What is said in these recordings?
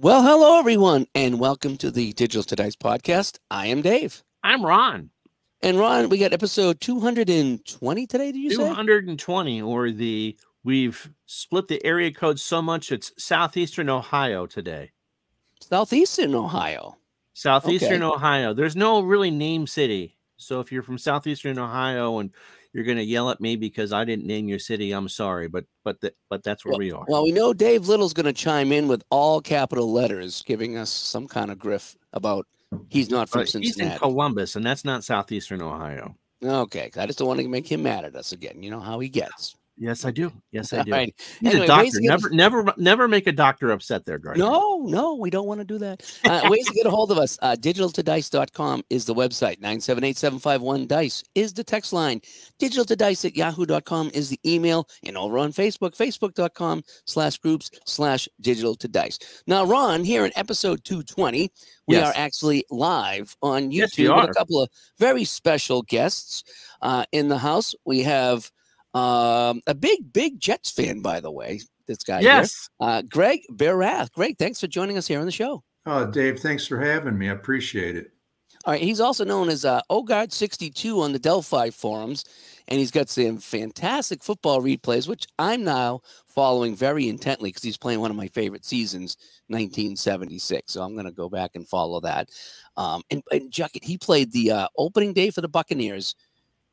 Well, hello, everyone, and welcome to the Digital to Dice podcast. I am Dave. I'm Ron. And Ron, we got episode 220 today, did you say? 220, or the we've split the area code so much it's southeastern Ohio today. Southeastern Ohio. Southeastern okay. Ohio. There's no really name city. So if you're from southeastern Ohio and you're going to yell at me because I didn't name your city. I'm sorry, but but the, but that's where well, we are. Well, we know Dave Little's going to chime in with all capital letters, giving us some kind of griff about he's not from Cincinnati. He's in Columbus, and that's not southeastern Ohio. Okay, I just don't want to make him mad at us again. You know how he gets. Yes, I do. Yes, I do. Right. He's anyway, a doctor. Never, never, never make a doctor upset there, Gardner. No, no, we don't want to do that. Uh, ways to get a hold of us. Uh, digitaltodice.com is the website. 978-751-DICE is the text line. Digitaltodice at yahoo.com is the email. And over on Facebook, facebook.com slash groups slash digital to dice. Now, Ron, here in episode 220, we yes. are actually live on YouTube yes, with a couple of very special guests uh, in the house. We have um, a big, big Jets fan, by the way. This guy, yes, uh, Greg Barath. Greg, thanks for joining us here on the show. Oh, Dave, thanks for having me. I appreciate it. All right, he's also known as uh, Ogard62 on the Delphi forums, and he's got some fantastic football replays, which I'm now following very intently because he's playing one of my favorite seasons, 1976. So I'm going to go back and follow that. Um, and, and Jucket, he played the uh, opening day for the Buccaneers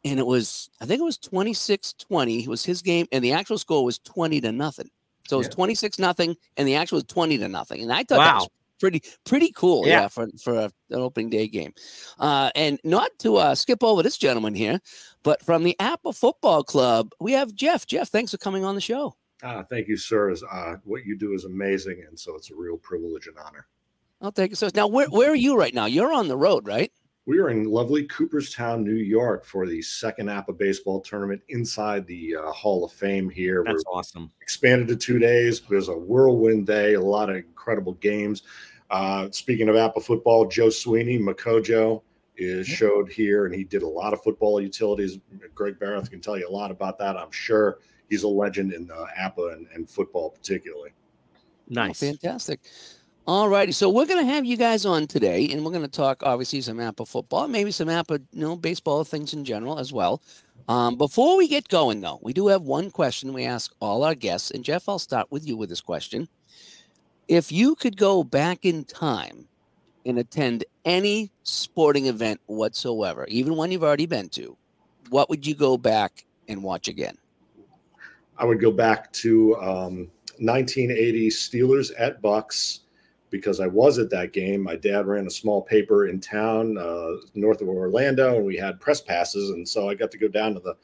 and it was I think it was 26-20. It was his game, and the actual score was 20 to nothing. So it was yeah. 26 nothing, and the actual was 20 to nothing. And I thought wow. that was pretty pretty cool, yeah, yeah for for a, an opening day game. Uh, and not to uh, skip over this gentleman here, but from the APBA Football Club, we have Jeff. Jeff, thanks for coming on the show. Uh, thank you, sir. Uh, what you do is amazing, and so it's a real privilege and honor. I'll take it. So now, where where are you right now? You're on the road, right? We are in lovely Cooperstown, New York for the second APBA baseball tournament inside the uh, Hall of Fame here. That's We're awesome. Expanded to two days. There's a whirlwind day, a lot of incredible games. Uh, speaking of APBA football, Joe Sweeney, Makojo, is showed here, and he did a lot of football utilities. Greg Barath can tell you a lot about that. I'm sure he's a legend in uh, APBA and, and football, particularly. Nice, oh, fantastic. All righty. So we're going to have you guys on today, and we're going to talk obviously some APBA football, maybe some APBA, you know, baseball things in general as well. Um, before we get going, though, we do have one question we ask all our guests. And Jeff, I'll start with you with this question. If you could go back in time and attend any sporting event whatsoever, even one you've already been to, what would you go back and watch again? I would go back to um, 1980 Steelers at Bucks because I was at that game. My dad ran a small paper in town uh, north of Orlando, and we had press passes, and so I got to go down to the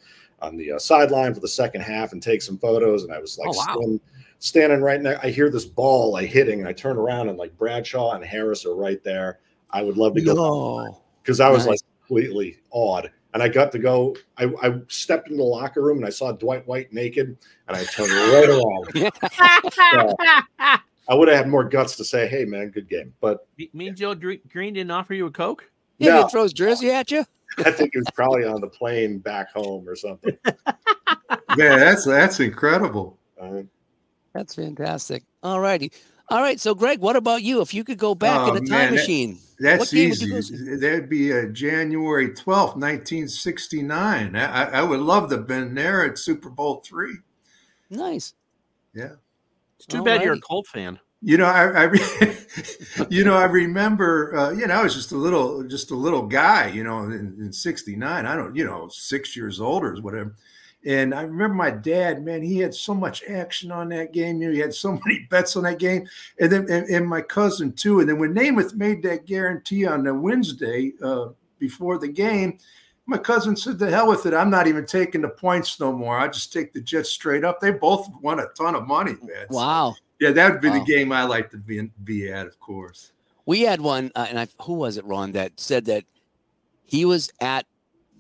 on the uh, sideline for the second half and take some photos. And I was like oh, wow. standing, standing right now. I hear this ball like hitting, and I turn around and like Bradshaw and Harris are right there. I would love to go because I was nice. like completely awed. And I got to go. I, I, stepped into the locker room and I saw Dwight White naked, and I turned right around. so, I would have had more guts to say, "Hey, man, good game." But mean Joe Greene didn't offer you a coke? Yeah, no. he throws jersey at you. I think he was probably on the plane back home or something. yeah, that's that's incredible. Uh, that's fantastic. All righty. All right. So, Greg, what about you? If you could go back oh, in a time man, machine, that, that's easy. That'd be a January 12th, 1969. I, I would love to have been there at Super Bowl three. Nice. Yeah. It's too bad you're a Colt fan. You know, I, I you know, I remember, uh, you know, I was just a little, just a little guy, you know, in, '69. I don't, you know, six years old or whatever. And I remember my dad, man, he had so much action on that game. You know, he had so many bets on that game. And then, and, and my cousin too. And then when Namath made that guarantee on the Wednesday uh, before the game, my cousin said, "The hell with it! I'm not even taking the points no more. I just take the Jets straight up." They both won a ton of money, man. Wow. So, yeah, that would be wow. the game I like to be be at, of course. We had one, uh, and I, who was it, Ron, that said that he was at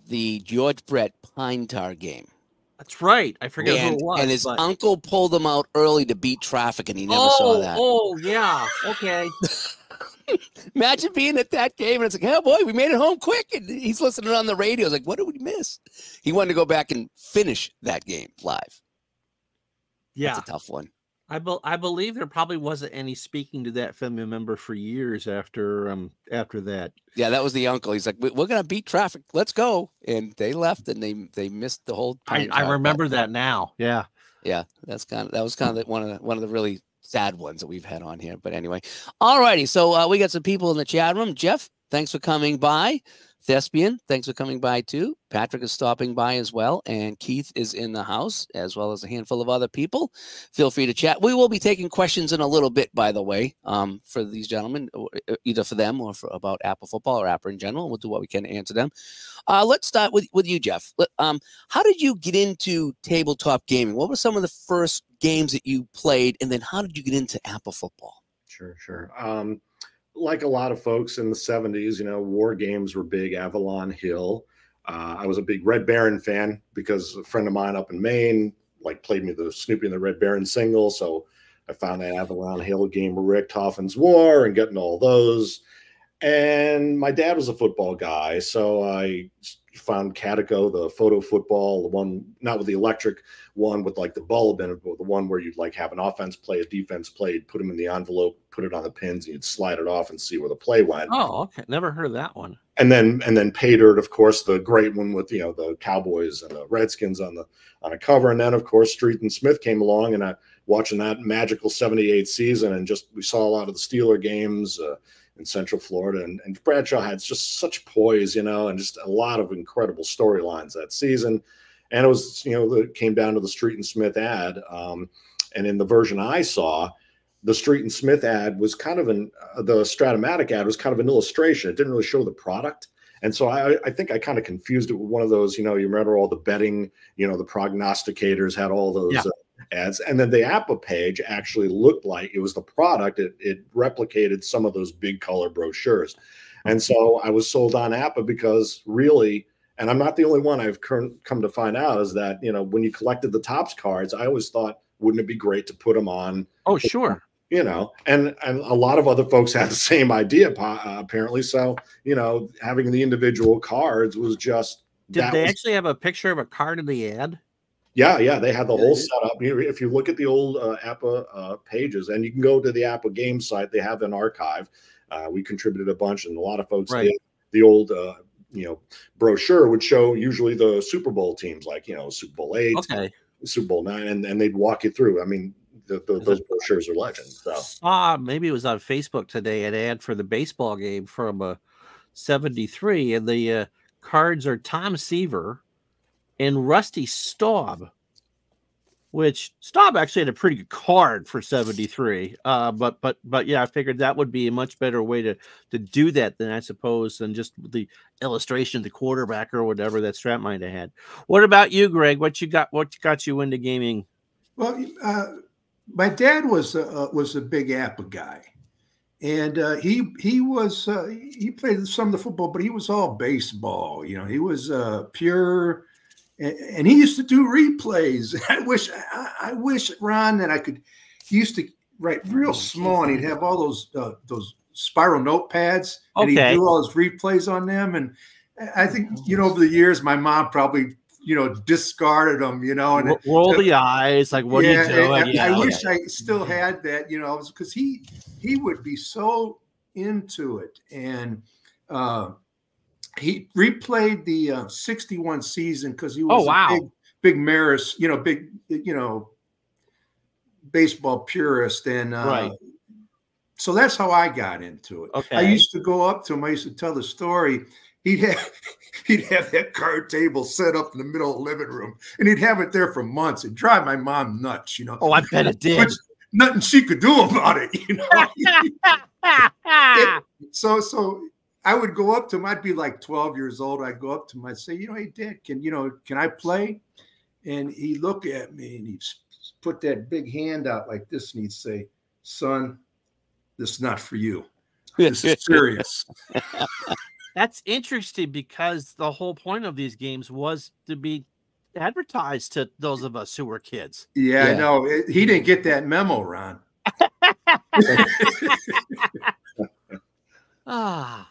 the George Brett Pine Tar game. That's right. I forget and, who it was. And his but... uncle pulled him out early to beat traffic, and he never oh, saw that. Oh, yeah. Okay. Imagine being at that game and it's like, oh boy, we made it home quick. And he's listening on the radio. He's like, what did we miss? He wanted to go back and finish that game live. Yeah. That's a tough one. I, be- I believe there probably wasn't any speaking to that family member for years after um after that. Yeah, that was the uncle. He's like, "We- "We're gonna beat traffic. Let's go," and they left, and they they missed the whole. I, I remember that now. Yeah. Yeah, that's kind of that was kind of the, one of the, one of the really sad ones that we've had on here. But anyway, all righty. So uh, we got some people in the chat room. Jeff, thanks for coming by. Thespian, thanks for coming by too. Patrick is stopping by as well, and Keith is in the house as well as a handful of other people. Feel free to chat. We will be taking questions in a little bit, by the way, um, for these gentlemen, uh, either for them or for about APBA football or APBA in general. We'll do what we can to answer them. Uh, let's start with with you, Jeff. Um, how did you get into tabletop gaming? What were some of the first games that you played, and then how did you get into APBA football? Sure, sure. Um, like a lot of folks in the 70s, you know, war games were big, Avalon Hill. Uh, I was a big Red Baron fan because a friend of mine up in Maine like played me the Snoopy and the Red Baron single. So I found that Avalon Hill game Richthofen's War and getting all those. And my dad was a football guy, so I found Cadaco, the photo football, the one not with the electric one with like the bulb in it, but the one where you'd like have an offense play, a defense play, put them in the envelope, put it on the pins, and you'd slide it off and see where the play went. Oh, okay. Never heard of that one. And then and then pay dirt, of course, the great one with you know the Cowboys and the Redskins on the on a cover. And then of course Street and Smith came along and I watching that magical 78 season and just we saw a lot of the Steeler games uh, in Central Florida and, and Bradshaw had just such poise, you know, and just a lot of incredible storylines that season. And it was, you know, it came down to the Street and Smith ad. Um, and in the version I saw, the Street and Smith ad was kind of an uh, the Strat-O-Matic ad was kind of an illustration. It didn't really show the product. And so I, I think I kind of confused it with one of those, you know, you remember all the betting, you know, the prognosticators had all those Yeah. uh, ads. And then the Apple page actually looked like it was the product. It, it replicated some of those big color brochures. And so I was sold on APBA because really, and I'm not the only one I've come to find out is that, you know, when you collected the Topps cards, I always thought, wouldn't it be great to put them on Oh, sure. you know and and a lot of other folks had the same idea uh, apparently so you know having the individual cards was just Did they was- actually have a picture of a card in the ad? Yeah yeah they had the whole setup. If you look at the old uh, APBA uh, pages and you can go to the APBA game site they have an archive. Uh, we contributed a bunch and a lot of folks Right. did. The old uh, you know brochure would show usually the super bowl teams like you know super bowl eight Okay. super bowl nine and, and they'd walk you through. I mean the, the, those brochures are legends so. Saw maybe it was on Facebook today an ad for the baseball game from uh, 73, and the uh, cards are Tom Seaver and Rusty Staub, which Staub actually had a pretty good card for 73. Uh, but but but yeah, I figured that would be a much better way to to do that than I suppose than just the illustration of the quarterback or whatever that Strat might have had. What about you, Greg? What you got? What got you into gaming? Well, uh, my dad was a, uh, was a big APBA guy, and uh, he he was uh, he played some of the football, but he was all baseball. You know, he was uh, pure, and, he used to do replays. I wish I, I wish Ron that I could. He used to write real small, and he'd have all those uh, those spiral notepads, and he'd do all his replays on them. And I think you know over the years, my mom probably you know discarded them. You know, and Roll the eyes, like what yeah, are you doing? I, Yeah, I okay. wish I still had that, you know, because he he would be so into it, and uh, he replayed the uh, '61 season because he was Oh, wow. a big, big Maris, you know, big, you know, baseball purist, and uh, Right. So that's how I got into it. Okay. I used to go up to him. I used to tell the story. He'd have he'd have that card table set up in the middle of the living room, and he'd have it there for months. It'd drive my mom nuts, you know. Oh, I bet it did. Which nothing she could do about it, you know. so so I would go up to him. I'd be like 12 years old. I'd go up to him. I'd say, you know, hey dad, can you know, can I play? And he'd look at me and he'd put that big hand out like this, and he'd say, son, this is not for you. This is serious. That's interesting because the whole point of these games was to be advertised to those of us who were kids. Yeah, I Yeah. know. It- He didn't get that memo, Ron. Ah.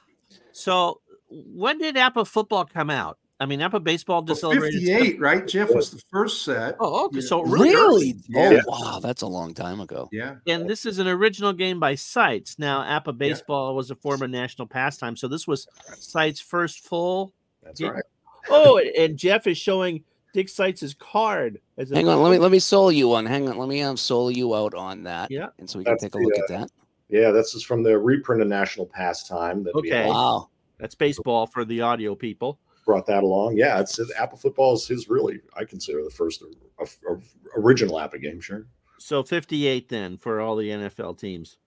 So when did APBA football come out? I mean, APBA Baseball just Well, celebrated. 58, right? Jeff was the first set. Oh, okay. Yeah. So really, Really? Yeah. Oh, wow. That's a long time ago. Yeah. And this is an original game by Seitz. Now, APBA Baseball was a former national pastime, so this was Seitz' first full. That's Yeah. right. Oh, and Jeff is showing Dick Seitz' card. As a- Hang on, let me let me solo you on. Hang on, let me um solo you out on that. Yeah. And so we can That's take a the, look at that. Yeah, this is from the reprint of National Pastime that Okay. all Wow. That's baseball for the audio people. brought that along. Yeah, it's APBA football is his really. I consider the first uh, uh, original APBA game. Sure. So 58 then for all the NFL teams.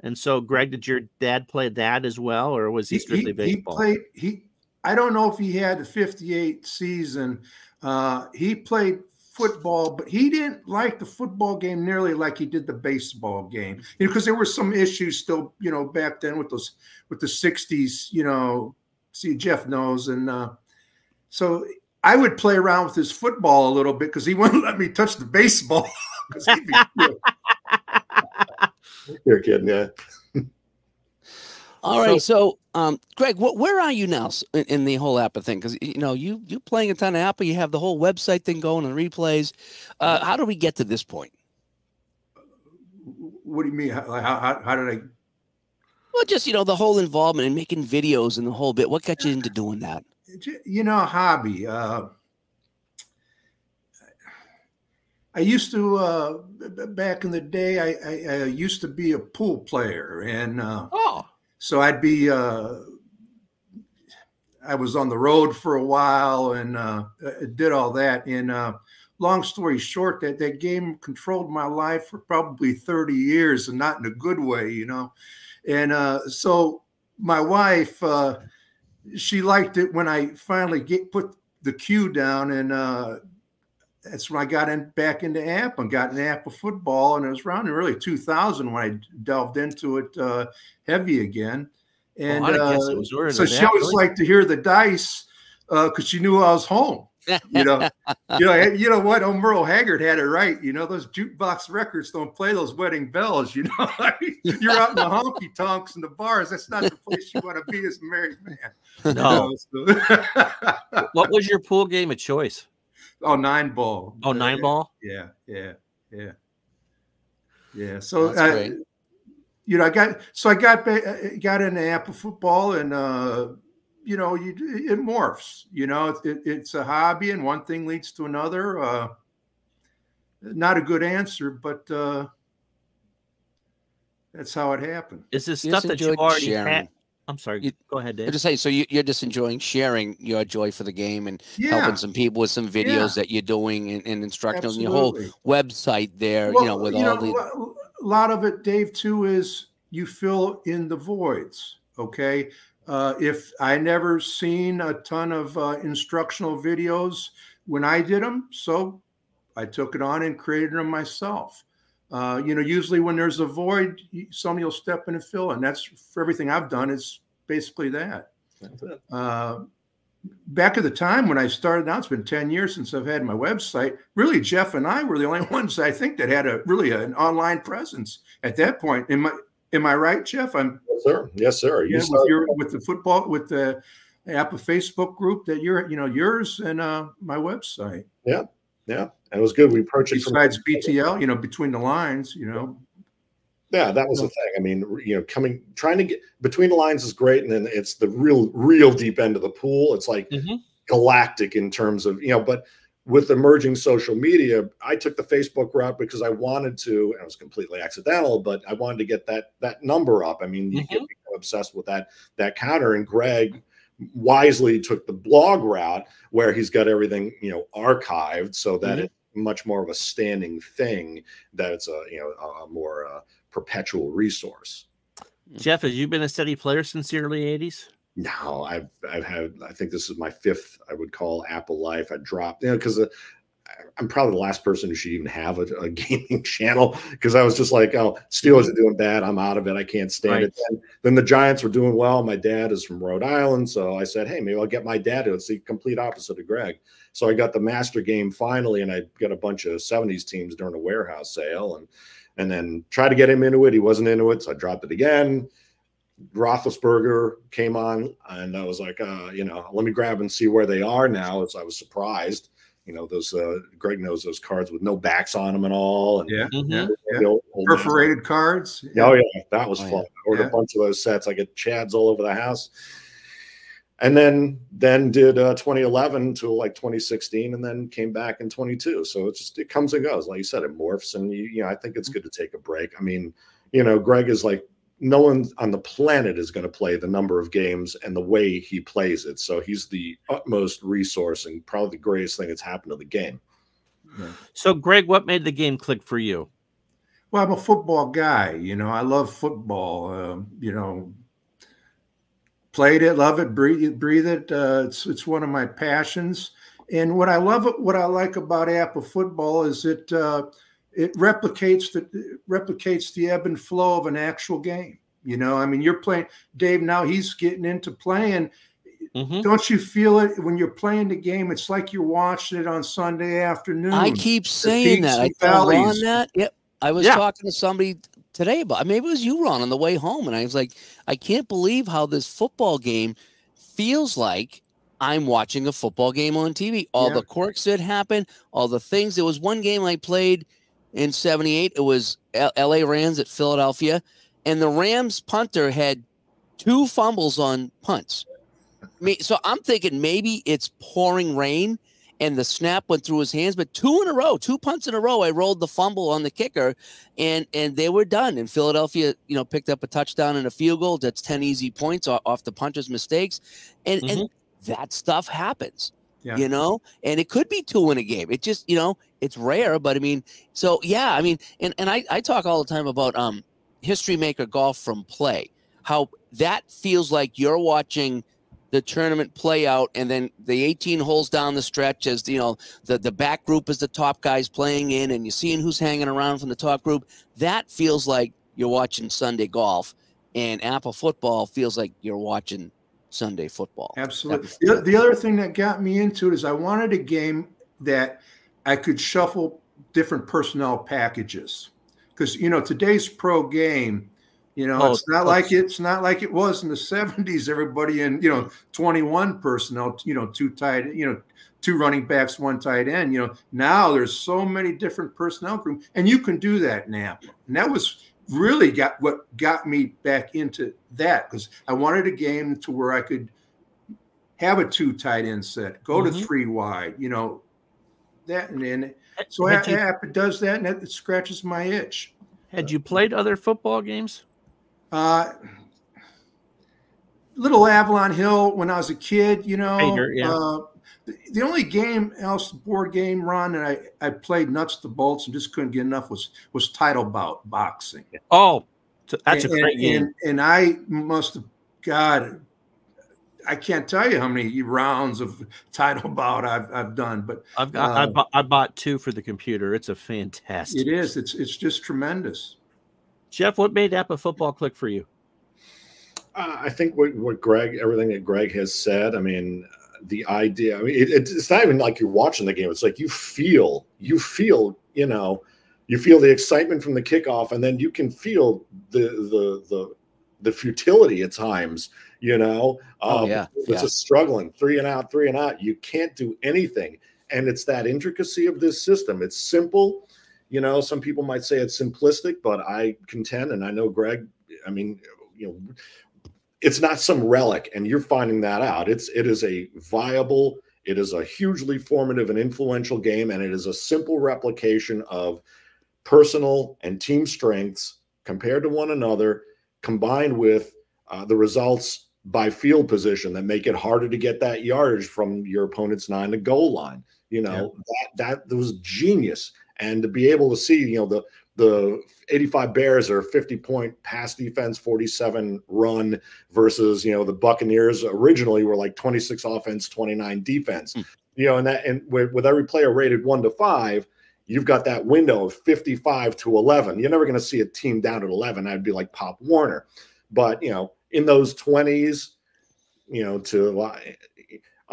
And so, Greg, did your dad play that as well, or was he strictly baseball? He played he I don't know if he had the 58 season. Uh, he played football, but he didn't like the football game nearly like he did the baseball game. You know, because there were some issues still, you know, back then with those with the 60s, you know, see Jeff knows. And uh, so I would play around with his football a little bit because he wouldn't let me touch the baseball. 'Cause he'd be- you know, You're kidding, yeah. All right, so um, Greg, what, where are you now in, in the whole APBA thing? Because you know you you playing a ton of APBA, you have the whole website thing going and replays. Uh, how do we get to this point? what do you mean? How, how, how- did I Well, just you know the whole involvement in making videos and the whole bit. What got you into doing that? You know, hobby. Uh, I used to uh, back in the day. I, I, I used to be a pool player, and uh, Oh, so I'd be. Uh, I was on the road for a while and uh, uh, did all that. And uh, long story short, that that game controlled my life for probably thirty years, and not in a good way, you know. And uh, so my wife. Uh, she liked it when I finally get put the cue down, and that's when I got in back into app and got an app of football, and it was around early 2000 when I delved into it uh, heavy again. And have uh, it was earlier so she always really. liked to hear the dice because she knew I was home. You know, you know, you know what? Oh, Merle Haggard had it right. You know, those jukebox records don't play those wedding bells. You know, you're out in the honky tonks and the bars. That's not the place you want to be as a married man. no. You know, so- what was your pool game of choice? Oh, nine ball. Oh, nine ball. Yeah, yeah, yeah, yeah. So, That's uh, great. you know, I got so I got ba- uh, got into APBA football, and uh, you know, you it morphs. You know, it, it, it's a hobby, and one thing leads to another. Uh, not a good answer, but uh, that's how it happened. Is this stuff that you already sharing. had? I'm sorry. You- go ahead, Dave. I Dave. just say so you, you're just enjoying sharing your joy for the game and Yeah, helping some people with some videos that you're doing and, and instructing on your whole website there. you know, with all the a lot of it, Dave, too, is you fill in the voids. Okay. Uh, if I never seen a ton of uh, instructional videos when I did them, so I took it on and created them myself. Uh, you know, usually when there's a void, somebody will step in and fill, and that's for everything I've done. Is basically that. Uh, back at the time when I started out, it's been 10 years since I've had my website. Really, Jeff and I were the only ones I think that had a really an online presence at that point. Am I am I right, Jeff? I'm Yes, sir. Yes, sir. You yeah, with your with the football with the APBA Facebook group that you're you know yours and uh my website. Yeah, yeah, and it was good. We approached it from Besides BTL, you know, between the lines, you know. Yeah, that was the thing. I mean, you know, coming trying to get between the lines is great, and then it's the real, real deep end of the pool. It's like Mhm. galactic in terms of you know, but with emerging social media, I took the Facebook route because I wanted to, and it was completely accidental, but I wanted to get that that number up. I mean, you get become obsessed with that that counter, and Greg wisely took the blog route where he's got everything you know archived so that Mhm. it's much more of a standing thing that it's a you know a, more uh, perpetual resource Jeff, have you been a steady player since the early 80s? no i've i've had i think this is my fifth i would call APBA life i dropped you know because i'm probably the last person who should even have a, a gaming channel because i was just like oh steelers are doing bad. I'm out of it. I can't stand Right. it. Then, then the giants were doing well. My dad is from rhode island so i said hey maybe i'll get my dad to it's the complete opposite of greg. So i got the master game finally and i got a bunch of 70s teams during a warehouse sale and and then tried to get him into it. He wasn't into it so i dropped it again. Roethlisberger came on, and I was like, uh, you know, let me grab and see where they are now. As I was surprised, you know, those uh, Greg knows those cards with no backs on them and all, and Yeah. Mhm. Yeah. old- old- Perforated cards. Oh yeah, that was Oh, fun. yeah. I ordered Yeah. a bunch of those sets. I get Chads all over the house. And then then did uh, 2011 to like 2016, and then came back in 22. So it just it comes and goes. Like you said, it morphs, and you, you know I think it's good to take a break. I mean, you know, Greg is like no one on the planet is going to play the number of games and the way he plays it. So he's the utmost resource and probably the greatest thing that's happened to the game. So, Greg, what made the game click for you? Well, I'm a football guy. You know, I love football. Um, you know, played it, love it, breathe it, breathe it. Uh, it's it's one of my passions. And what I love, what I like about APBA football is it uh, it replicates the it replicates the ebb and flow of an actual game. You know, I mean, you're playing Dave now. He's getting into playing. Mhm. Don't you feel it when you're playing the game? It's like you're watching it on Sunday afternoon. I keep saying that. I and told Ron valleys. that. Yep. I was Yeah. talking to somebody today about maybe it was you, Ron, on the way home, and I was like, I can't believe how this football game feels like I'm watching a football game on TV. All Yeah. the quirks that happen, all the things. There was one game I played in '78. It was L- L.A. Rams at Philadelphia, and the Rams punter had two fumbles on punts. Me, so I'm thinking maybe it's pouring rain and the snap went through his hands, but two in a row, two punts in a row, I rolled the fumble on the kicker, and and they were done. And Philadelphia, you know, picked up a touchdown and a field goal. That's ten easy points off, off the punter's mistakes, and and mm-hmm. that stuff happens. Yeah. You know, and it could be two in a game. It just, you know, it's rare, but I mean, so yeah, I mean, and and I I talk all the time about um history maker golf from play, how that feels like you're watching the tournament play out and then the 18 holes down the stretch as you know the the back group is the top guys playing in and you're seeing who's hanging around from the top group that feels like you're watching sunday golf and APBA football feels like you're watching sunday football Absolutely. The, the other thing that got me into it is I wanted a game that I could shuffle different personnel packages. Because you know today's pro game, you know Oh, it's not like it's not like it was in the '70s. Everybody in you know 21 personnel, you know two tight, you know two running backs, one tight end. You know now there's so many different personnel groups, and you can do that now. And that was really got what got me back into that because I wanted a game to where I could have a two tight end set, go Mhm. to three wide, you know, that and then so Had you- app does that and it scratches my itch. Had you played other football games? Uh, little Avalon Hill when I was a kid, you know. Painter, yeah. uh, the, the only game else board game run and I, I played nuts to bolts and just couldn't get enough was was title bout boxing. Oh, so that's a and, great game. And, and I must have, God, I can't tell you how many rounds of title bout I've, I've done, but I've got I, uh, bought, I bought two for the computer. It's a fantastic. it is. It's it's just tremendous. Jeff, what made APBA football click for you? Uh, I think what, what Greg, everything that Greg has said, I mean, the idea, I mean, it, it- it's not even like you're watching the game. It's like you feel, you feel, you know, you feel the excitement from the kickoff, and then you can feel the the the the futility at times. You know, Oh, Um, yeah, it's yeah. just struggling three and out, three and out. You can't do anything, and it's that intricacy of this system. It's simple. You know, some people might say it's simplistic, but I contend, and I know Greg. I mean, you know, it's not some relic, and you're finding that out. It's it is a viable, it is a hugely formative and influential game, and it is a simple replication of personal and team strengths compared to one another, combined with uh, the results by field position that make it harder to get that yardage from your opponent's nine to goal line. You know that that was genius, and to be able to see, you know, the the 85 Bears are 50 point pass defense, 47 run versus, you know, the Buccaneers originally were like 26 offense, 29 defense. Hmm. You know, and that and with, with every player rated one to five, you've got that window of 55 to 11. You're never going to see a team down at 11. I'd be like Pop Warner. But, you know, in those 20s, you know, to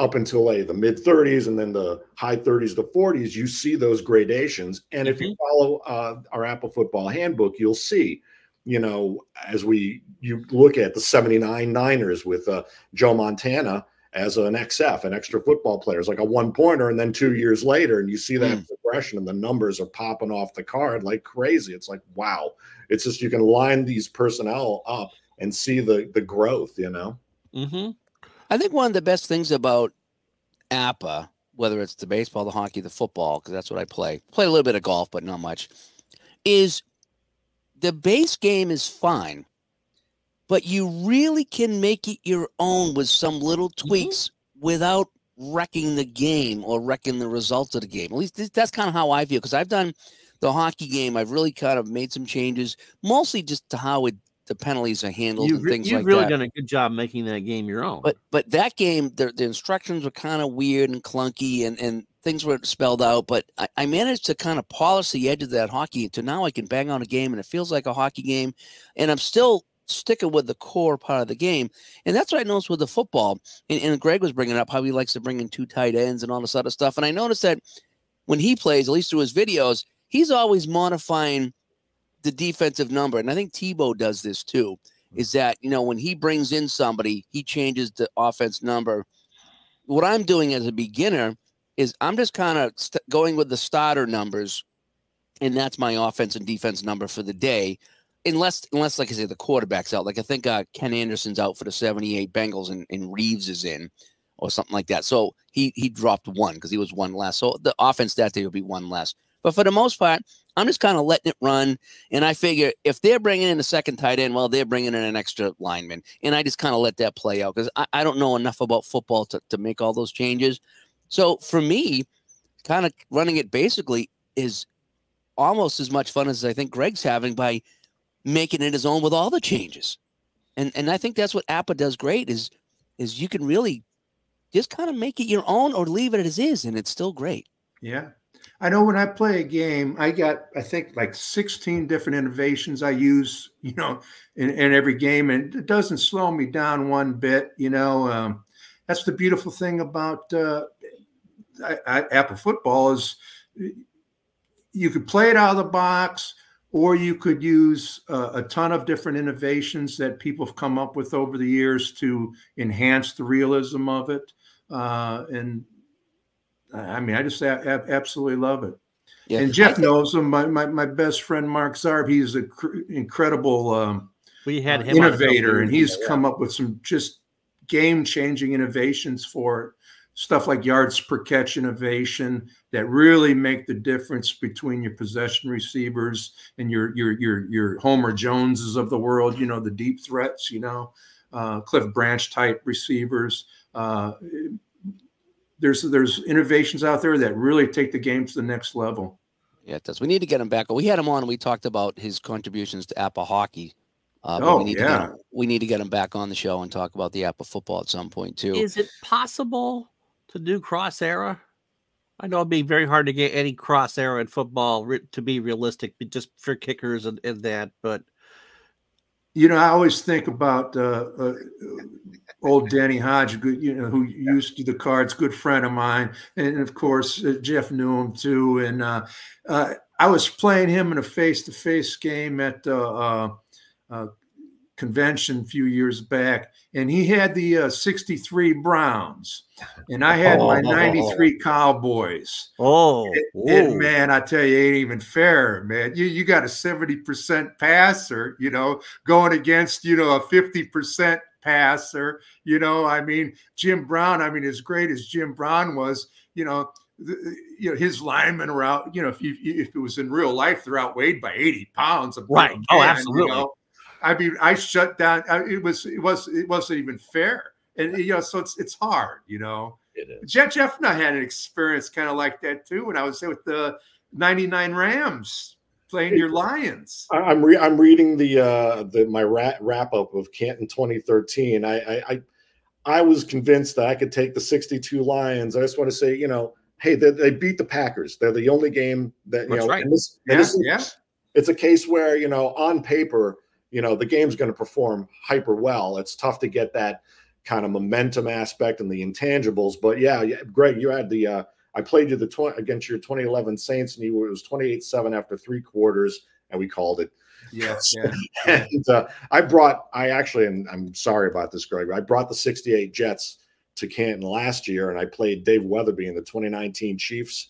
up until a the mid 30s and then the high 30s to 40s, you see those gradations. And if you follow uh, our APBA Football Handbook, you'll see you know, as we you look at the 79 Niners with uh, Joe Montana as an XF, an extra football player, is like a one pointer, and then two years later, and you see that mm. progression, and the numbers are popping off the card like crazy. It's like wow, it's just you can line these personnel up and see the the growth, you know. Mm-hmm. I think one of the best things about APBA, whether it's the baseball, the hockey, the football, because that's what I play, play a little bit of golf, but not much, is the base game is fine, but you really can make it your own with some little mm-hmm. tweaks mm-hmm. without wrecking the game or wrecking the results of the game. At least that's kind of how I feel because I've done the hockey game. I've really kind of made some changes, mostly just to how it the penalties are handled you've, and things you've like really that. done a good job making that game your own. But but that game, the, the instructions were kind of weird and clunky, and and things weren't spelled out. But I, I managed to kind of polish the edge of that hockey to now I can bang on a game, and it feels like a hockey game, and I'm still sticking with the core part of the game. And that's what I noticed with the football. And, and Greg was bringing up how he likes to bring in two tight ends and all this other stuff. And I noticed that when he plays, at least through his videos, he's always modifying the defensive number. And I think Tebow does this too is that you know when he brings in somebody, he changes the offense number. What I'm doing as a beginner is I'm just kind of st- going with the starter numbers, and that's my offense and defense number for the day. Unless, unless like I say, the quarterback's out. Like I think uh, Ken Anderson's out for the '78 Bengals, and, and Reaves is in, or something like that. So he he dropped one because he was one less. So the offense that day will be one less. But for the most part, I'm just kind of letting it run. And I figure if they're bringing in a second tight end, well, they're bringing in an extra lineman. And I just kind of let that play out because I, I, don't know enough about football to, to make all those changes. So for me, kind of running it basically is almost as much fun as I think Greg's having by making it his own with all the changes. And and I think that's what APBA does great is is you can really just kind of make it your own or leave it as is and it's still great. Yeah. I know when I play a game, I got I think like 16 different innovations I use, you know, in, in every game, and it doesn't slow me down one bit. You know, um, that's the beautiful thing about uh, I, I, APBA football is you could play it out of the box, or you could use a ton of different innovations that people have come up with over the years to enhance the realism of it. Uh, and I mean, I just absolutely love it. Yeah. And Jeff knows him. My, my, my best friend Mark Zarb, he's an incredible um, we had uh, innovator, and he's yeah. come up with some just game changing innovations for stuff like yards per catch innovation that really make the difference between your possession receivers and your your your your Homer Joneses of the world. You know the deep threats. You know uh, Cliff Branch type receivers. Uh, there's there's innovations out there that really take the game to the next level. Yeah, it does. We need to get him back. We had him on and we talked about his contributions to APBA hockey. Uh, oh, we need yeah. To him, we need to get him back on the show and talk about the APBA football at some point too. Is it possible to do cross era? I know it'd be very hard to get any cross era in football to be realistic, just for kickers and, and that. But you know, I always think about uh, uh, old Danny Hodge, you know, who used to the cards, good friend of mine, and of course uh, Jeff knew him too. And uh, uh, I was playing him in a face-to-face game at uh, convention a few years back, and he had the uh, 63 Browns, and I had oh, my 93 Cowboys. Oh, and, and, man, I tell you, ain't even fair, man. You you got a 70% passer, you know, going against, you know, a 50% passer. You know, I mean, Jim Brown, I mean, as great as Jim Brown was, you know, you know his linemen are out. You know, if you, if it was in real life, they're outweighed by eighty pounds. right. oh, absolutely. You know? I mean, I shut down. I, it was it was it wasn't even fair, and you know, so it's it's hard, you know. It is. Jeff Jeff and I had an experience kind of like that too when I was there with the '99 Rams playing your Lions. I'm re- I'm reading the uh the my wrap, wrap up of Canton 2013. I, I I I was convinced that I could take the 62 Lions. I just want to say, you know, hey, they, they beat the Packers. They're the only game that you That's know. Right. This, yeah, this is, yeah. It's a case where you know on paper you know the game's going to perform hyper well. It's tough to get that kind of momentum aspect and the intangibles. But yeah, yeah Greg, you had the uh, I played you the tw- against your 2011 Saints, and you it was 28-7 after three quarters, and we called it. Yes, yeah. and uh, I brought, I actually, and I'm sorry about this, Greg. I brought the 68 Jets to Canton last year and I played Dave Weatherby in the 2019 Chiefs.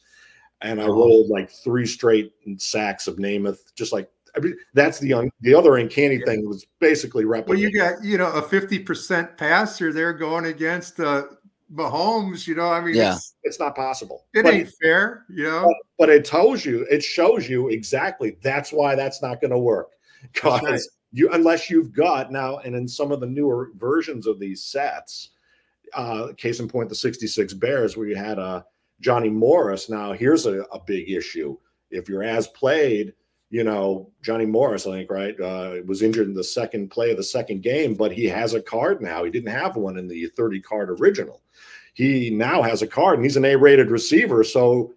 And I Oh. rolled like three straight sacks of Namath, just like I mean, that's the un, the other uncanny Yeah. thing was basically replicated. Well, you got you know a fifty percent passer there going against uh, Mahomes. You know, I mean, Yeah. it's, it's not possible. it But- ain't fair. You know, but it tells you, it shows you exactly that's why that's not going to work. Because right. you, unless you've got now, and in some of the newer versions of these sets, uh, case in point, the 66 Bears, where you had uh, Johnny Morris. Now, here's a, a big issue. If you're as played, you know, Johnny Morris, I think, right, uh, was injured in the second play of the second game, but he has a card now. He didn't have one in the 30 card original. He now has a card and he's an A rated receiver. So,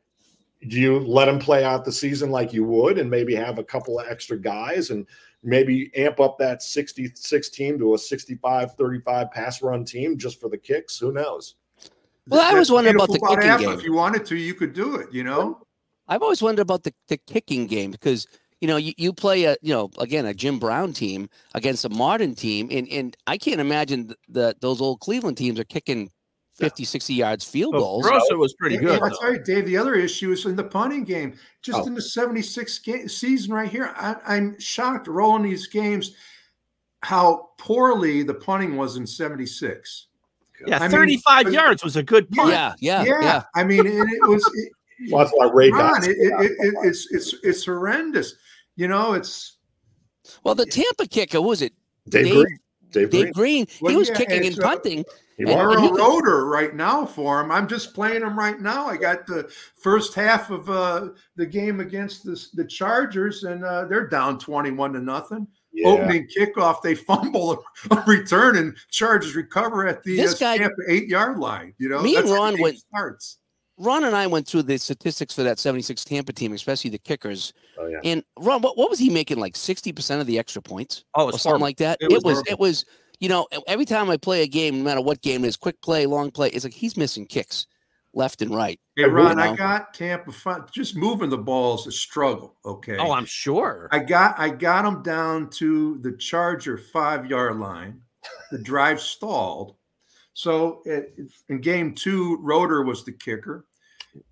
do you let him play out the season like you would and maybe have a couple of extra guys and maybe amp up that 66 team to a 65 35 pass run team just for the kicks? Who knows? Well, I That's was wondering about the beautiful kicking game. If you wanted to, you could do it. You know, I've always wondered about the, the kicking game because you know you, you play a you know again a Jim Brown team against a modern team and and I can't imagine that those old Cleveland teams are kicking 50 60 yards field Well, goals. Groza was pretty good. and I though. tell Dave, the other issue is in the punting game. Just Oh. in the 76 game, season right here, I, I'm shocked rolling these games how poorly the punting was in 76. Yeah, I 35 but- yards was a good punt. Yeah, yeah, Yeah, yeah. I mean, it, it was. It, Well, that's why Ray Ron, got it, it, it, it- it's it's it's horrendous. You know, it's Well, the Tampa kicker was it Dave, Dave- Green. Dave, Dave Green. Green? Well, he was yeah, kicking and it's, uh, punting. He and- won. we're he a could- rotor right now for him. I'm just playing him right now. I got the first half of uh, the game against the, the Chargers, and uh, they're down 21 to nothing. Yeah. Opening kickoff, they fumble a return, and Chargers recover at the This uh, guy- Tampa eight yard line. You know, Me and That's how Ron went- starts. Ron and I went through the statistics for that 76 Tampa team, especially the kickers. Oh, yeah. And Ron, what, what was he making? Like 60% of the extra points? Oh, or something horrible. like that. It It was was, horrible. it was, you know, every time I play a game, no matter what game it is, quick play, long play, it's like he's missing kicks left and right. Hey, I Ron, will I got Tampa fun. Just moving the ball is a struggle. Okay. Oh, I'm sure. I got I got him down to the Charger five yard line. The drive stalled. So it, in game two, Roder was the kicker,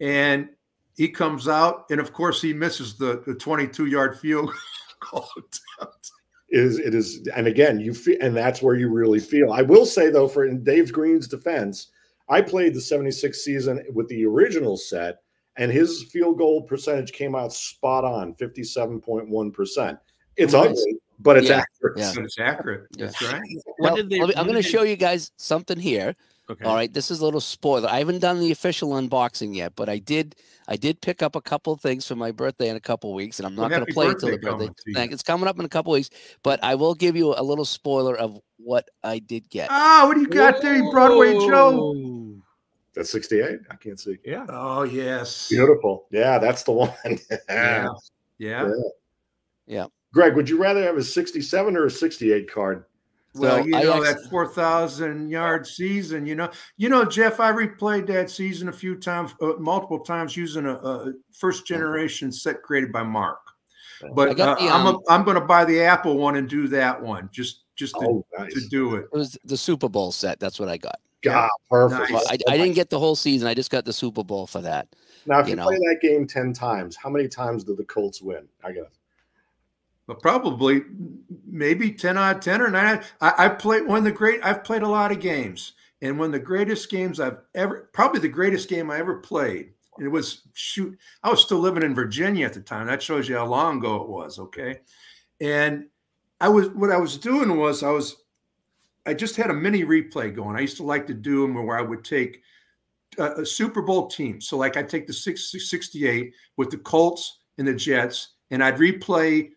and he comes out, and of course he misses the, the 22 yard field goal. attempt. It is it is and again you feel and that's where you really feel i will say though for in dave green's defense i played the 76 season with the original set and his field goal percentage came out spot on 57.1% it's Nice. ugly but it's Yeah, accurate yeah. But it's accurate. That's right. Well, they- me- I'm going to show you guys something here. Okay. All right, this is a little spoiler. I haven't done the official unboxing yet, but I did. I did pick up a couple things for my birthday in a couple weeks, and I'm Well, not going to happy play until the birthday birthday. coming to you. Thank- It's coming up in a couple weeks, but I will give you a little spoiler of what I did get. Ah, what do you got there, Broadway Joe? Whoa. that's 68 i can't see Yeah. Oh yes. beautiful yeah that's the one Yeah. Yeah. Yeah. Greg would you rather have a 67 or a 68 card Well, So you I know actu- that four thousand yard season. You know, you know, Jeff. I replayed that season a few times, uh, multiple times, using a, a first generation set created by Mark. I But got uh, the, I'm a, um, I'm going to buy the APBA one and do that one just just to, oh nice to do it. It was the Super Bowl set. That's what I got. God, perfect Nice. I, I didn't get the whole season. I just got the Super Bowl for that. now if you you, know. play that game 10 times how many times do the colts win i guess But probably maybe ten out of ten or nine. out- I, I played one of the great. I've played a lot of games, and one of the greatest games I've ever, probably the greatest game I ever played. It was shoot. I was still living in Virginia at the time. That shows you how long ago it was. Okay, and I was what I was doing was I was, I just had a mini replay going. I used to like to do them where I would take a, a Super Bowl team. So like I'd take the six, 68 with the Colts and the Jets, and I'd replay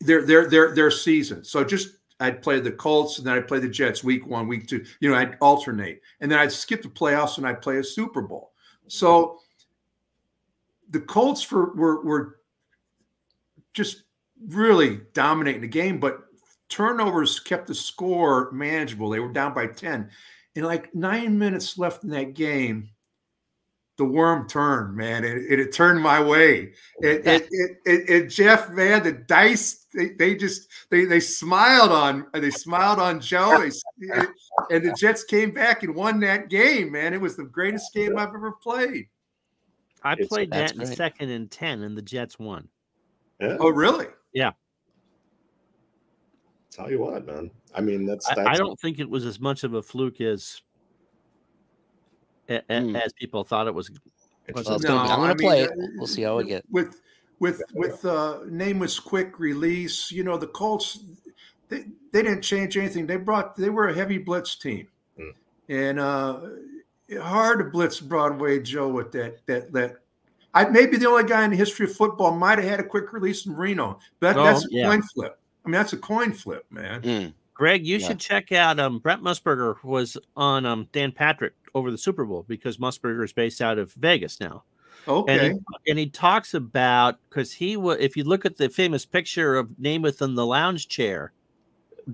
their their their their season. So just I'd play the Colts and then I'd play the Jets week one, week two. You know, I'd alternate, and then I'd skip the playoffs and I'd play a Super Bowl. So the Colts for, were were just really dominating the game, but turnovers kept the score manageable. They were down by ten, and like nine minutes left in that game. The worm turned, man. It, it, it turned my way. It, it, it, it, it, Jeff, man, the dice, they, they just, they, they smiled on, they smiled on Joe. They, and the Jets came back and won that game, man. It was the greatest game I've ever played. I played that in second and 10 and the Jets won. Yeah. Oh, really? Yeah. Tell you what, man. I mean, that's, that's I, I don't think it was as much of a fluke as mm. as people thought it was. was no, gonna be, I'm going to play mean, it. We'll see how we get. With with with uh, name was quick release. You know, the Colts they, they didn't change anything. They brought they were a heavy blitz team, mm. and uh, hard to blitz Broadway Joe with that that that. I maybe the only guy in the history of football might have had a quick release in Reno. But oh, that's a yeah. coin flip. I mean, that's a coin flip, man. Mm. Greg, you yeah. should check out um, Brent Musburger was on um, Dan Patrick over the Super Bowl because Musburger is based out of Vegas now. Okay. And he, and he talks about because he was, if you look at the famous picture of Namath in the lounge chair,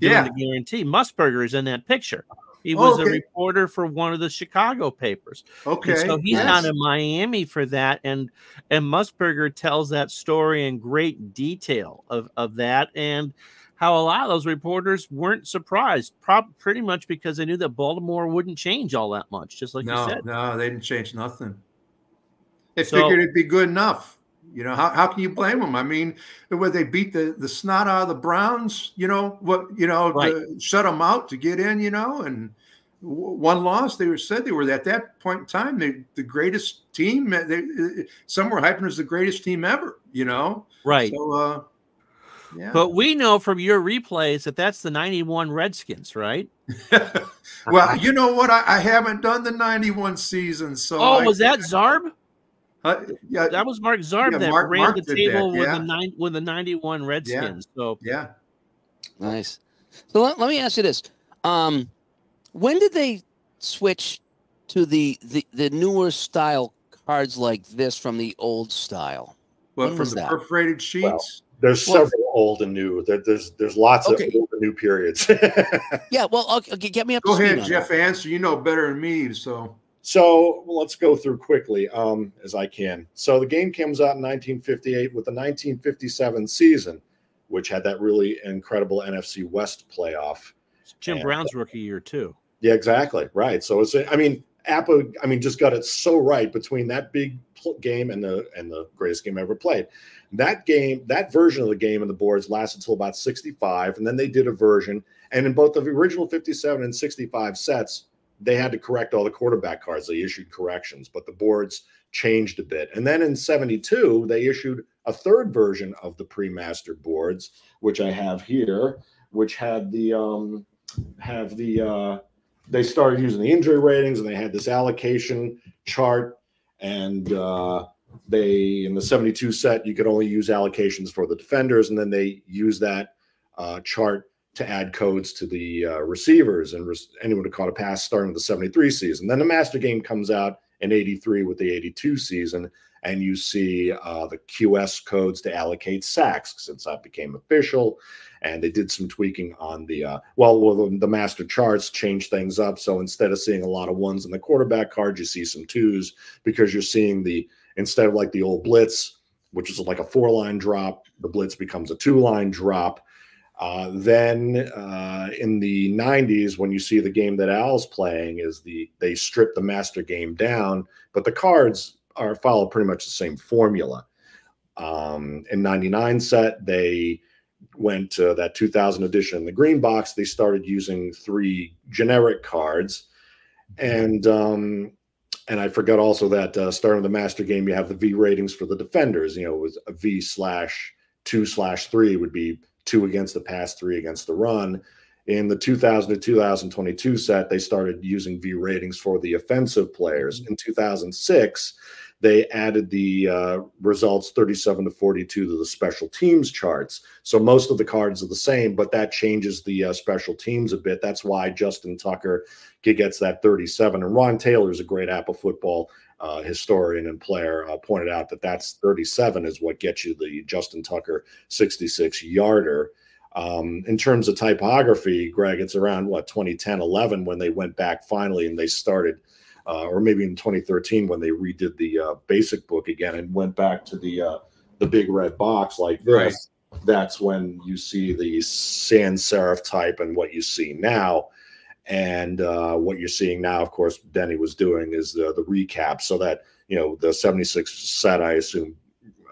yeah, the guarantee, Musburger is in that picture. He oh, was okay. a reporter for one of the Chicago papers. Okay. And so he's yes. down in Miami for that. And and Musburger tells that story in great detail of, of that. And how a lot of those reporters weren't surprised, prob- pretty much because they knew that Baltimore wouldn't change all that much, just like no, you said. No, they didn't change nothing. They so, figured it'd be good enough. You know, how, how can you blame them? I mean, where they beat the, the snot out of the Browns, you know, what, you know, right. to shut them out to get in, you know, and one loss, they were said they were at that point in time, they, the greatest team. They, some were hyping as the greatest team ever, you know? Right. So, uh, but we know from your replays that that's the 91 Redskins, right? well, you know what? I, I, haven't done the 91 season. So Oh, I, was that Zarb? Uh, yeah, that was Mark Zarb yeah, that Mark, ran Mark the table that, yeah. with the nine with the 91 Redskins. Yeah. So yeah. Nice. So let, let me ask you this. Um, when did they switch to the, the, the newer style cards like this from the old style? What, from the that? perforated sheets? Well, there's well, several old and new. There, there's there's lots okay. of old and new periods. yeah, well, okay, get me up. Go ahead, Jeff. That. Answer. You know better than me, so. So well, let's go through quickly um, as I can. So the game comes out in 1958 with the 1957 season, which had that really incredible NFC West playoff. Jim and, Brown's rookie year too. Yeah, exactly. Right. So it's I mean APBA, I mean, just got it so right between that big game and the and the greatest game I ever played. That game, that version of the game and the boards lasted until about 65, and then they did a version. And in both the original 57 and 65 sets, they had to correct all the quarterback cards. They issued corrections, but the boards changed a bit. And then in 72, they issued a third version of the pre-master boards, which I have here, which had the um have the uh they started using the injury ratings and they had this allocation chart and uh they in the 72 set you could only use allocations for the defenders and then they use that uh, chart to add codes to the uh, receivers and re- anyone who caught a pass starting with the 73 season. Then the master game comes out in 83 with the 82 season and you see uh, the qs codes to allocate sacks since that became official and they did some tweaking on the uh, well, well the, master charts changed things up so instead of seeing a lot of ones in the quarterback card you see some twos because you're seeing the instead of like the old blitz, which is like a four line drop, the blitz becomes a two line drop. Uh, then uh, in the 90s, when you see the game that Al's playing, is the they strip the master game down, but the cards are follow pretty much the same formula. Um, in 99 set, they went to that 2000 edition in the green box. They started using three generic cards, and um, and I forgot also that uh, starting the master game, you have the V ratings for the defenders. You know, it was a V slash two slash three would be two against the pass, three against the run. In the 2000 to 2022 set, they started using V ratings for the offensive players. Mm-hmm. In 2006, they added the uh, results 37 to 42 to the special teams charts. So most of the cards are the same, but that changes the uh, special teams a bit. That's why Justin Tucker gets that 37. And Ron Taylor is a great APBA football uh, historian and player, uh, pointed out that that's 37 is what gets you the Justin Tucker 66 yarder. Um, in terms of typography, Greg, it's around what 2010, 11 when they went back finally and they started uh, or maybe in 2013 when they redid the uh, basic book again and went back to the uh, the big red box like this. Right. That's when you see the sans serif type and what you see now. And uh, what you're seeing now, of course, Denny was doing is the, the recap so that, you know, the 76 set, I assume,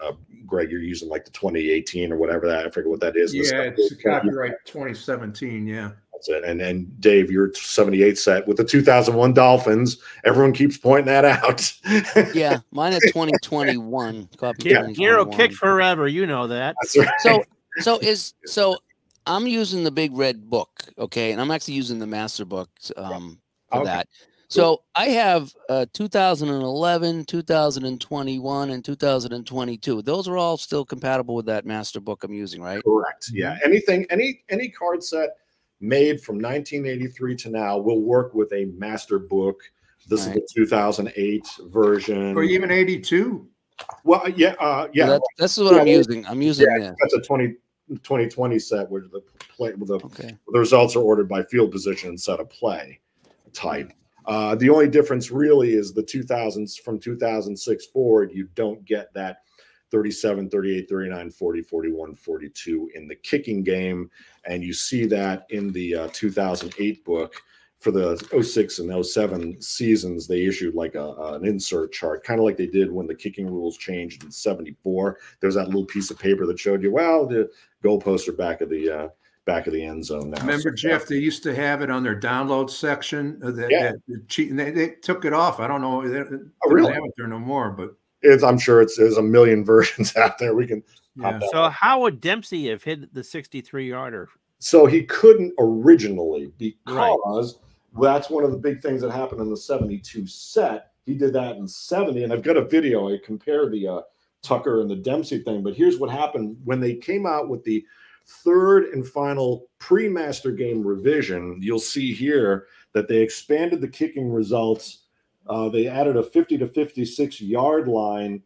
uh, Greg, you're using like the 2018 or whatever that, I forget what that is. Yeah, it's copyright 2017. Yeah. That's it. And and Dave, your 78 set with the 2001 Dolphins. Everyone keeps pointing that out. Yeah, mine at 2021. Copy Hero, hero 2021. kick forever. You know that. That's right. So so is so I'm using the big red book, okay, and I'm actually using the master book um for Okay. that. So I have uh 2011, 2021, and 2022. Those are all still compatible with that master book I'm using, right? Correct. Yeah. Anything, any any card set made from 1983 to now will work with a master book. This Right. is the 2008 version. Or even 82. well, yeah, uh, So yeah. that- this is what I'm using. I'm using yeah, this. that's a 20, 2020 set where the play the Okay. the results are ordered by field position instead of play type. Uh, the only difference really is the 2000s from 2006 forward, you don't get that 37, 38, 39, 40, 41, 42 in the kicking game. And you see that in the uh, 2008 book. For the 06 and 07 seasons, they issued like a, an insert chart, kind of like they did when the kicking rules changed in 74. There's that little piece of paper that showed you, well, the goalposts are back of the uh, back of the end zone now. Remember, So, Jeff, they used to have it on their download section. uh, That, Yeah. that the cheat, and they, they took it off. I don't know. They, don't really? have it there no more, but it's, I'm sure it's there's a million versions out there. We can. yeah. So how would Dempsey have hit the 63 yarder? So he couldn't originally Right. because that's one of the big things that happened in the 72 set. He did that in 70, and I've got a video. I compare the uh, Tucker and the Dempsey thing, but here's what happened when they came out with the third and final pre-master game revision. You'll see here that they expanded the kicking results. Uh, they added a 50 to 56 yard line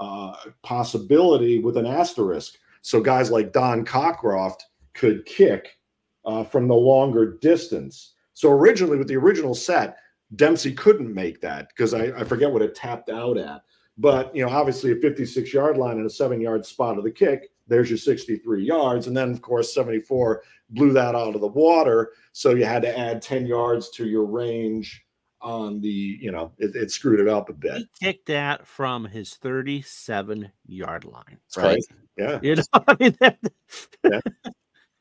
uh, possibility with an asterisk. So guys like Don Cockroft could kick uh, from the longer distance. So originally, with the original set, Dempsey couldn't make that because I, I forget what it tapped out at. But you know, obviously, a 56 yard line and a seven yard spot of the kick, there's your 63 yards. And then, of course, 74 blew that out of the water. So you had to add 10 yards to your range on the, you know, it, it screwed it up a bit. He kicked that from his 37 yard line. It's Right. crazy. Yeah. You know, I mean, that,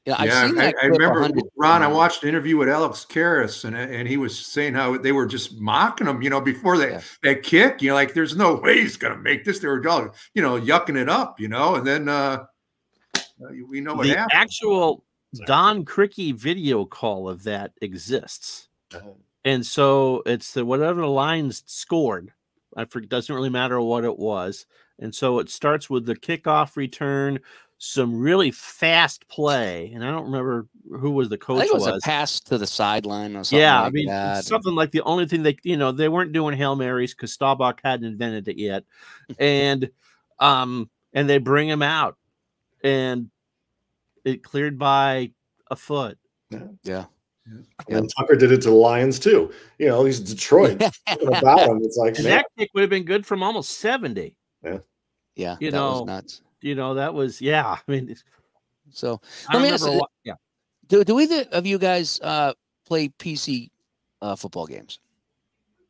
Yeah, I've yeah, seen I, that. I remember Ron. I watched an interview with Alex Karras, and and he was saying how they were just mocking him. You know, before that Yeah. that kick, you know, like there's no way he's gonna make this. They were all, you know, yucking it up. You know, and then uh we know what the happened. actual Don Criqui video call of that exists. Uh-huh. And so it's the whatever the lines scored. I forget doesn't really matter what it was. And so it starts with the kickoff return, some really fast play. And I don't remember who was the I coach think it was, was. a pass to the sideline or something. yeah, like I mean that. something like the only thing they you know, they weren't doing Hail Marys because Staubach hadn't invented it yet. and um and they bring him out and it cleared by a foot. Yeah. And Tucker did it to the Lions too. You know, he's Detroit. Something about him. It's like, And that kick would have been good from almost 70. yeah, yeah. You that was know, nuts. You know, that was yeah. I mean, it's- So I Let me ask remember. you- Yeah, do do either of you guys uh play PC uh football games?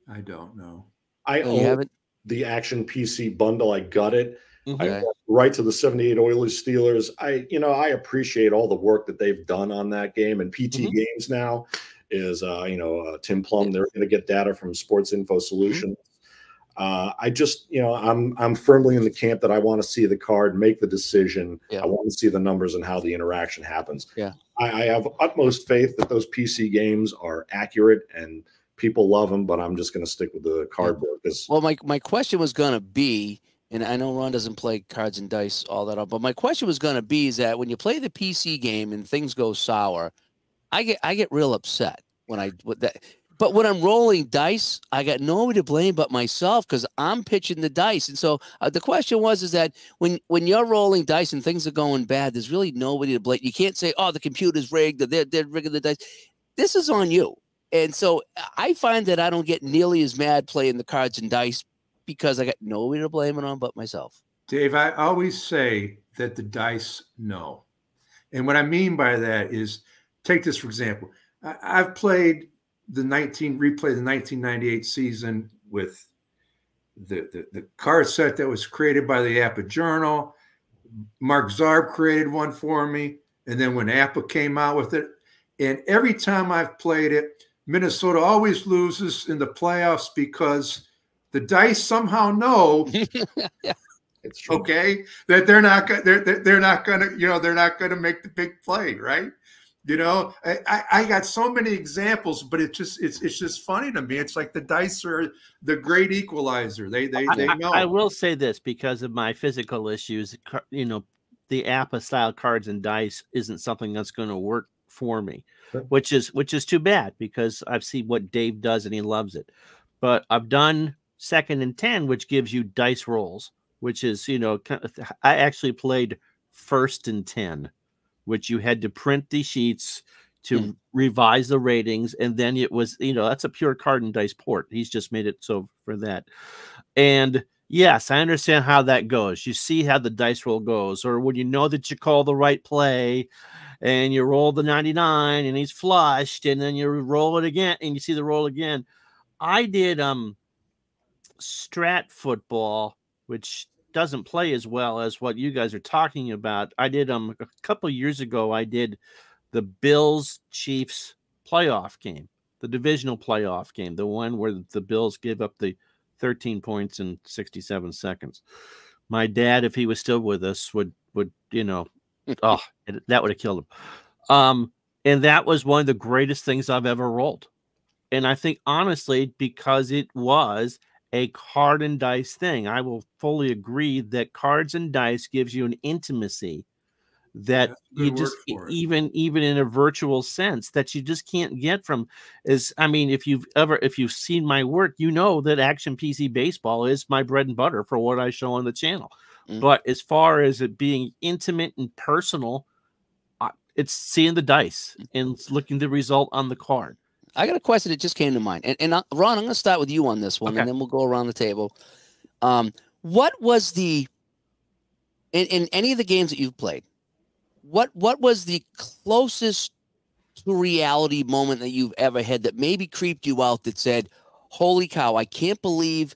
I don't know. I Oh, you own haven't? the Action PC bundle. I got it. Mhm. I right to the 78 Oilers Steelers. I, you know, I appreciate all the work that they've done on that game. And PT Mhm. Games now is, uh, you know, uh, Tim Plum. They're going to get data from Sports Info Solutions. Uh, I just, you know, I'm I'm firmly in the camp that I want to see the card make the decision. Yeah. I want to see the numbers and how the interaction happens. Yeah. I, I have utmost faith that those PC games are accurate and people love them. But I'm just going to stick with the cardboard because Well, my my question was gonna be, and I know Ron doesn't play cards and dice all that up, but my question was gonna be is that when you play the PC game and things go sour, I get I get real upset when I with that. But when I'm rolling dice, I got nobody to blame but myself because I'm pitching the dice. And so uh, the question was, is that when when you're rolling dice and things are going bad, there's really nobody to blame. You can't say, "Oh, the computer's rigged," "They're they're rigging the dice." This is on you And so I find that I don't get nearly as mad playing the cards and dice because I got nobody to blame it on but myself. Dave, I always say that the dice know. And what I mean by that is take this for example. I, I've played the 19 replay the 1998 season with the, the, the card set that was created by the APBA Journal. Mark Zarb created one for me. And then when APBA came out with it, and every time I've played it, Minnesota always loses in the playoffs because the dice somehow know yeah. It's true. okay that they're not go- they're they're not gonna you know they're not gonna make the big play right you know I, I I got so many examples but it's just it's it's just funny to me it's like the dice are the great equalizer they they they I, know I will say this because of my physical issues. You know, the APBA style cards and dice isn't something that's going to work for me, Sure. which is which is too bad because I've seen what Dave does and he loves it. But I've done second and ten, which gives you dice rolls, which is you know I actually played first and ten, which you had to print the sheets to revise the ratings, and then it was you know that's a pure card and dice port. He's just made it so for that, and yes, I understand how that goes. You see how the dice roll goes, or when you know that you call the right play, and you roll the ninety nine, and he's flushed, and then you roll it again, and you see the roll again. I did um strat football, which doesn't play as well as what you guys are talking about. I did um a couple years ago. I did the Bills Chiefs playoff game, the divisional playoff game, the one where the Bills give up the 13 points in 67 seconds. My dad, if he was still with us, would would you know, oh, it- that would have killed him. Um, and that was one of the greatest things I've ever rolled. And I think honestly, because it was a card and dice thing, I will fully agree that cards and dice gives you an intimacy that you just even even in a virtual sense that you just can't get from is i mean if you've ever if you've seen my work you know that action pc baseball is my bread and butter for what i show on the channel. Mm. but as far as it being intimate and personal it's seeing the dice and looking the result on the card I got a question that just came to mind, and, and uh, Ron, I'm going to start with you on this one, Okay. and then we'll go around the table. Um, what was the in, in any of the games that you've played? What what was the closest to reality moment that you've ever had that maybe creeped you out? That said, "Holy cow! I can't believe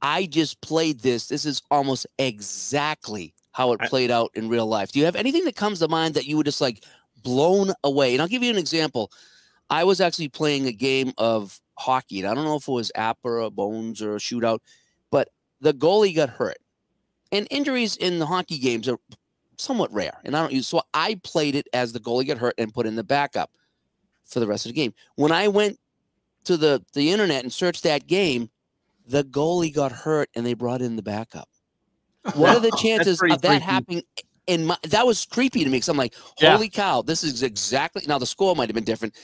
I just played this. This is almost exactly how it played out in real life." Do you have anything that comes to mind that you were just like blown away? And I'll give you an example. I was actually playing a game of hockey, and I don't know if it was APBA or Bones or a shootout, but the goalie got hurt. And injuries in the hockey games are somewhat rare, and I don't use. So I played it as the goalie got hurt and put in the backup for the rest of the game. When I went to the the internet and searched that game, the goalie got hurt and they brought in the backup. What are the chances of that freaky. happening? In my, that was creepy to me because I'm like, Yeah. holy cow, this is exactly now the score might have been different,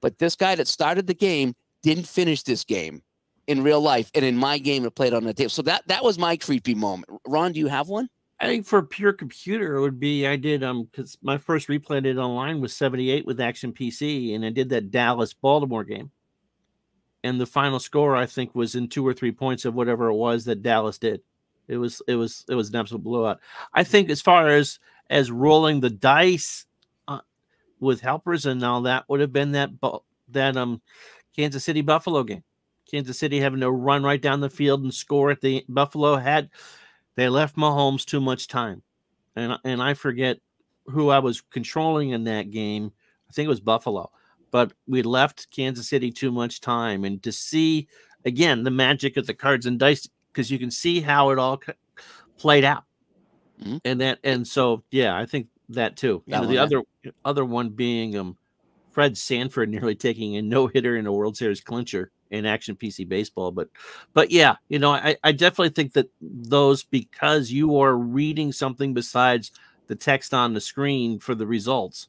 but this guy that started the game didn't finish this game in real life, and in my game it played on the tape. So that that was my creepy moment. Ron, do you have one? I think for pure computer, it would be I did um because my first replay I did online was 78 with Action PC, and I did that Dallas Baltimore game. And the final score I think was in two or three points of whatever it was that Dallas did. It was it was it was an absolute blowout. I think as far as as rolling the dice with helpers and all that would have been that that um Kansas City Buffalo game. Kansas City having to run right down the field and score at the Buffalo had they left Mahomes too much time. And and I forget who I was controlling in that game. I think it was Buffalo. But we left Kansas City too much time and to see again the magic of the cards and dice because you can see how it all played out. Mhm. And that and so yeah, I think that too. You That know, the one, other other one being um Fred Sanford nearly taking a no hitter in a World Series clincher in action PC baseball. But but yeah, you know, I, I definitely think that those because you are reading something besides the text on the screen for the results,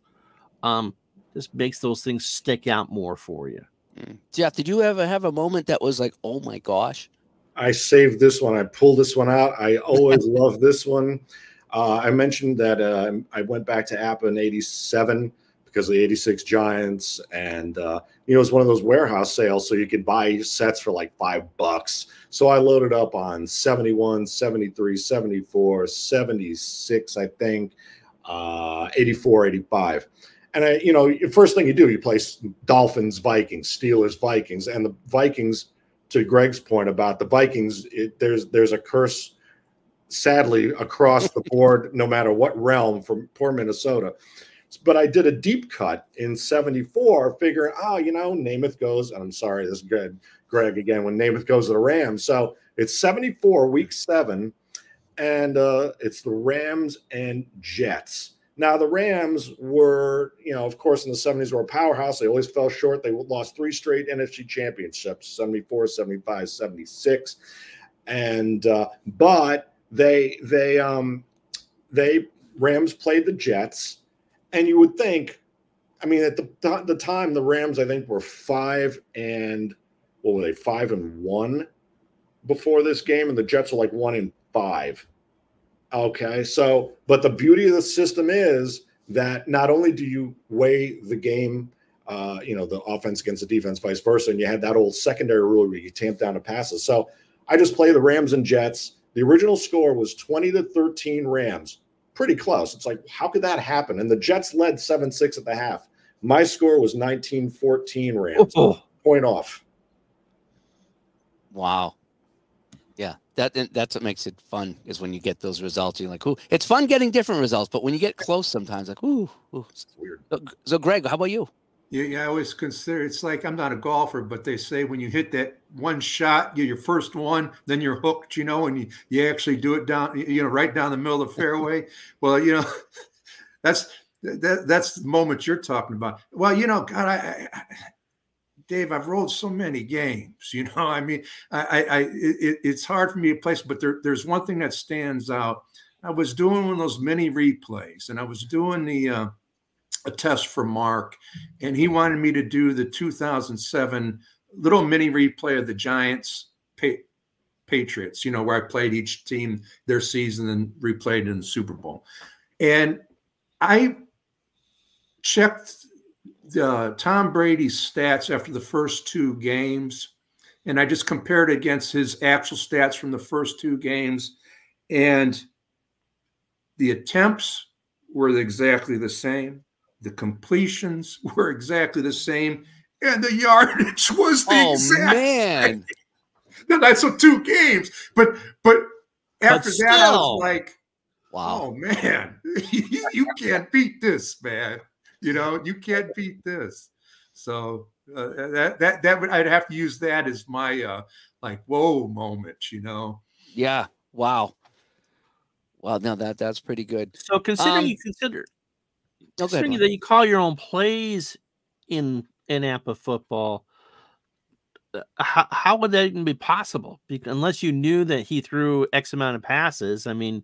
um, just makes those things stick out more for you. Mm. Jeff, did you ever have a moment that was like, oh my gosh? I saved this one. I pulled this one out. I always love this one. Uh, I mentioned that uh, I went back to APBA in '87 because of the 86 Giants. And, uh, you know, it's one of those warehouse sales. So you could buy sets for like five bucks. So I loaded up on 71, 73, 74, 76, I think, uh, 84, 85. And I, you know, first thing you do, you play Dolphins, Vikings, Steelers, Vikings, and the Vikings. To Greg's point about the Vikings, it, there's there's a curse, sadly, across the board, no matter what realm, from poor Minnesota. But I did a deep cut in '74, figuring, oh, you know, Namath goes. I'm sorry, this is good, Greg again. When Namath goes to the Rams, so it's '74, Week Seven, and uh, it's the Rams and Jets now, the Rams were, you know, of course, in the 70s were a powerhouse. They always fell short. They lost three straight NFC championships 74, 75, 76. And, uh, but they, they, um, they, Rams played the Jets. And you would think, I mean, at the, the time, the Rams, I think, were five and, what were they, five and one before this game. And the Jets were like one and five. Okay. So, but the beauty of the system is that not only do you weigh the game, uh, you know, the offense against the defense, vice versa, and you had that old secondary rule where you tamp down the passes. So I just play the Rams and Jets. The original score was 20 to 13 Rams. Pretty close. It's like, how could that happen? And the Jets led 7 6 at the half. My score was 19 14 Rams. Oh. Point off. Wow yeah that that's what makes it fun is when you get those results you're like ooh it's fun getting different results but when you get close sometimes like ooh, ooh. it's weird so, so greg how about you yeah, I always consider it's like I'm not a golfer, but they say when you hit that one shot, you your first one, then you're hooked, you know, and you, you actually do it down, you know, right down the middle of the fairway. well, you know, that's that, that's the moment you're talking about. Well, you know, God, I, I Dave, I've rolled so many games. You know, I mean, I, I, it, it's hard for me to place, but there, there's one thing that stands out. I was doing one of those mini replays, and I was doing the uh, a test for Mark, and he wanted me to do the 2007 little mini replay of the Giants Patriots. You know, where I played each team their season and replayed in the Super Bowl, and I checked uh, Tom Brady's stats after the first two games, and I just compared it against his actual stats from the first two games, and the attempts were exactly the same, the completions were exactly the same, and the yardage was the oh, exact man. Now, that's so two games, but but after but that, I was like, "Wow, oh man, you can't beat this, man." you know, you can't beat this. So uh, that that that would I'd have to use that as my uh, like whoa moment, you know. Yeah. Wow. Well, no, that that's pretty good. So considering um, you consider considering that you call your own plays in in APBA football, uh, how, how would that even be possible? Because unless you knew that he threw X amount of passes, I mean,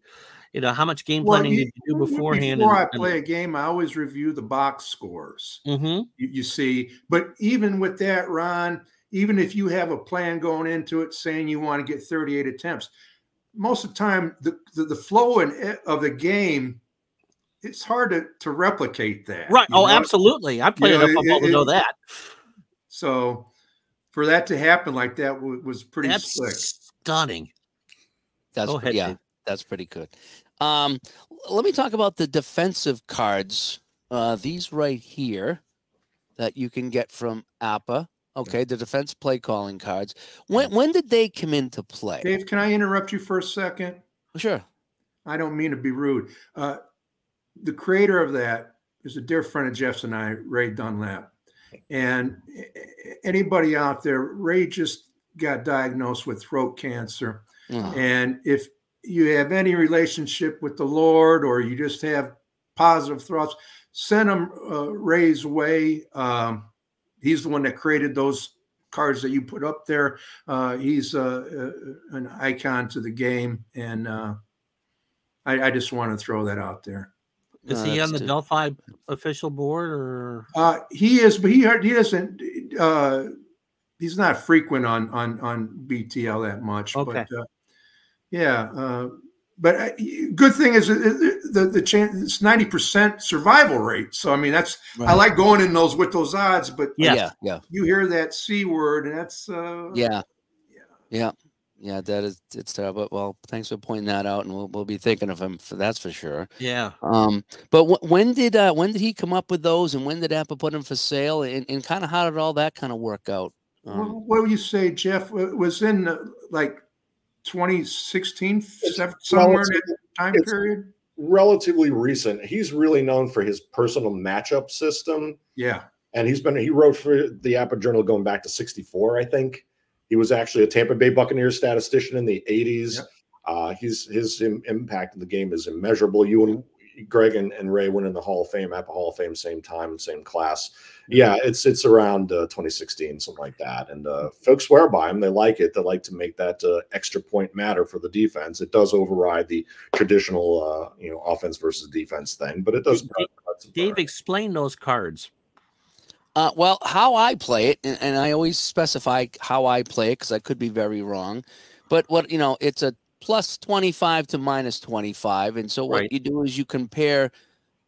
you know, how much game planning well, did you do beforehand? Before and, I play a game, I always review the box scores. Mm-hmm. You, you, see, but even with that, Ron, even if you have a plan going into it saying you want to get 38 attempts, most of the time the, the, the flow in, eh, of the game it's hard to, to replicate that. Right. Oh, know? absolutely. I played you know, enough football to know that. So for that to happen like that was, was pretty That's slick. Stunning. That's Go ahead, yeah, that's pretty good. Um, let me talk about the defensive cards. Uh, these right here that you can get from APBA. Okay, the defense play calling cards. When when did they come into play? Dave, can I interrupt you for a second? Sure. I don't mean to be rude. Uh, the creator of that is a dear friend of Jeff's and I, Ray Dunlap. And anybody out there, Ray just got diagnosed with throat cancer. Oh. And if you have any relationship with the Lord or you just have positive thoughts, send them uh, Ray's way. Um, he's the one that created those cards that you put up there. Uh, he's uh, uh an icon to the game, and uh, I, I, just want to throw that out there. Is he on the too. Delphi official board, or uh, he is? But he he doesn't. Uh, he's not frequent on on on BTL that much. Okay. But yeah, uh, but uh, good thing is uh, the the chance it's ninety percent survival rate. So I mean that's right. I like going in those with those odds. But yeah, yeah, yeah. You hear that c word, and that's uh, yeah, yeah, yeah, yeah. That is it's terrible. Well, thanks for pointing that out, and we'll we'll be thinking of him for that's for sure. Yeah. Um. But w- when did uh when did he come up with those, and when did APBA put them for sale, and, and kind of how did all that kind of work out? Um, what would you say, Jeff? Was in uh, like 2016, somewhere in that time period? Relatively recent. He's really known for his personal matchup system. Yeah. And he's been, he wrote for the APBA Journal going back to 64, I think. He was actually a Tampa Bay Buccaneers statistician in the 80s. Yep. Uh, he's, his impact in the game is immeasurable. You and Greg and, and Ray went in the Hall of Fame at the Hall of Fame same time, same class. Yeah, it's it's around uh, 2016, something like that. And uh, folks swear by him; they like it. They like to make that uh, extra point matter for the defense. It does override the traditional, uh, you know, offense versus defense thing, but it does. Dave, Dave explain those cards. Uh, well, how I play it, and, and I always specify how I play it because I could be very wrong. But what you know, it's a plus 25 to minus 25. And so what right. you do is you compare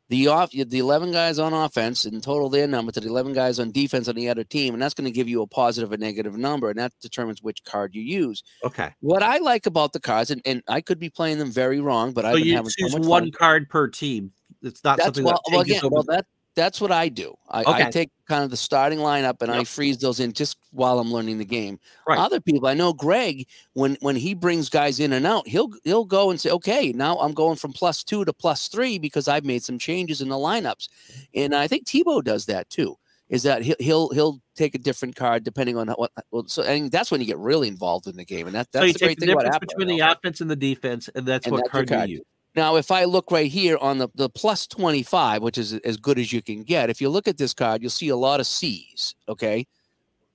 the off the 11 guys on offense and total their number to the 11 guys on defense on the other team and that's going to give you a positive or negative number and that determines which card you use okay what i like about the cards and, and i could be playing them very wrong but so i've been you having choose so one fun. card per team it's not that's something well, that well again well that that's what I do. I, okay. I, take kind of the starting lineup and yep. I freeze those in just while I'm learning the game. Right. Other people, I know Greg, when when he brings guys in and out, he'll he'll go and say, okay, now I'm going from plus two to plus three because I've made some changes in the lineups, and I think Tebow does that too. Is that he'll he'll, he'll take a different card depending on what. Well, so and that's when you get really involved in the game, and that that's so the take the difference between the offense and the defense, and that's and what that's card, card you use. Now, if I look right here on the, the plus 25, which is as good as you can get, if you look at this card, you'll see a lot of C's. Okay.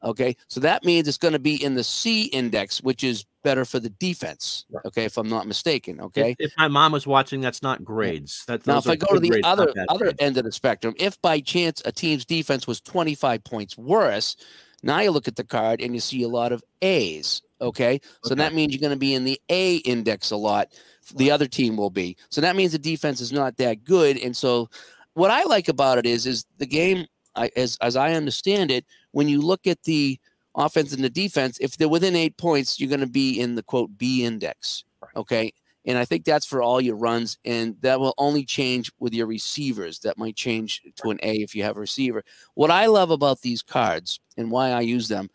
Okay. So that means it's going to be in the C index, which is better for the defense. Okay. If I'm not mistaken. Okay. If, if my mom was watching, that's not grades. That's now, if I go to the other other end of the spectrum, if by chance a team's defense was 25 points worse, now you look at the card and you see a lot of A's. Okay. So that means you're going to be in the A index a lot the other team will be. So that means the defense is not that good. And so what I like about it is is the game I, as as I understand it, when you look at the offense and the defense, if they're within eight points, you're going to be in the quote B index. Okay. And I think that's for all your runs, and that will only change with your receivers. That might change to an A if you have a receiver. What I love about these cards and why I use them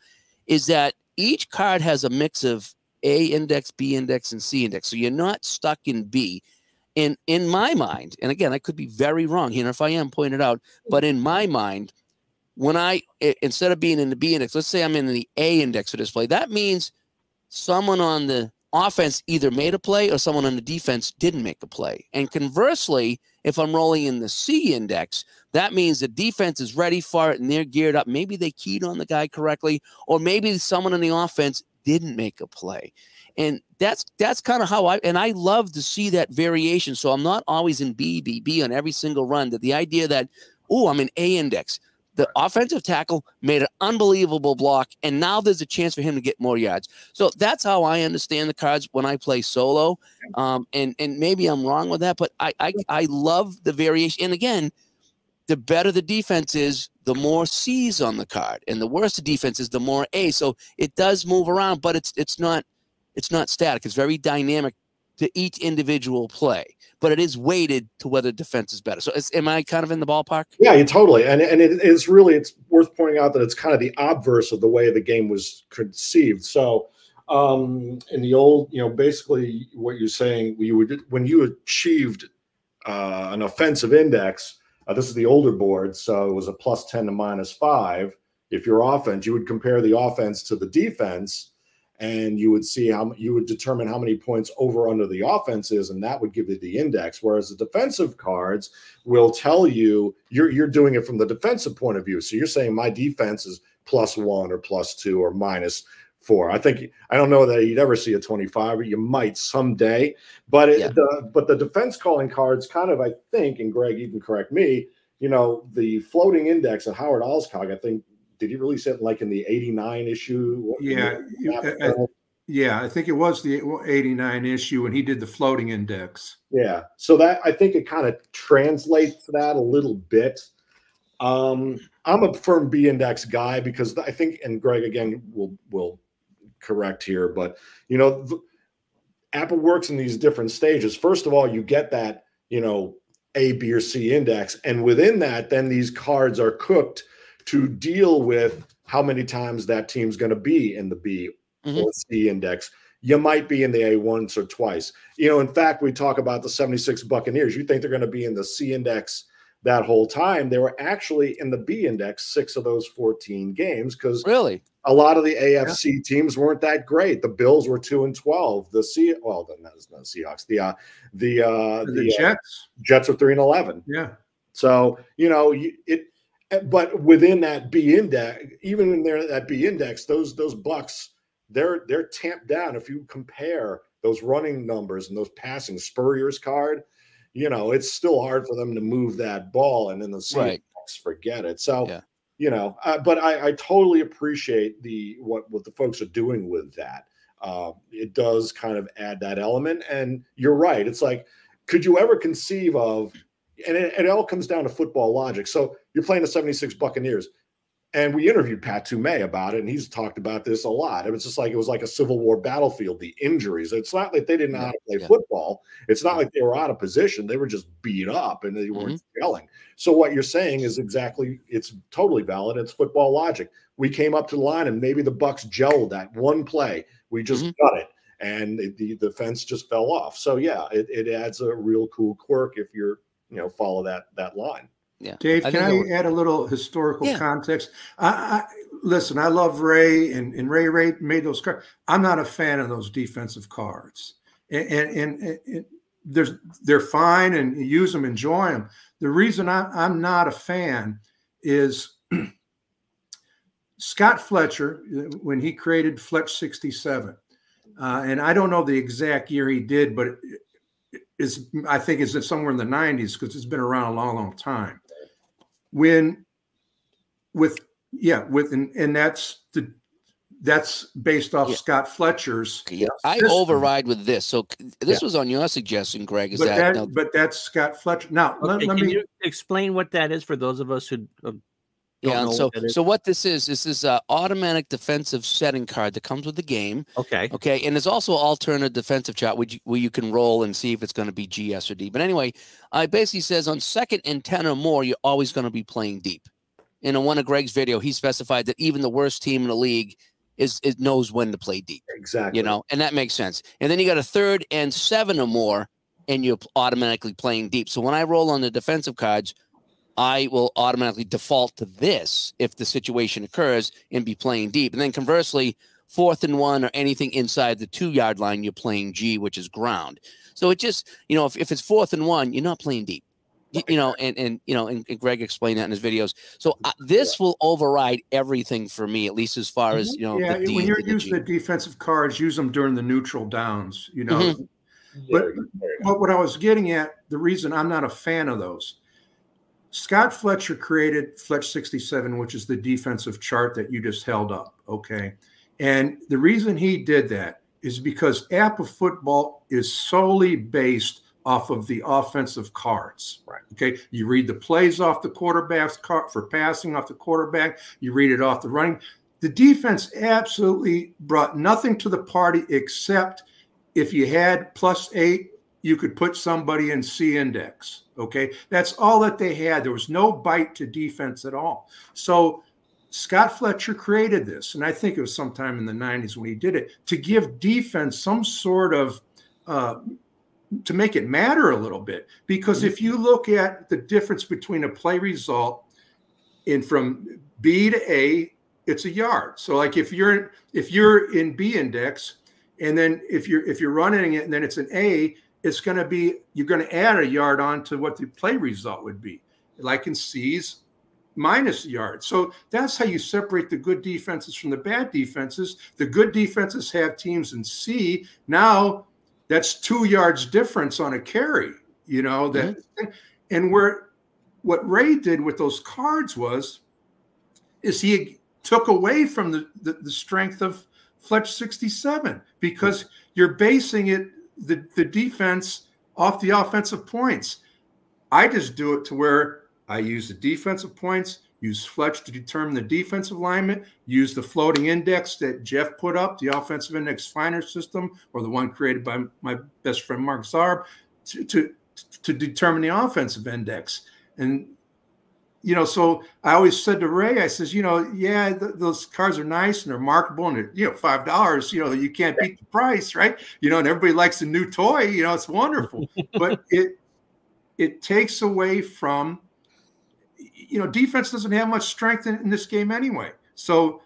is that each card has a mix of a index, B index, and C index. So you're not stuck in B. In in my mind, and again, I could be very wrong here. If I am, pointed out. But in my mind, when I instead of being in the B index, let's say I'm in the A index for this play, that means someone on the offense either made a play or someone on the defense didn't make a play. And conversely, if I'm rolling in the C index, that means the defense is ready for it and they're geared up. Maybe they keyed on the guy correctly, or maybe someone on the offense didn't make a play. And that's that's kind of how I and I love to see that variation. So I'm not always in B, B, B on every single run. That the idea that, oh, I'm in A index. The offensive tackle made an unbelievable block, and now there's a chance for him to get more yards. So that's how I understand the cards when I play solo. Um, and and maybe I'm wrong with that, but I I, I love the variation. And again, the better the defense is, the more C's on the card, and the worse the defense is, the more A. So it does move around, but it's it's not it's not static. It's very dynamic to each individual play, but it is weighted to whether defense is better. So is, am I kind of in the ballpark? Yeah, you totally. And and it is really it's worth pointing out that it's kind of the obverse of the way the game was conceived. So um, in the old, you know, basically what you're saying, you would when you achieved uh, an offensive index uh, this is the older board, so it was a plus 10 to minus five. If your offense, you would compare the offense to the defense, and you would see how you would determine how many points over under the offense is, and that would give you the index. Whereas the defensive cards will tell you you're you're doing it from the defensive point of view. So you're saying my defense is plus one or plus two or minus four. I think I don't know that you'd ever see a 25, but you might someday. But it, yeah. the but the defense calling cards kind of, I think, and Greg, even correct me, you know, the floating index of Howard Alskog, I think, did he release it like in the 89 issue? Yeah. Yeah, I think it was the 89 issue and he did the floating index. Yeah. So that I think it kind of translates that a little bit. Um, I'm a firm B index guy because I think, and Greg again will will correct here, but you know, the, APBA works in these different stages. First of all, you get that you know A, B, or C index, and within that, then these cards are cooked to deal with how many times that team's going to be in the B mm-hmm. or C index. You might be in the A once or twice. You know, in fact, we talk about the 76 Buccaneers. You think they're going to be in the C index that whole time. They were actually in the B index six of those 14 games because really a lot of the AFC yeah. teams weren't that great. The Bills were two and 12. The C well, then that's not Seahawks. The uh, the uh, the, the uh, Jets uh, Jets were three and 11. Yeah. So you know it, but within that B index, even in there that B index, those those Bucks they're they're tamped down. If you compare those running numbers and those passing Spurrier's card you know, it's still hard for them to move that ball. And then the Seahawks right. forget it. So, yeah. You know, uh, but I, I, totally appreciate the what what the folks are doing with that. Uh, it does kind of add that element. And you're right. It's like, could you ever conceive of, and it, it all comes down to football logic. So you're playing the 76 Buccaneers. And we interviewed Pat Toomey about it, and he's talked about this a lot. It was just like it was like a Civil War battlefield. The injuries. It's not like they didn't know how to play yeah. football. It's not like they were out of position. They were just beat up and they weren't mm-hmm. yelling. So what you're saying is exactly. It's totally valid. It's football logic. We came up to the line, and maybe the Bucks gelled that one play. We just mm-hmm. got it, and the, the defense just fell off. So yeah, it, it adds a real cool quirk if you're you know follow that that line. Yeah. Dave, I can I add a little historical yeah. context? I, I, listen, I love Ray and, and Ray Ray made those cards. I'm not a fan of those defensive cards. And, and, and, and there's they're fine and use them, enjoy them. The reason I, I'm not a fan is Scott Fletcher, when he created Fletch 67, uh, and I don't know the exact year he did, but it is I think it's somewhere in the 90s because it's been around a long, long time when with yeah with and, and that's the that's based off yeah. Scott Fletcher's. Yeah, I override with this. So this yeah. was on your suggestion, Greg. Is but that, that but that's Scott Fletcher. Now, okay, let, let can me you explain what that is for those of us who uh, yeah, so so what this is, this is an automatic defensive setting card that comes with the game. Okay. Okay, and there's also alternate defensive chart where you, where you can roll and see if it's going to be G, S, or D. But anyway, uh, it basically says on second and ten or more, you're always going to be playing deep. And in one of Greg's video, he specified that even the worst team in the league is it knows when to play deep. Exactly. You know, and that makes sense. And then you got a third and seven or more, and you're automatically playing deep. So when I roll on the defensive cards I will automatically default to this if the situation occurs and be playing deep. And then conversely, fourth and one or anything inside the two yard line, you're playing G, which is ground. So it just, you know, if, if it's fourth and one, you're not playing deep. You, you know, and and you know, and, and, Greg explained that in his videos. So uh, this will override everything for me, at least as far as you know. Yeah, D, when you're using the defensive cards, use them during the neutral downs. You know, mm-hmm. but but what I was getting at, the reason I'm not a fan of those Scott Fletcher created Fletch 67, which is the defensive chart that you just held up. Okay. And the reason he did that is because APBA football is solely based off of the offensive cards. Right. Okay. You read the plays off the quarterback's card for passing off the quarterback, you read it off the running. The defense absolutely brought nothing to the party except if you had plus eight you could put somebody in C index. Okay. That's all that they had. There was no bite to defense at all. So Scott Fletcher created this, and I think it was sometime in the 90s when he did it to give defense some sort of uh, to make it matter a little bit. Because if you look at the difference between a play result in from B to A, it's a yard. So like if you're if you're in B index, and then if you're if you're running it and then it's an A, it's going to be you're going to add a yard on to what the play result would be, like in C's minus yards. So that's how you separate the good defenses from the bad defenses. The good defenses have teams in C. Now that's two yards difference on a carry. You know that, mm-hmm. and where what Ray did with those cards was, is he took away from the, the, the strength of Fletch 67 because you're basing it the, the defense off the offensive points. I just do it to where I use the defensive points, use Fletch to determine the defensive alignment, use the floating index that Jeff put up, the offensive index finder system, or the one created by my best friend Mark Zarb, to, to, to determine the offensive index. And you know, so I always said to Ray, I says, you know, yeah, th those cars are nice and they're marketable, and they're, you know, five dollars, you know, you can't beat the price, right? You know, and everybody likes a new toy, you know, it's wonderful, but it it takes away from, you know, defense doesn't have much strength in, in this game anyway. So,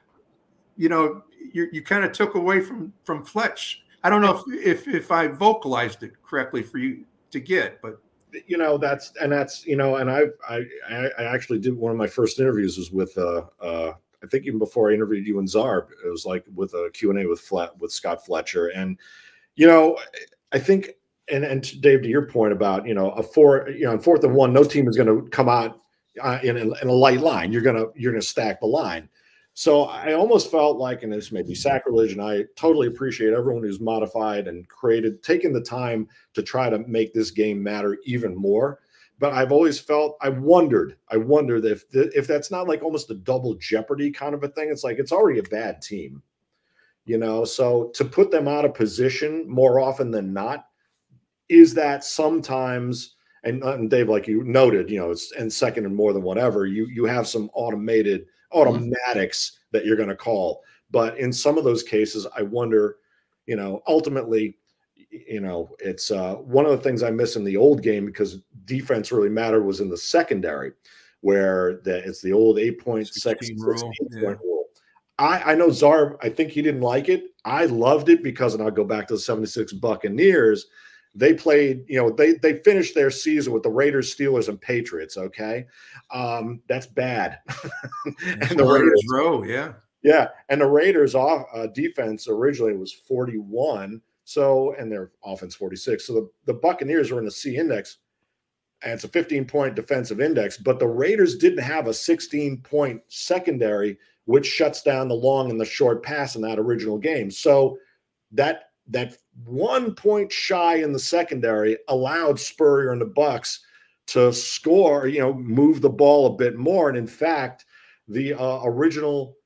you know, you you kind of took away from from Fletch. I don't know if if if I vocalized it correctly for you to get, but you know that's and that's you know and i i i actually did one of my first interviews was with uh uh i think even before i interviewed you and zarb it was like with a q&a with Flet, with scott fletcher. And you know i think and and dave to your point about you know a four you know so I almost felt like, and this may be sacrilege, and I totally appreciate everyone who's modified and created, taking the time to try to make this game matter even more. But I've always felt, I wondered, I wondered if if that's not like almost a double jeopardy kind of a thing. It's like it's already a bad team, you know. So to put them out of position more often than not, is that sometimes and, and Dave, like you noted, you know, it's and second and more than whatever, you you have some automated automatics that you're going to call. But in some of those cases, I wonder, you know, ultimately, you know, it's uh, one of the things I miss in the old game because defense really mattered was in the secondary, where the, it's the old eight point, 16 rule. Yeah. rule. I, I know Zarb, I think he didn't like it. I loved it because, and I'll go back to the 76 Buccaneers they played, you know, they they finished their season with the Raiders, Steelers, and Patriots. Okay, um, that's bad. and the Raiders row, yeah, yeah, and the Raiders off uh, defense originally was forty one. So and their offense forty six. So the, the Buccaneers were in the C index, and it's a fifteen point defensive index. But the Raiders didn't have a sixteen point secondary, which shuts down the long and the short pass in that original game. So that that one point shy in the secondary allowed Spurrier and the Bucks to score, you know, move the ball a bit more. And in fact, the uh, original,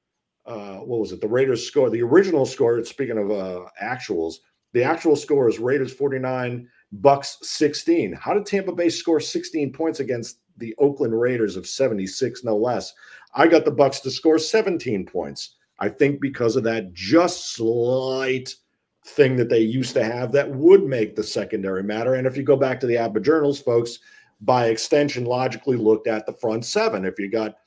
uh, what was it? The Raiders score, the original score, speaking of uh, actuals, the actual score is Raiders 49, Bucks 16. How did Tampa Bay score 16 points against the Oakland Raiders of 76, no less? I got the Bucks to score 17 points. I think because of that just slight – thing that they used to have that would make the secondary matter. And if you go back to the APBA journals, folks, by extension, logically looked at the front seven. If you got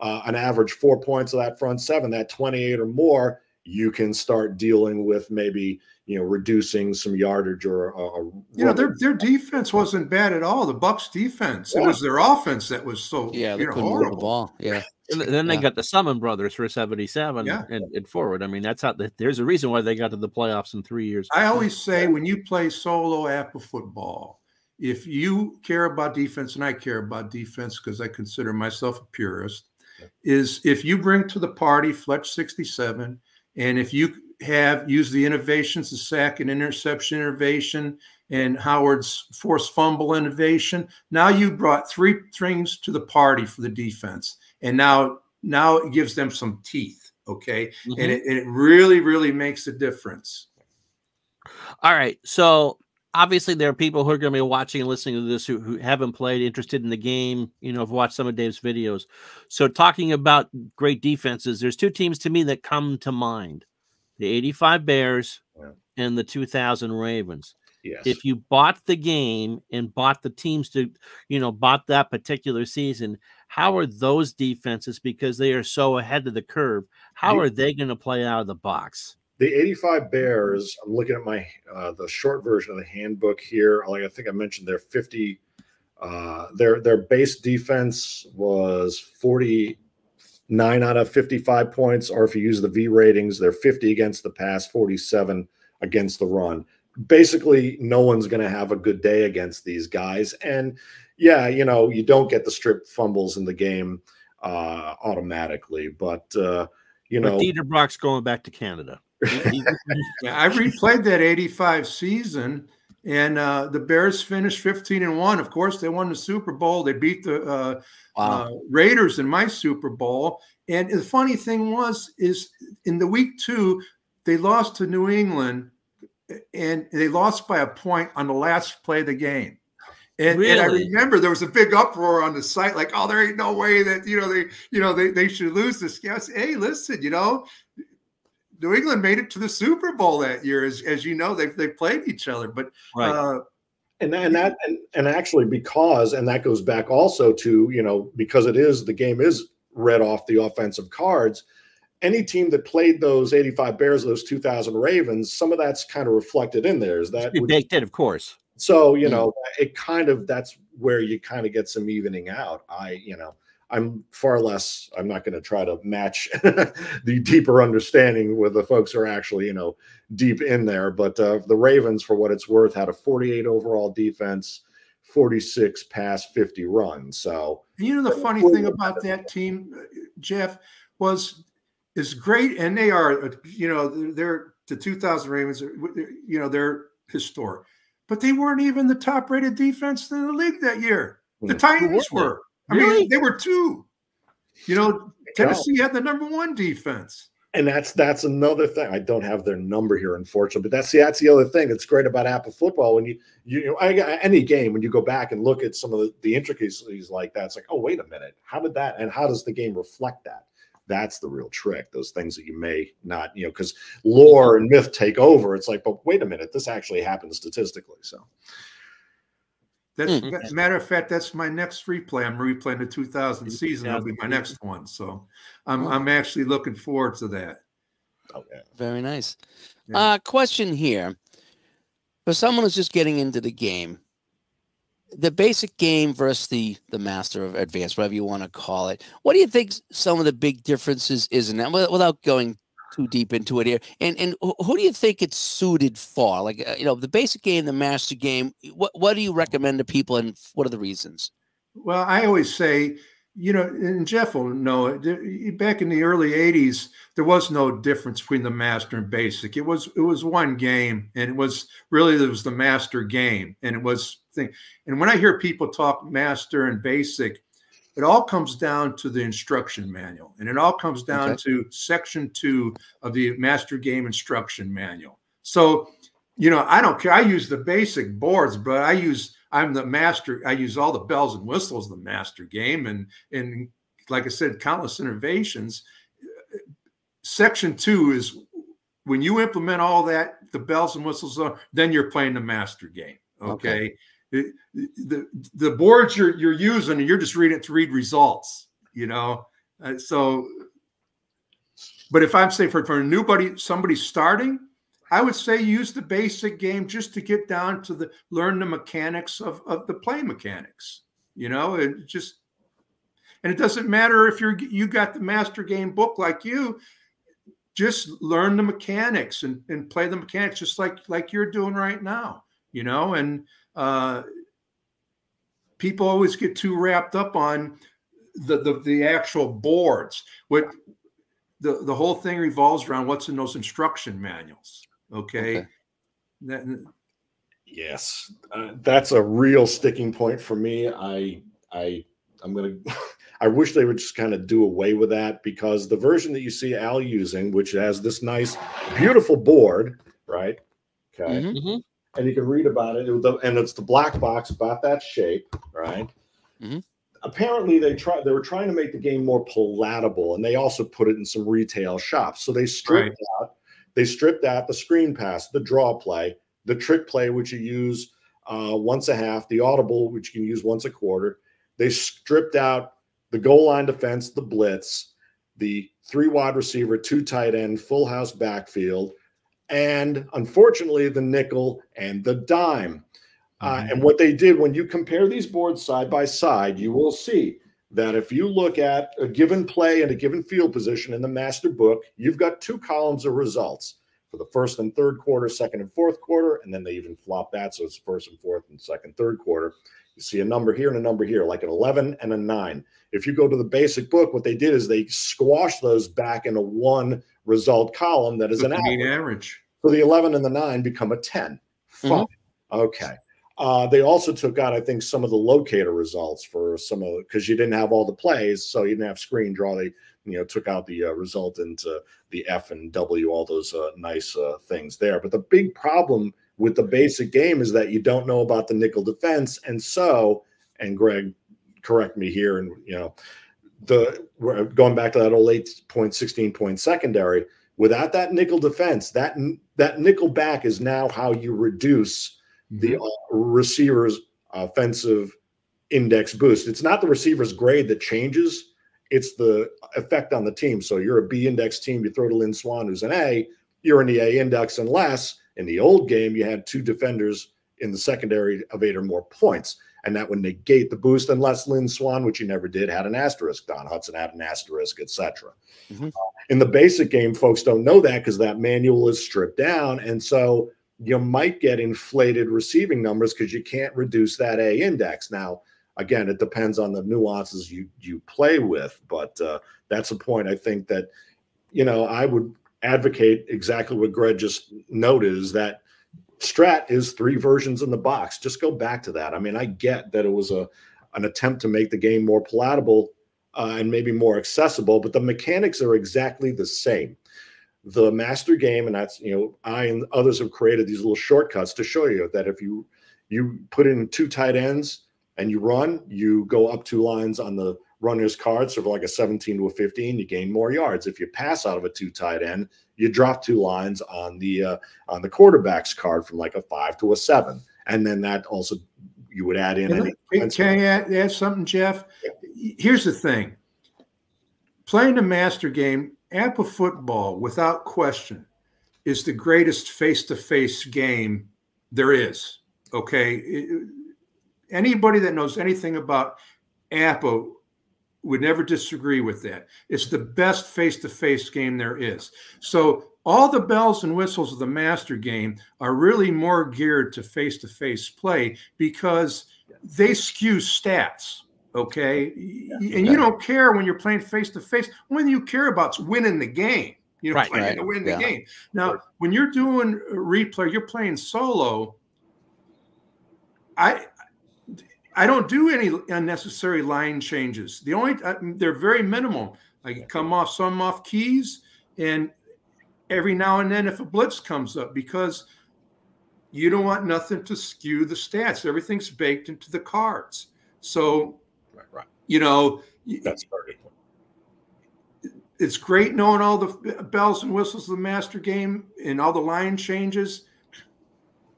uh, an average four points of that front seven, that 28 or more, you can start dealing with maybe you know reducing some yardage or uh, you know their their defense wasn't bad at all. The Bucks defense, yeah. it was their offense that was so yeah, they know, couldn't horrible. the ball. Yeah, and then they got the Selmon brothers for 77 yeah. and, and, forward. I mean, that's how the, there's a reason why they got to the playoffs in three years. I always say when you play solo APBA football, if you care about defense, and I care about defense because I consider myself a purist, is if you bring to the party Fletch 67, and if you have used the innovations, the sack and interception innovation, and Howard's forced fumble innovation, now you brought three things to the party for the defense. And now now it gives them some teeth okay? Mm-hmm. and, it, and it really really makes a difference. All right so obviously there are people who are going to be watching and listening to this who, who haven't played interested in the game you know have watched some of dave's videos so talking about great defenses there's two teams to me that come to mind the 85 bears yeah. and the 2000 ravens Yes. If you bought the game and bought the teams to, you know, bought that particular season, how are those defenses because they are so ahead of the curve? How are they going to play out of the box? The 85 Bears, I'm looking at my uh, the short version of the handbook here. Like I think I mentioned their 50 uh, their their base defense was 49 out of 55 points, or if you use the V ratings, they're 50 against the pass, 47 against the run basically no one's going to have a good day against these guys. And yeah, you know, you don't get the strip fumbles in the game uh, automatically, but uh, you know, but Dieter Brock's going back to Canada. Yeah, I replayed that 85 season and uh, the Bears finished 15 and 1. Of course, they won the Super Bowl. They beat the uh, wow. uh, Raiders in my Super Bowl. And the funny thing was, is in the week two, they lost to New England and they lost by a point on the last play of the game. And, really? and, I remember there was a big uproar on the site, like, "Oh, there ain't no way that you know they, you know, they, they should lose this." game. hey, listen, you know, New England made it to the Super Bowl that year, as, as you know, they've they played each other. But right. Uh, and and that and, and actually because and that goes back also to you know because it is the game is read off the offensive cards. Any team that played those 85 Bears, those 2000 Ravens, some of that's kind of reflected in there. Is that baked in, of course. So you know, it kind of that's where you kind of get some evening out. I you know, I'm far less. I'm not going to try to match the deeper understanding with the folks who are actually you know deep in there. But uh, the Ravens, for what it's worth, had a 48 overall defense. 46 pass 50 runs so you know the funny thing about that team jeff was is great and they are you know they're the 2000 ravens you know they're historic but they weren't even the top rated defense in the league that year. The hmm. Titans were. I really? mean, they were two. You know, Tennessee had the number one defense. And that's that's another thing. I don't have their number here, unfortunately, but that's the that's the other thing. that's great about APBA football when you you, you know any game when you go back and look at some of the, the intricacies like that. It's like, oh wait a minute, how did that and how does the game reflect that? that's the real trick those things that you may not you know because lore and myth take over it's like but wait a minute this actually happened statistically so that's mm. matter of fact that's my next replay i'm replaying the 2000 season that'll be my next one so i'm, I'm actually looking forward to that okay very nice yeah. uh question here for someone who's just getting into the game the basic game versus the the master of advanced, whatever you want to call it. What do you think some of the big differences is in that? Without going too deep into it here, and and who do you think it's suited for? Like uh, you know, the basic game, the master game. What what do you recommend to people, and what are the reasons? Well, I always say you know, and Jeff will know it. Back in the early '80s, there was no difference between the master and basic. It was it was one game, and it was really it was the master game, and it was thing. And when I hear people talk master and basic, it all comes down to the instruction manual, and it all comes down okay. to section two of the master game instruction manual. So, you know, I don't care. I use the basic boards, but I use I'm the master. I use all the bells and whistles, of the master game, and and like I said, countless innovations. Section two is when you implement all that, the bells and whistles, then you're playing the master game. Okay. okay. The, the boards you're you're using, and you're just reading it to read results. You know, uh, so. But if I'm saying for for a nobody, somebody starting, I would say use the basic game just to get down to the learn the mechanics of, of the play mechanics. You know, and just and it doesn't matter if you're you got the master game book like you, just learn the mechanics and, and play the mechanics just like like you're doing right now, you know, and uh people always get too wrapped up on the the, the actual boards. What the, the whole thing revolves around what's in those instruction manuals Okay. okay. That, yes, uh, that's a real sticking point for me. I I I'm gonna. I wish they would just kind of do away with that because the version that you see Al using, which has this nice, beautiful board, right? Okay. Mm-hmm. mm-hmm. And you can read about it, and it's the black box about that shape, right? Mm-hmm. Apparently, they try they were trying to make the game more palatable, and they also put it in some retail shops. So they stripped right. out they stripped out the screen pass, the draw play, the trick play, which you use uh, once a half, the audible, which you can use once a quarter. They stripped out the goal line defense, the blitz, the three wide receiver, two tight end, full house backfield, and unfortunately, the nickel and the dime. Uh, mm-hmm. and what they did when you compare these boards side by side, you will see that if you look at a given play and a given field position in the master book, you've got two columns of results for the first and third quarter, second and fourth quarter, and then they even flop that. So it's first and fourth and second, third quarter. You see a number here and a number here, like an 11 and a nine. If you go to the basic book, what they did is they squashed those back into one result column that is an average. average. So the 11 and the 9 become a 10. Fine. Okay. Uh, they also took out, I think, some of the locator results for some of because you didn't have all the plays, so you didn't have screen draw. They, you know, took out the uh, result into the F and W, all those uh, nice uh, things there. But the big problem with the basic game is that you don't know about the nickel defense, and so, and Greg, correct me here, and you know, the going back to that old eight point sixteen point secondary. Without that nickel defense, that that nickel back is now how you reduce the uh, receiver's offensive index boost. It's not the receiver's grade that changes, it's the effect on the team. So you're a B index team, you throw to Lynn Swann, who's an A, you're in the A index, unless in the old game you had two defenders in the secondary of eight or more points. And that would negate the boost, unless Lynn Swann, which he never did, had an asterisk. Don Hutson had an asterisk, etc. Mhm. Uh, in the basic game, folks don't know that because that manual is stripped down. And so you might get inflated receiving numbers because you can't reduce that A index. Now, again, it depends on the nuances you you play with, but uh, that's a point I think that you know I would advocate exactly what Greg just noted is that Strat is three versions in the box. Just go back to that. I mean, I get that it was a an attempt to make the game more palatable uh, and maybe more accessible, but the mechanics are exactly the same the master game and that's you know i and others have created these little shortcuts to show you that if you you put in two tight ends and you run you go up two lines on the runner's card so for like a 17 to a 15 you gain more yards if you pass out of a two tight end you drop two lines on the uh, on the quarterback's card from like a five to a seven and then that also you would add in Can, any I- can, I add, add something, Jeff? Here's the thing. Playing the master game, APBA football, without question, is the greatest face-to-face game there is. Okay. It- anybody that knows anything about APBA would never disagree with that. It's the best face-to-face game there is. So all the bells and whistles of the master game are really more geared to face-to-face play because they skew stats. Okay. And you don't care when you're playing face-to-face. When you care about is winning the game. You know, Right, playing right, to win yeah. the game. Now, when you're doing replay, you're playing solo. I I don't do any unnecessary line changes. The only uh, they're very minimal. I come off some off keys, and every now and then if a blitz comes up because you don't want nothing to skew the stats. Everything's baked into the cards. So right, right. you know that's very it's great knowing all the bells and whistles of the master game and all the line changes.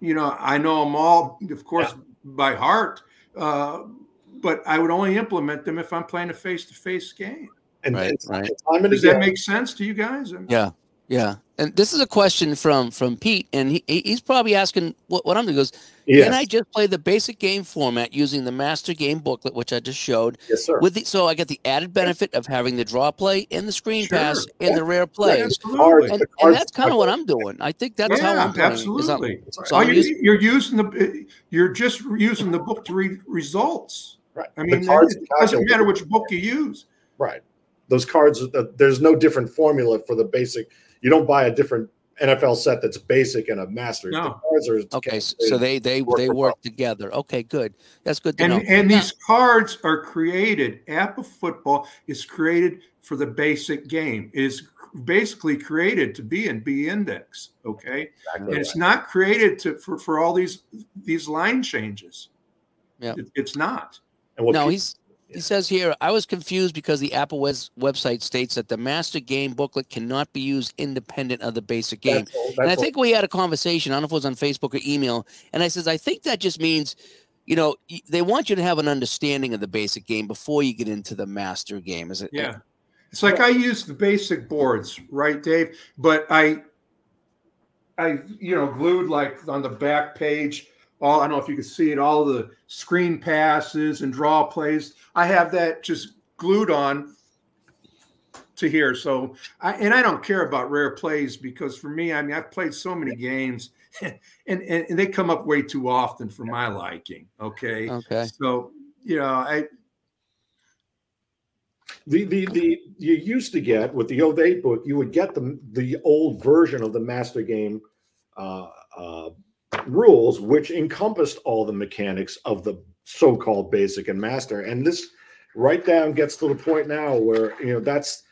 You know, I know them all, of course, by heart. Uh, but I would only implement them if I'm playing a face-to-face game. and, Right, and right. time and Does that again, make sense to you guys? Yeah, yeah. And this is a question from from Pete, and he he- he's probably asking what, what I'm doing. He Goes, yes, can I just play the basic game format using the master game booklet, which I just showed, yes, sir. with the so I get the added benefit of having the draw play and the screen Sure. pass and the rare plays. Absolutely. And, and that's kind of what I'm doing. I think that's how I'm playing. is I'm- absolutely. so Oh, I'm you're, using- you're using the you're just using the book to read results. right. I mean, cards it doesn't matter which book you use. Right. Those cards, there's no different formula for the basic. You don't buy a different NFL set that's basic and a master. The No. cards are okay, so, so they they work they work together. Okay, good. That's good to And know. and Now- these cards are created. APBA football is created for the basic game. It is basically created to be in B index. Okay, exactly and it's not created to for, for all these these line changes. Yeah. It- it's not. And what no, people- he's yeah. He says here, I was confused because the APBA wes- website states that the master game booklet cannot be used independent of the basic game. that's all- and I that's all- think we had a conversation. I don't know if it was on Facebook or email. And I says, I think that just means, you know, they want you to have an understanding of the basic game before you get into the master game. Is it? Yeah. It's like I use the basic boards, right, Dave? But I I you know glued like on the back page all I don't know if you can see it, all the screen passes and draw plays. I have that just glued on to here. So I and I don't care about rare plays because for me, I mean I've played so many games and and, and they come up way too often for my liking. Okay. Okay. So, you know, I the the the you used to get with the old 08 book, you would get the the old version of the master game uh, uh, rules, which encompassed all the mechanics of the so-called basic and master. And this right down gets to the point now where you know that's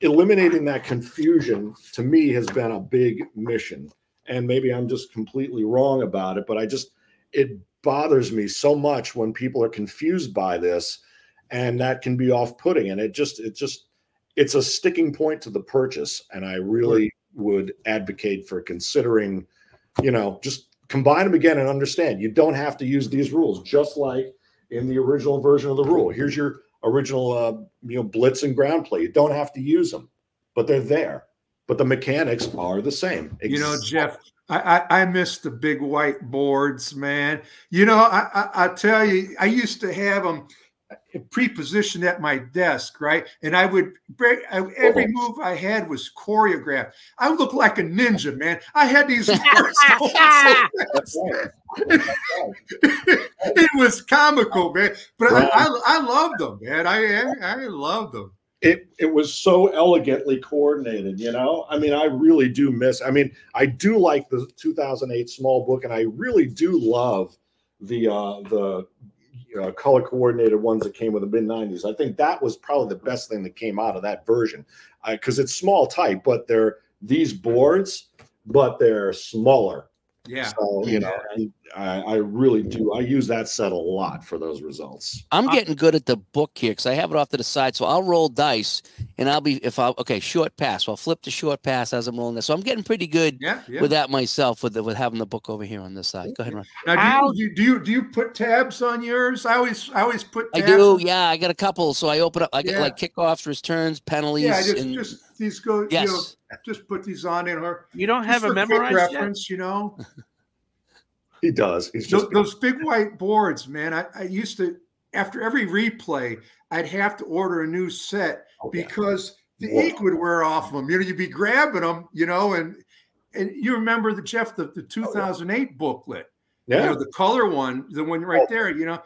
eliminating that confusion to me has been a big mission. And maybe I'm just completely wrong about it, but I just it bothers me so much when people are confused by this and that can be off-putting and it just it just it's a sticking point to the purchase and i really would advocate for considering you know just combine them again and understand. You don't have to use these rules just like in the original version of the rule. Here's your original uh, you know blitz and ground play. You don't have to use them but they're there. But the mechanics are the same. You know jeff I, I, I miss the big white boards, man. You know, I, I, I tell you, I used to have them pre-positioned at my desk, right? And I would break every move I had was choreographed. I looked like a ninja, man. I had these. it was comical, man. But I, I, I loved them, man. I I loved them. It it was so elegantly coordinated, you know. I mean, I really do miss. I mean, I do like the 2008 small book, and I really do love the uh the uh, color coordinated ones that came with the mid 90s. I think that was probably the best thing that came out of that version because uh, it's small type, but they're these boards, but they're smaller. Yeah. So, you know, I, I really do. I use that set a lot for those results. I'm getting good at the book here because I have it off to the side. So I'll roll dice and I'll be, if I, okay, short pass. So I'll flip the short pass as I'm rolling this. So I'm getting pretty good yeah, yeah. with that myself with the, with having the book over here on this side. Go ahead, Ron. Now, do you, do you, do you put tabs on yours? I always, I always put I do. Yeah. I got a couple. So I open up, I get yeah. like kickoffs, returns, penalties. Yeah. Just, and, just these go, yes. you know, just put these on in or You don't have a memorized reference, yet? you know? He does. He's just those, those big white boards, man. I, I, used to after every replay, I'd have to order a new set oh, because the Whoa. ink would wear off them. You know, you'd be grabbing them, you know, and and you remember the Jeff the, the 2008 oh, yeah. booklet, yeah, you know, the color one, the one right oh. there, you know,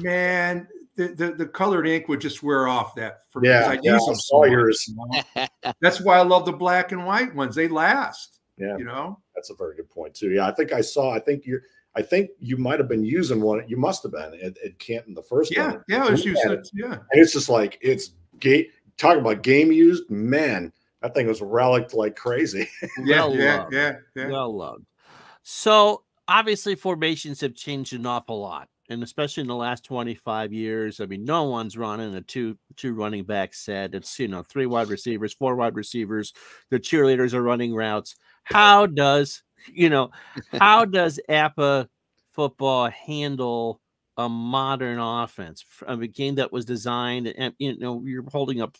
man. The, the, the colored ink would just wear off that for me. yeah, I yeah, use them so yours. You know? That's why I love the black and white ones. They last. Yeah. You know? That's a very good point too. Yeah, I think I saw. I think you're. I think you might have been using one. You must have been at, at Canton the first yeah, one. Yeah, yeah, used yeah. And it's just like it's game. Talking about game used, man, that thing was relicked like crazy. yeah, well yeah, yeah, yeah, well loved. So obviously, formations have changed an awful lot, and especially in the last twenty five years. I mean, no one's running a two two running back set. It's you know three wide receivers, four wide receivers. The cheerleaders are running routes how does you know how does APBA football handle a modern offense a game that was designed and you know you're holding up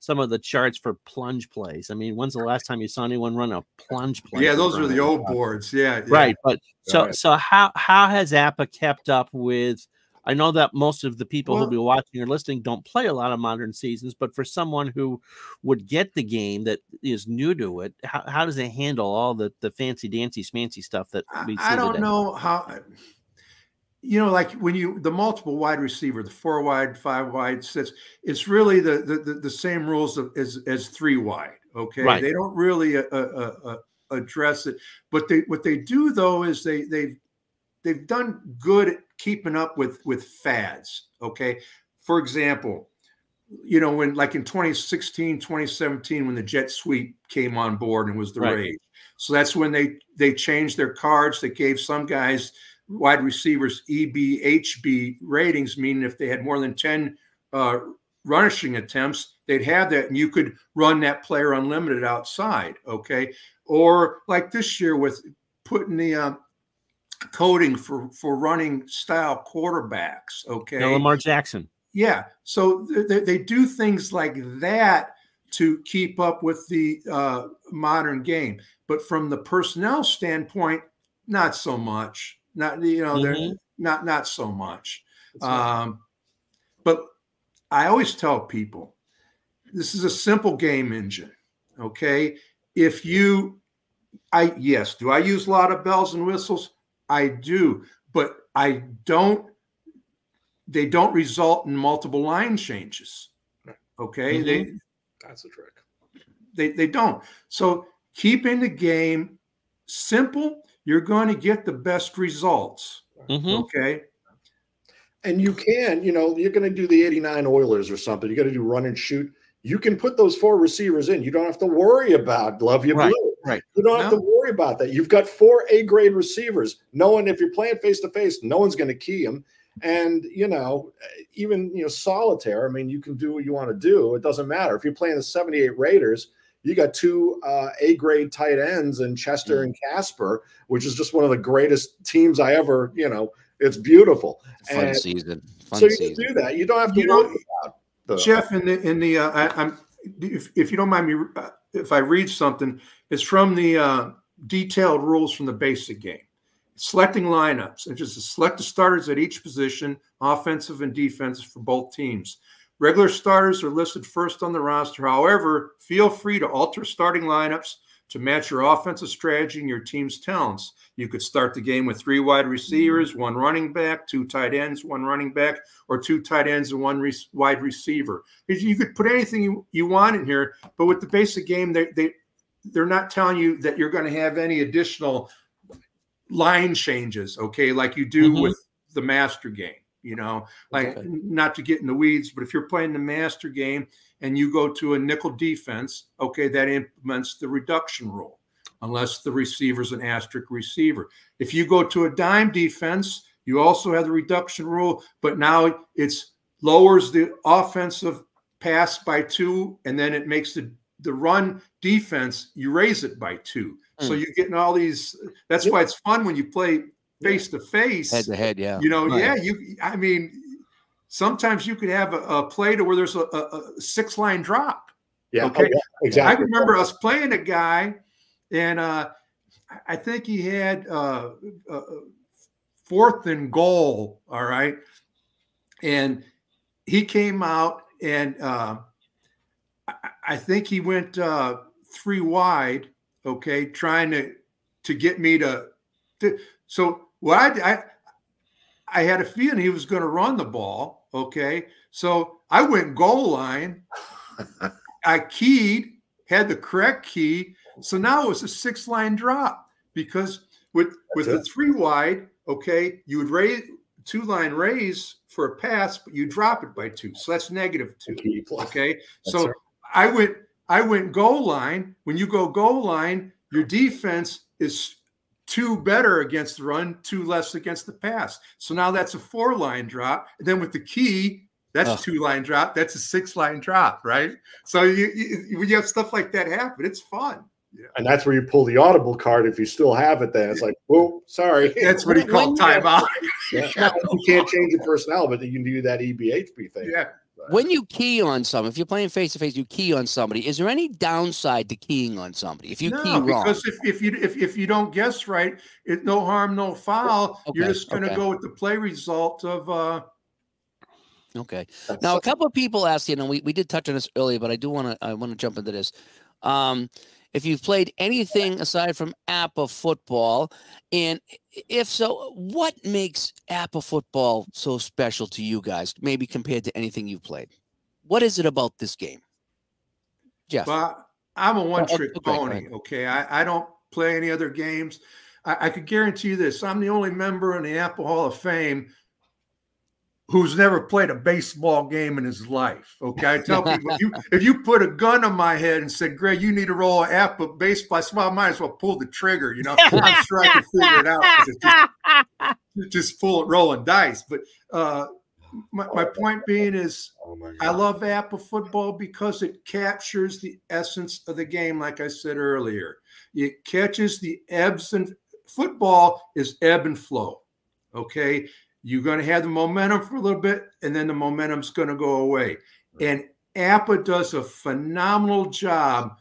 some of the charts for plunge plays. I mean, when's the last time you saw anyone run a plunge play? Yeah, those are the old boards. Yeah, yeah. right. But so right. so how how has APBA kept up with I know that most of the people well, who'll be watching or listening don't play a lot of modern seasons, but for someone who would get the game that is new to it, how, how does it handle all the, the fancy dancy smancy stuff that we I, I don't today? know how you know, like when you the multiple wide receiver, the four wide, five wide sets, it's really the the, the, same rules as as three wide. Okay, right. they don't really uh, uh, uh, address it, but they what they do though is they they they've done good at keeping up with with fads okay? For example you know when like in 2016 2017 when the jet sweep came on board and was the right. rage. So that's when they they changed their cards. They gave some guys wide receivers ebhb ratings meaning if they had more than 10 uh, rushing attempts they'd have that and you could run that player unlimited outside okay? Or like this year with putting the uh, coding for for running style quarterbacks. Okay, now Lamar Jackson. Yeah, so they, they do things like that to keep up with the uh, modern game. But from the personnel standpoint, not so much. Not you know, mm-hmm. they're not not so much. Um, but I always tell people this is a simple game engine. Okay, if you, I yes, do I use a lot of bells and whistles? I do, but I don't they don't result in multiple line changes. Okay, mm -hmm. they that's a trick. They they don't. So keeping the game simple, you're going to get the best results. Mm -hmm. Okay. And you can, you know, you're going to do the 89 Oilers or something. You got to do run and shoot. You can put those four receivers in. You don't have to worry about love you right, blue. Right. You don't have no. to worry about that. You've got four A grade receivers. Knowing if you're playing face to face, no one's going to key them. And you know, even you know, solitaire. I mean, you can do what you want to do. It doesn't matter if you're playing the '78 Raiders. You got two uh, A grade tight ends in Chester mm. and Casper, which is just one of the greatest teams I ever. You know, it's beautiful. Fun and season. Fun so you season. can do that. You don't have to you worry about the Jeff in the in the. Uh, I, am if if you don't mind me, uh, if I read something, it's from the uh, detailed rules from the basic game selecting lineups and just to select the starters at each position, offensive and defensive for both teams. Regular starters are listed first on the roster. However, feel free to alter starting lineups to match your offensive strategy and your team's talents. You could start the game with three wide receivers, one running back, two tight ends, one running back, or two tight ends and one re wide receiver. You could put anything you, you want in here, but with the basic game, they, they, they're not telling you that you're going to have any additional line changes, okay, like you do mm-hmm. with the master game. You know, like okay. not to get in the weeds, but if you're playing the master game and you go to a nickel defense, okay, that implements the reduction rule, unless the receiver's an asterisk receiver. If you go to a dime defense, you also have the reduction rule, but now it's lowers the offensive pass by two, and then it makes the the run defense, you raise it by two. So hmm. you're getting all these. That's why it's fun when you play face to face, head to head. Yeah, you know, right. yeah. You, I mean, sometimes you could have a, a play to where there's a, a, a six line drop. Yeah. Okay. Oh, yeah, exactly. I remember us playing a guy, and uh, I think he had uh, uh, fourth and goal. All right, and he came out and uh, I, I think he went uh, three wide okay, trying to to get me to, to so what I, I I had a feeling he was going to run the ball, okay? So I went goal line. I keyed, had the correct key. So now it was a six line drop because with with the three wide, okay, you would raise two line raise for a pass, but you drop it by two. So that's negative two. Okay. So I went I went goal line. When you go goal line, your defense is two better against the run, two less against the pass. So now that's a four line drop. And then with the key, that's oh. a two line drop. That's a six line drop, right? So you, you, when you have stuff like that happen, it's fun. Yeah. And that's where you pull the audible card if you still have it. Then it's like, oh, sorry. That's what he called timeout. yeah. You can't change your personnel, but you can do that EBHB thing. Yeah when you key on someone, if you're playing face to face, you key on somebody. Is there any downside to keying on somebody if you no, key wrong? because if, if you if, if you don't guess right, it no harm, no foul. Okay, you're just going to okay. go with the play result of. uh Okay. Now a couple of people asked, you know, we, we did touch on this earlier, but I do want to I want to jump into this. Um, if you've played anything aside from APBA football, and if so, what makes APBA football so special to you guys, maybe compared to anything you've played? What is it about this game? Jeff. Well, I'm a one trick oh, okay, pony. Okay. I, I don't play any other games. I, I could guarantee you this I'm the only member in the APBA Hall of Fame who's never played a baseball game in his life. Okay, I tell people if you if you put a gun on my head and said, "Greg, you need to roll an APBA baseball," I said, well, I might as well pull the trigger. You know, I'm sure I can figure it out. Just, just pull it, rolling dice. But uh, my, my point being is, oh I love APBA football because it captures the essence of the game. Like I said earlier, it catches the ebbs and football is ebb and flow. Okay, you're going to have the momentum for a little bit, and then the momentum's going to go away. And APBA does a phenomenal job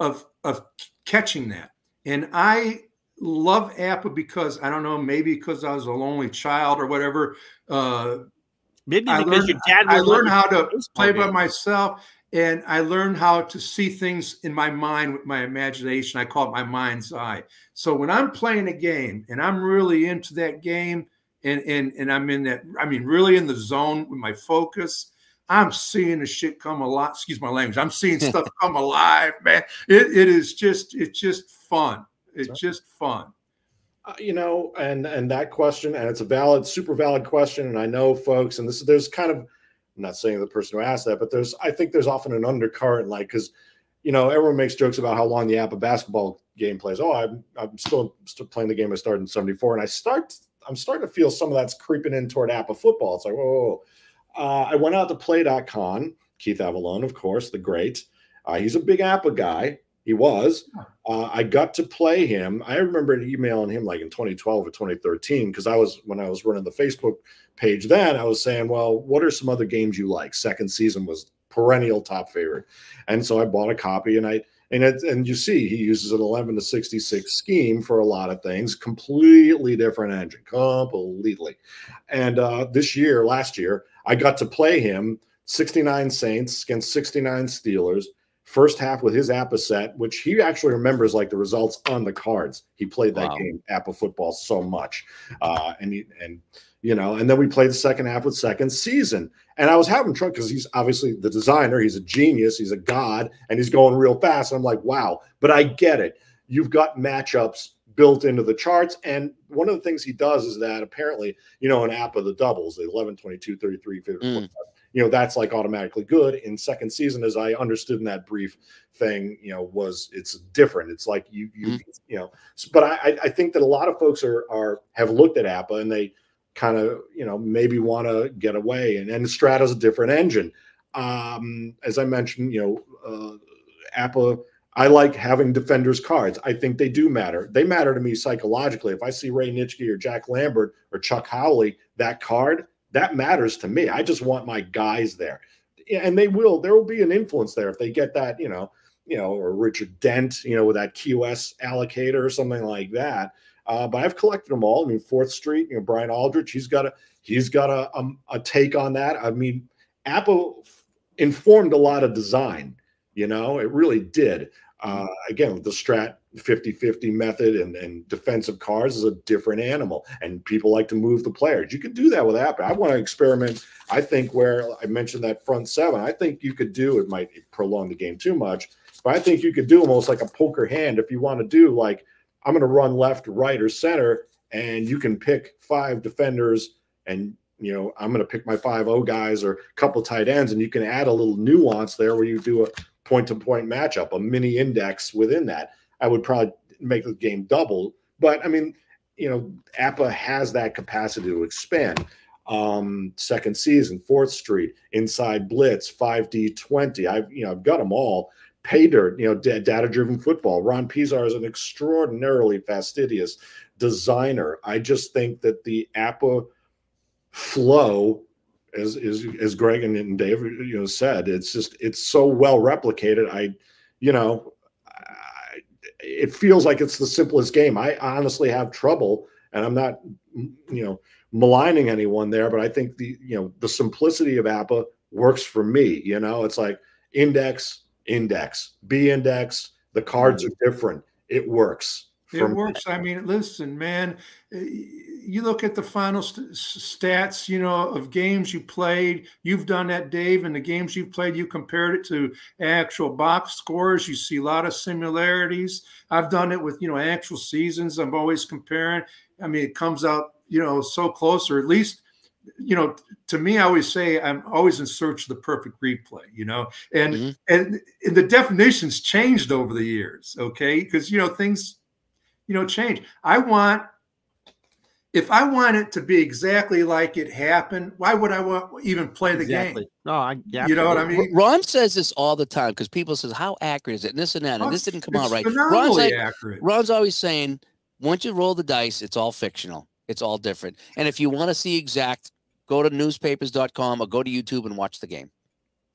of of catching that. And I love APBA because I don't know, maybe because I was a lonely child or whatever. Uh, maybe because learned, your dad. I learned how to play by myself, and I learned how to see things in my mind with my imagination. I call it my mind's eye. So when I'm playing a game and I'm really into that game and and and I'm in that. I mean, really in the zone with my focus. I'm seeing the shit come alive. Excuse my language. I'm seeing stuff come alive, man. It, it is just it's just fun. It's just fun. Uh, you know, and and that question, and it's a valid, super valid question. And I know, folks, and this there's kind of, I'm not saying the person who asked that, but there's I think there's often an undercurrent, like because you know everyone makes jokes about how long the APBA basketball game plays. Oh, I'm I'm still still playing the game I started in '74, and I start I'm starting to feel some of that's creeping in toward APBA football. It's like, whoa. Uh, I went out to play.con, Keith Avallone, of course, the great. Uh, he's a big APBA guy. He was. Uh, I got to play him. I remember emailing him like in 2012 or 2013 because I was when I was running the Facebook page then. I was saying, well, what are some other games you like? Second season was perennial top favorite, and so I bought a copy and I and it, and you see he uses an 11 to 66 scheme for a lot of things. Completely different engine, completely. And uh, this year, last year, I got to play him 69 Saints against 69 Steelers first half with his APBA set, which he actually remembers like the results on the cards. He played that wow. game, APBA football, so much. Uh, and he, and you know, and then we played the second half with second season. And I was having trouble because he's obviously the designer, he's a genius, he's a god, and he's going real fast. And I'm like, wow, but I get it. You've got matchups built into the charts. And one of the things he does is that apparently, you know, an app of the doubles, the 11, 22, 33, 50, mm you know that's like automatically good in second season as i understood in that brief thing you know was it's different it's like you you mm-hmm. you know but i i think that a lot of folks are are have looked at APBA and they kind of you know maybe want to get away and and strata's a different engine um as i mentioned you know uh APBA I like having defenders cards. I think they do matter. They matter to me psychologically. If I see Ray Nitschke or Jack Lambert or Chuck Howley, that card, that matters to me. I just want my guys there. And they will, there will be an influence there if they get that, you know, you know, or Richard Dent, you know, with that QS allocator or something like that. Uh, but I've collected them all. I mean, Fourth Street, you know, Brian Aldrich, he's got a he's got a a, um, a take on that. I mean, APBA informed a lot of design. You know, it really did. Uh, again, with the strat 50 50 method and, and defensive cars is a different animal. And people like to move the players. You can do that with APBA. I want to experiment. I think where I mentioned that front seven, I think you could do it might prolong the game too much, but I think you could do almost like a poker hand if you want to do like, I'm going to run left, right, or center, and you can pick five defenders and you know, I'm going to pick my five O guys or a couple tight ends, and you can add a little nuance there where you do a point to point matchup, a mini index within that. I would probably make the game double. But I mean, you know, APBA has that capacity to expand. Um, second season, Fourth Street, Inside Blitz, 5D20. I've you know I've got them all. Pay dirt, you know, data driven football. Ron Pizar is an extraordinarily fastidious designer. I just think that the APBA flow as as as Greg and, and you know said, it's just it's so well replicated. I, you know, I, it feels like it's the simplest game. I honestly have trouble, and I'm not, you know, maligning anyone there, but I think the you know the simplicity of APBA works for me. You know, it's like index, index, B index. The cards are different. It works. It works. I mean, listen, man, eh, you look at the final st stats, you know, of games you played. You've done that, Dave, and the games you've played, you compared it to actual box scores. You see a lot of similarities. I've done it with, you know, actual seasons. I'm always comparing. I mean, it comes out, you know, so close, or at least you know, to me, I always say I'm always in search of the perfect replay, you know, and mm -hmm. and, and the definitions changed over the years, okay? Because you know things you know, change. I want, if I want it to be exactly like it happened, why would I want even play the exactly. game? No, I, yeah, you know what I mean. Ron says this all the time because people says, "How accurate is it?" And this and that, and oh, this didn't come out right. Ron's like, accurate. Ron's always saying, once you roll the dice, it's all fictional. It's all different. And if you want to see exact, go to newspapers.com or go to YouTube and watch the game.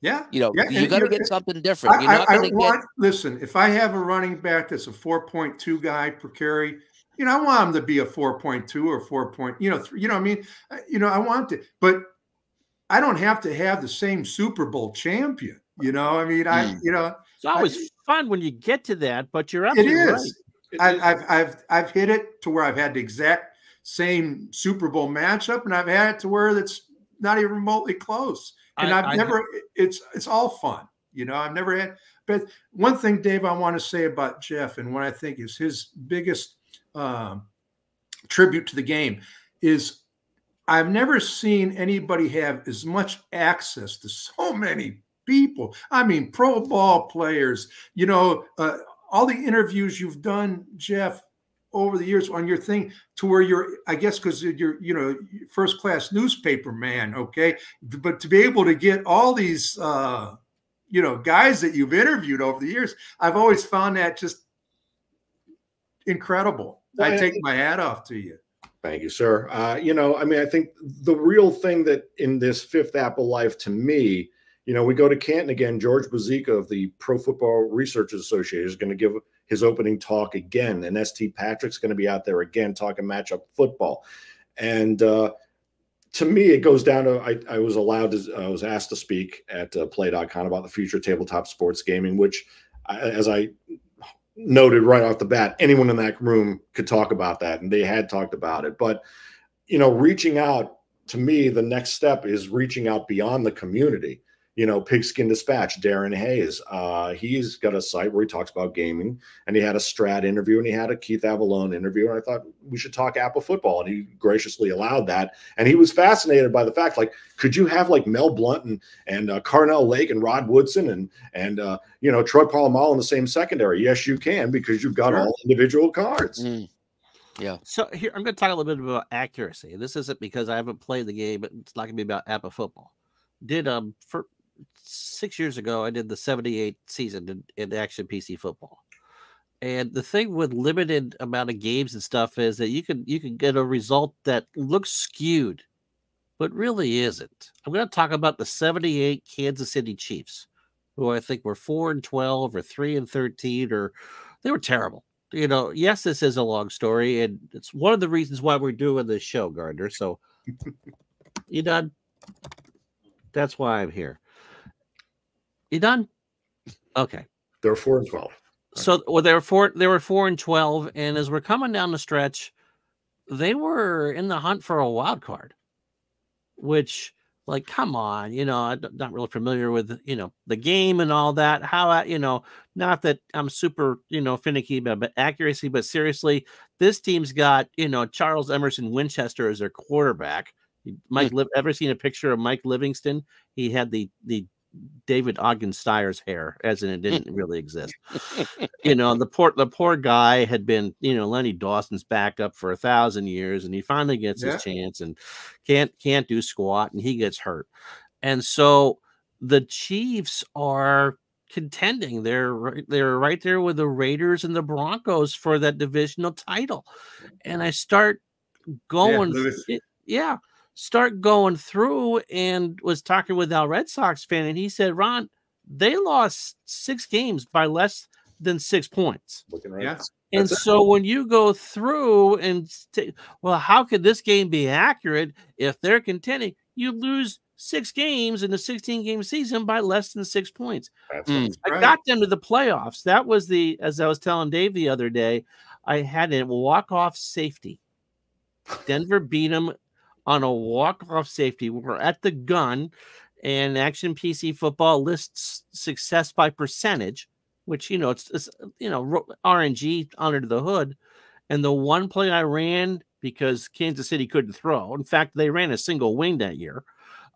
Yeah. You know, yeah. you got to get something different. You're not I, I want, get... listen, if I have a running back that's a 4.2 guy per carry, you know, I want him to be a 4.2 or 4. Point, you know, three, you know, I mean, you know, I want to, but I don't have to have the same Super Bowl champion. You know, I mean, I, mm. you know, it's always I, fun when you get to that, but you're up. it is. Right. I, I've, I've, I've hit it to where I've had the exact same Super Bowl matchup, and I've had it to where that's not even remotely close. And I, have never. it's it's all fun. You know, I've never had. But one thing, Dave, I want to say about Jeff, and what I think is his biggest uh, tribute to the game, is I've never seen anybody have as much access to so many people. I mean, pro ball players, you know, uh, all the interviews you've done, Jeff, over the years on your thing to where you're, I guess, because you're, you know, first class newspaper man, okay. But to be able to get all these, uh, you know, guys that you've interviewed over the years, I've always found that just incredible. I take my hat off to you. Thank you, sir. Uh, you know, I mean, I think the real thing that in this fifth APBA life to me, you know, we go to Canton again. George Bozeka of the Pro Football Researchers Association is going to give his opening talk again, and St. Patrick's going to be out there again talking matchup football. And uh, to me, it goes down to I, I was allowed to, I was asked to speak at uh, Play.com about the future tabletop sports gaming, which, as I noted right off the bat, anyone in that room could talk about that, and they had talked about it. But you know, reaching out to me, the next step is reaching out beyond the community you know, Pigskin Dispatch, Darren Hayes. Uh, he's got a site where he talks about gaming, and he had a Strat interview, and he had a Keith Avallone interview, and I thought we should talk APBA football, and he graciously allowed that. And he was fascinated by the fact, like, could you have like Mel Blount and and uh, Carnell Lake and Rod Woodson and and uh, you know Troy Polamalu in the same secondary? Yes, you can because you've got sure. all individual cards. Mm. Yeah. So here I'm going to talk a little bit about accuracy. This isn't because I haven't played the game, but it's not going to be about APBA football. Did um for six years ago, I did the 78 season in, in action PC football. And the thing with limited amount of games and stuff is that you can you can get a result that looks skewed, but really isn't. I'm going to talk about the 78 Kansas City Chiefs, who I think were four and 12 or three and 13, or they were terrible. You know, yes, this is a long story, and it's one of the reasons why we're doing this show, Gardner. So, you done? That's why I'm here. You done? Okay. They're four and twelve. So well, they were four. They were four and twelve, and as we're coming down the stretch, they were in the hunt for a wild card. Which, like, come on, you know, I'm not really familiar with you know the game and all that. How you know, not that I'm super you know finicky about accuracy, but seriously, this team's got you know Charles Emerson Winchester as their quarterback. Mike, mm. ever seen a picture of Mike Livingston? He had the the David Ogden Stiers hair, as in it mm. didn't really exist. you know, the poor the poor guy had been, you know, Lenny Dawson's backup for a thousand years, and he finally gets yeah. his chance and can't can't do squat, and he gets hurt. And so the Chiefs are contending. They're they're right there with the Raiders and the Broncos for that divisional title. Mm. And I start going, yeah, yeah start going through and was talking with our Red Sox fan, and he said, Ron, they lost six games by less than six points. Looking right. Yeah. And so when you go through and say, well, how could this game be accurate if they're contending? You lose six games in the 16 game season by less than six points. Mm. I got them to the playoffs. That was the, as I was telling Dave the other day, I had a walk off safety. Denver beat them on a walk-off safety. We're at the gun, and Action PC Football lists success by percentage, which you know it's, it's you know RNG under the hood. And the one play I ran because Kansas City couldn't throw. In fact, they ran a single wing that year.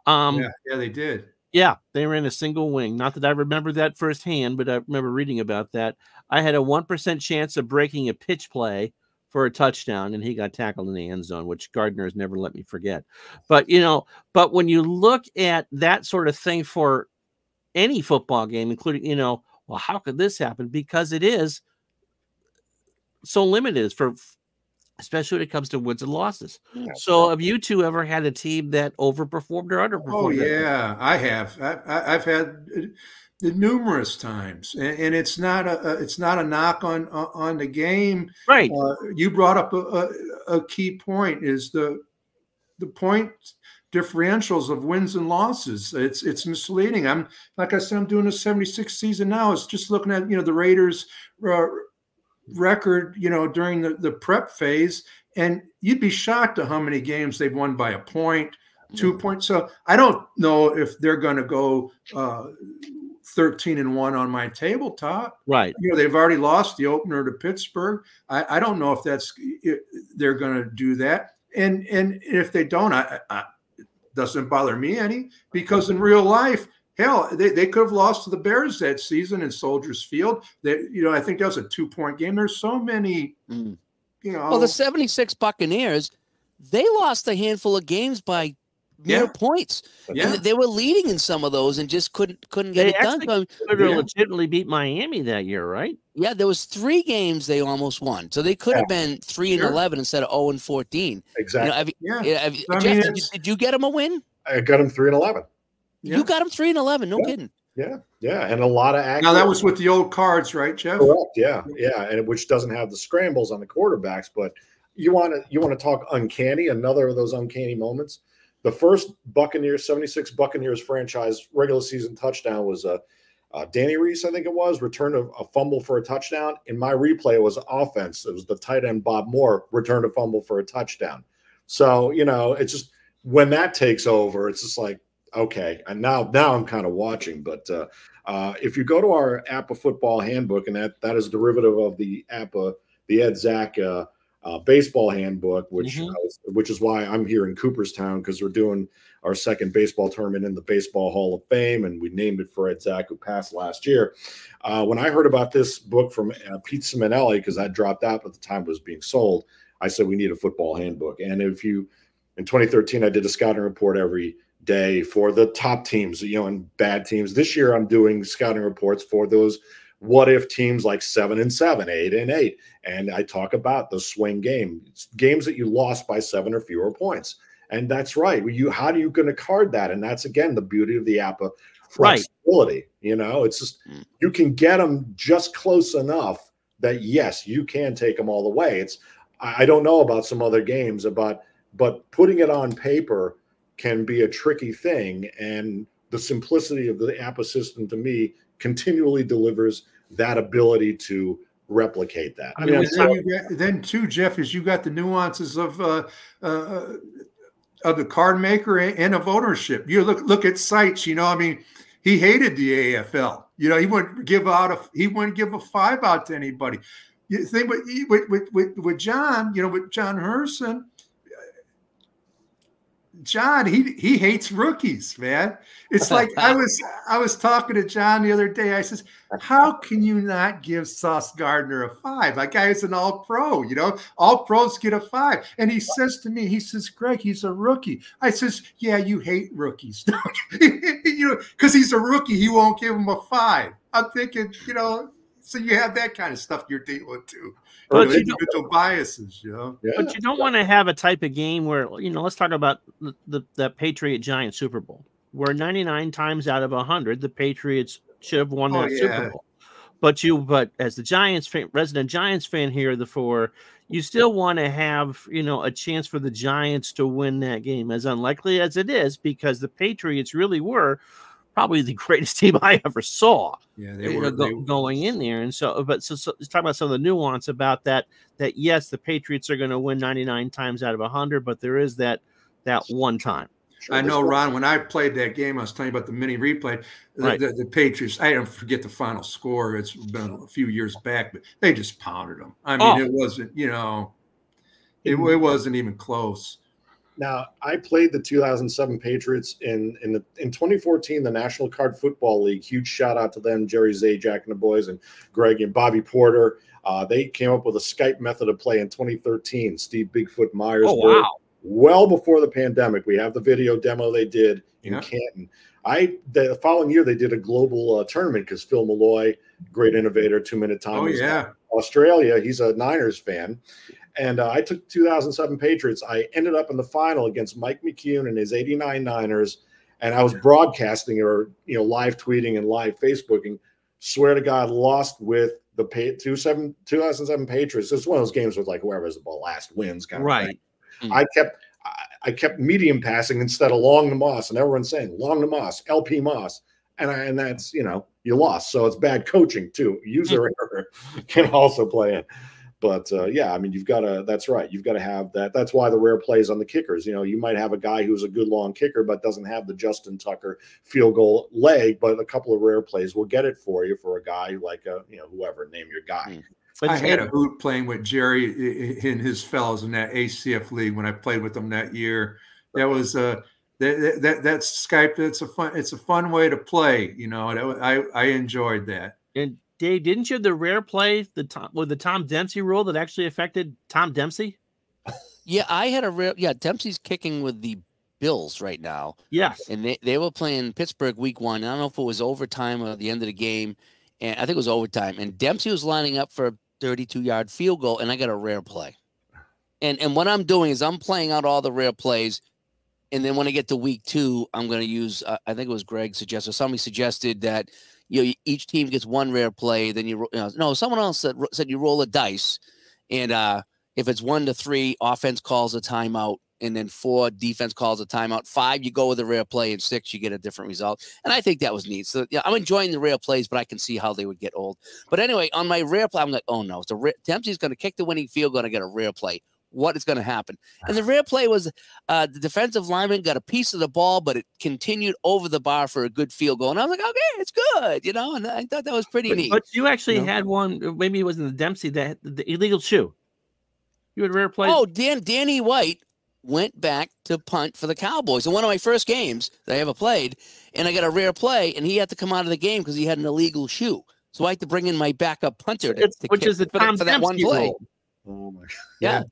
Um, yeah, yeah, they did. Yeah, they ran a single wing. Not that I remember that firsthand, but I remember reading about that. I had a 1% chance of breaking a pitch play for a touchdown and he got tackled in the end zone, which Gardner has never let me forget. But, you know, but when you look at that sort of thing for any football game, including, you know, well, how could this happen? Because it is so limited for, especially when it comes to wins and losses. Yeah. So, have you two ever had a team that overperformed or oh, underperformed? Oh, yeah, I have. I, have had uh, numerous times, and, and, it's not a it's not a knock on on the game. Right. Uh, you brought up a, a, a, key point: is the the point differentials of wins and losses. It's it's misleading. I'm like I said, I'm doing a 76 season now. It's just looking at you know the Raiders. Uh, record, you know, during the, the prep phase, and you'd be shocked at how many games they've won by a point, two points. So I don't know if they're going to go uh, 13 and one on my tabletop. Right. You know, they've already lost the opener to Pittsburgh. I, I don't know if that's they're going to do that. And and if they don't, I, I doesn't bother me any because in real life, hell, they, they could have lost to the Bears that season in Soldiers Field. That you know, I think that was a two point game. There's so many, mm. you know. Well, the 76 Buccaneers, they lost a handful of games by mere yeah. points. Yeah. And they were leading in some of those and just couldn't couldn't get they it done. So, yeah. legitimately beat Miami that year, right? Yeah, there was three games they almost won, so they could have been three and eleven instead of zero and fourteen. Exactly. You know, have, yeah. Have, Jeff, mean, did, you, did, you, get them a win? I got them three and eleven. You got them three and eleven. No kidding. Yeah, yeah, and a lot of accuracy. Now that was with the old cards, right, Jeff? Correct. Yeah, yeah, and which doesn't have the scrambles on the quarterbacks, but you want to you want to talk uncanny. Another of those uncanny moments the first Buccaneers, 76 Buccaneers franchise regular season touchdown was a uh, uh, Danny Reece, I think it was, returned a, a, fumble for a touchdown. In my replay, it was offense. It was the tight end Bob Moore returned a fumble for a touchdown. So you know, it's just when that takes over, it's just like okay. And now now I'm kind of watching. But uh, uh, if you go to our APBA football handbook, and that that is derivative of the APBA, the Ed Zach uh, baseball handbook, which mm-hmm. uh, which is why I'm here in Cooperstown because we're doing our second baseball tournament in the Baseball Hall of Fame, and we named it for Ed Zach, who passed last year. Uh, when I heard about this book from uh, Pete Simonelli, because I dropped out at the time it was being sold, I said we need a football handbook. And if you in 2013, I did a scouting report every day for the top teams, you know, and bad teams. This year, I'm doing scouting reports for those what if teams like seven and seven, eight and eight, and I talk about the swing game, games that you lost by seven or fewer points. And that's right. You how are you going to card that? And that's again the beauty of the APBA flexibility. Right. You know, it's just mm. you can get them just close enough that yes, you can take them all the way. It's I don't know about some other games, about but putting it on paper can be a tricky thing. And the simplicity of the APBA system to me continually delivers that ability to replicate that. I mean, then, get, then, too, Jeff, is you got the nuances of uh, uh, of the card maker and of ownership. You look look at Seitz. You know, I mean, he hated the AFL. You know, he wouldn't give out a he wouldn't give a five out to anybody. You think with with with, with John, you know, with John Herson, John, he he hates rookies, man. It's like I was I was talking to John the other day. I says, "How can you not give Sauce Gardner a five? That guy is an All Pro. You know, All Pros get a five. And he says to me, he says, "Greg, he's a rookie." I says, "Yeah, you hate rookies, you? you know, because he's a rookie, he won't give him a five. I'm thinking, you know, so you have that kind of stuff you're dealing with too. But you know, individual biases, you know. Yeah. But you don't want to have a type of game where you know. Let's talk about the the, the Patriot Giant Super Bowl, where 99 times out of 100 the Patriots should have won oh, that yeah. Super Bowl. But you, but as the Giants fan, resident Giants fan here, the four, you still want to have you know a chance for the Giants to win that game, as unlikely as it is, because the Patriots really were probably the greatest team I ever saw. Yeah, they were, go, they going in there, and so, but so, so let's talk about some of the nuance about that. That yes, the Patriots are going to win 99 times out of 100, but there is that that one time. Sure, I know, Ron. When I played that game, I was telling you about the mini replay. The, right. the, the, Patriots. I don't forget the final score. It's been a few years back, but they just pounded them. I mean, oh. it wasn't. You know, it, it wasn't even close. Now, I played the 2007 Patriots in in the in 2014, the National Card Football League. Huge shout out to them, Jerry Zajac and the boys, and Greg and Bobby Porter. Uh, they came up with a Skype method of play in 2013. Steve Bigfoot Myers. Oh wow! Well before the pandemic, we have the video demo they did in yeah. Canton. I the following year they did a global uh, tournament because Phil Malloy, great innovator, two minute time. Oh yeah, Australia. He's a Niners fan, and uh, I took 2007 Patriots. I ended up in the final against Mike McCune and his 89 Niners. And I was broadcasting or, you know, live tweeting and live Facebooking. Swear to God, lost with the two seven 2007 Patriots. It's one of those games with like whoever has the ball last wins kind of right. Mm-hmm. I kept I kept medium passing instead of long to Moss, and everyone's saying long to Moss, LP Moss. and I, and that's you know you lost, so it's bad coaching too. User error can also play in. But uh, yeah, I mean, you've got to. That's right. You've got to have that. That's why the rare plays on the kickers. You know, you might have a guy who's a good long kicker, but doesn't have the Justin Tucker field goal leg. But a couple of rare plays will get it for you for a guy like a you know whoever name your guy. Mm. But I had a hoot playing with Jerry and his fellows in that ACF league when I played with them that year. That was uh that, that that's Skype. It's a fun. It's a fun way to play. You know, I I enjoyed that. And Dave, didn't you have the rare play the Tom with the Tom Dempsey rule that actually affected Tom Dempsey? Yeah, I had a rare. Yeah, Dempsey's kicking with the Bills right now. Yes, and they, they were playing Pittsburgh week one. I don't know if it was overtime or the end of the game, and I think it was overtime. And Dempsey was lining up for a 32 yard field goal, and I got a rare play. And and what I'm doing is I'm playing out all the rare plays, and then when I get to week two, I'm going to use. Uh, I think it was Greg suggested. Somebody suggested that you know, each team gets one rare play. Then you, you know, no, someone else said, said you roll a dice, and uh, if it's one to three, offense calls a timeout, and then four, defense calls a timeout. Five, you go with a rare play, and six, you get a different result. And I think that was neat. So yeah, I'm enjoying the rare plays, but I can see how they would get old. But anyway, on my rare play, I'm like, oh no, it's a rare, Dempsey's going to kick the winning field, going to get a rare play what is going to happen. And the rare play was uh, the defensive lineman got a piece of the ball, but it continued over the bar for a good field goal. And I was like, okay, it's good, you know. And I thought that was pretty but, neat. But you actually you know? had one. Maybe it wasn't the Dempsey that the illegal shoe. You had rare play. Oh, Dan Danny White went back to punt for the Cowboys in one of my first games that I ever played, and I got a rare play, and he had to come out of the game because he had an illegal shoe. So I had to bring in my backup punter to, to which is the Tom for, that one play. Role. Oh my god! Yeah.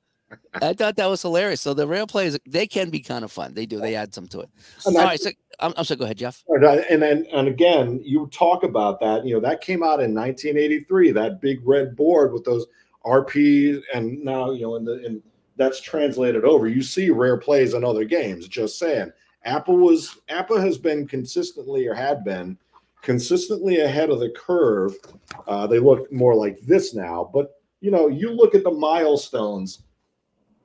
I thought that was hilarious. So the rail plays they can be kind of fun. They do. They add some to it. All right. So I'm, I'm sorry. Go ahead, Jeff. And then and again, you talk about that. You know that came out in 1983. That big red board with those RPs, and now you know in the in that's translated over. You see rare plays in other games. Just saying. APBA was APBA has been consistently or had been consistently ahead of the curve. Uh, they look more like this now, but you know, you look at the milestones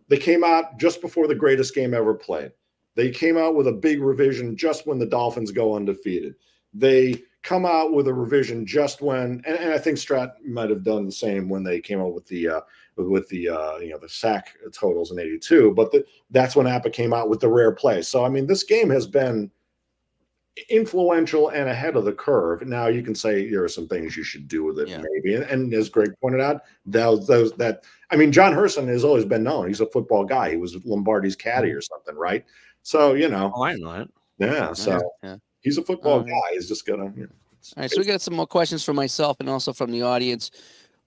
they came out just before the greatest game ever played. They came out with a big revision just when the Dolphins go undefeated. They come out with a revision just when, and, and I think Strat might have done the same when they came out with the uh, with the uh, you know the sack totals in '82. But the, that's when APBA came out with the rare play. So I mean, this game has been influential and ahead of the curve. Now you can say there are some things you should do with it, yeah. maybe. And, and, as Greg pointed out, those, those that I mean, John Herson has always been known. He's a football guy. He was Lombardi's caddy or something, right? So you know, oh, I know that. Yeah, so yeah. he's a football um, guy. He's just gonna. You know, all right, so we got some more questions for myself and also from the audience.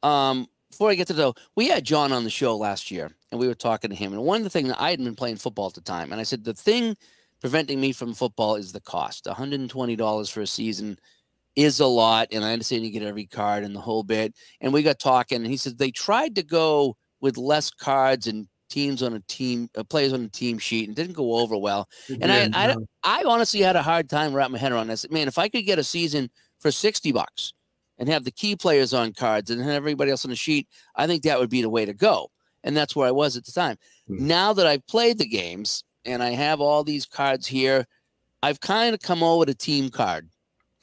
Um, before I get to though, we had John on the show last year, and we were talking to him. And one of the things that I had been playing football at the time, and I said the thing preventing me from football is the cost. $120 for a season is a lot. And I understand you get every card and the whole bit. And we got talking, and he said they tried to go with less cards and teams on a team, uh, players on a team sheet, and didn't go over well. And I, I, I honestly had a hard time wrapping my head around this. Man, if I could get a season for 60 bucks and have the key players on cards and have everybody else on the sheet, I think that would be the way to go. And that's where I was at the time. Mm. Now that I've played the games, and I have all these cards here. I've kind of come over to team card.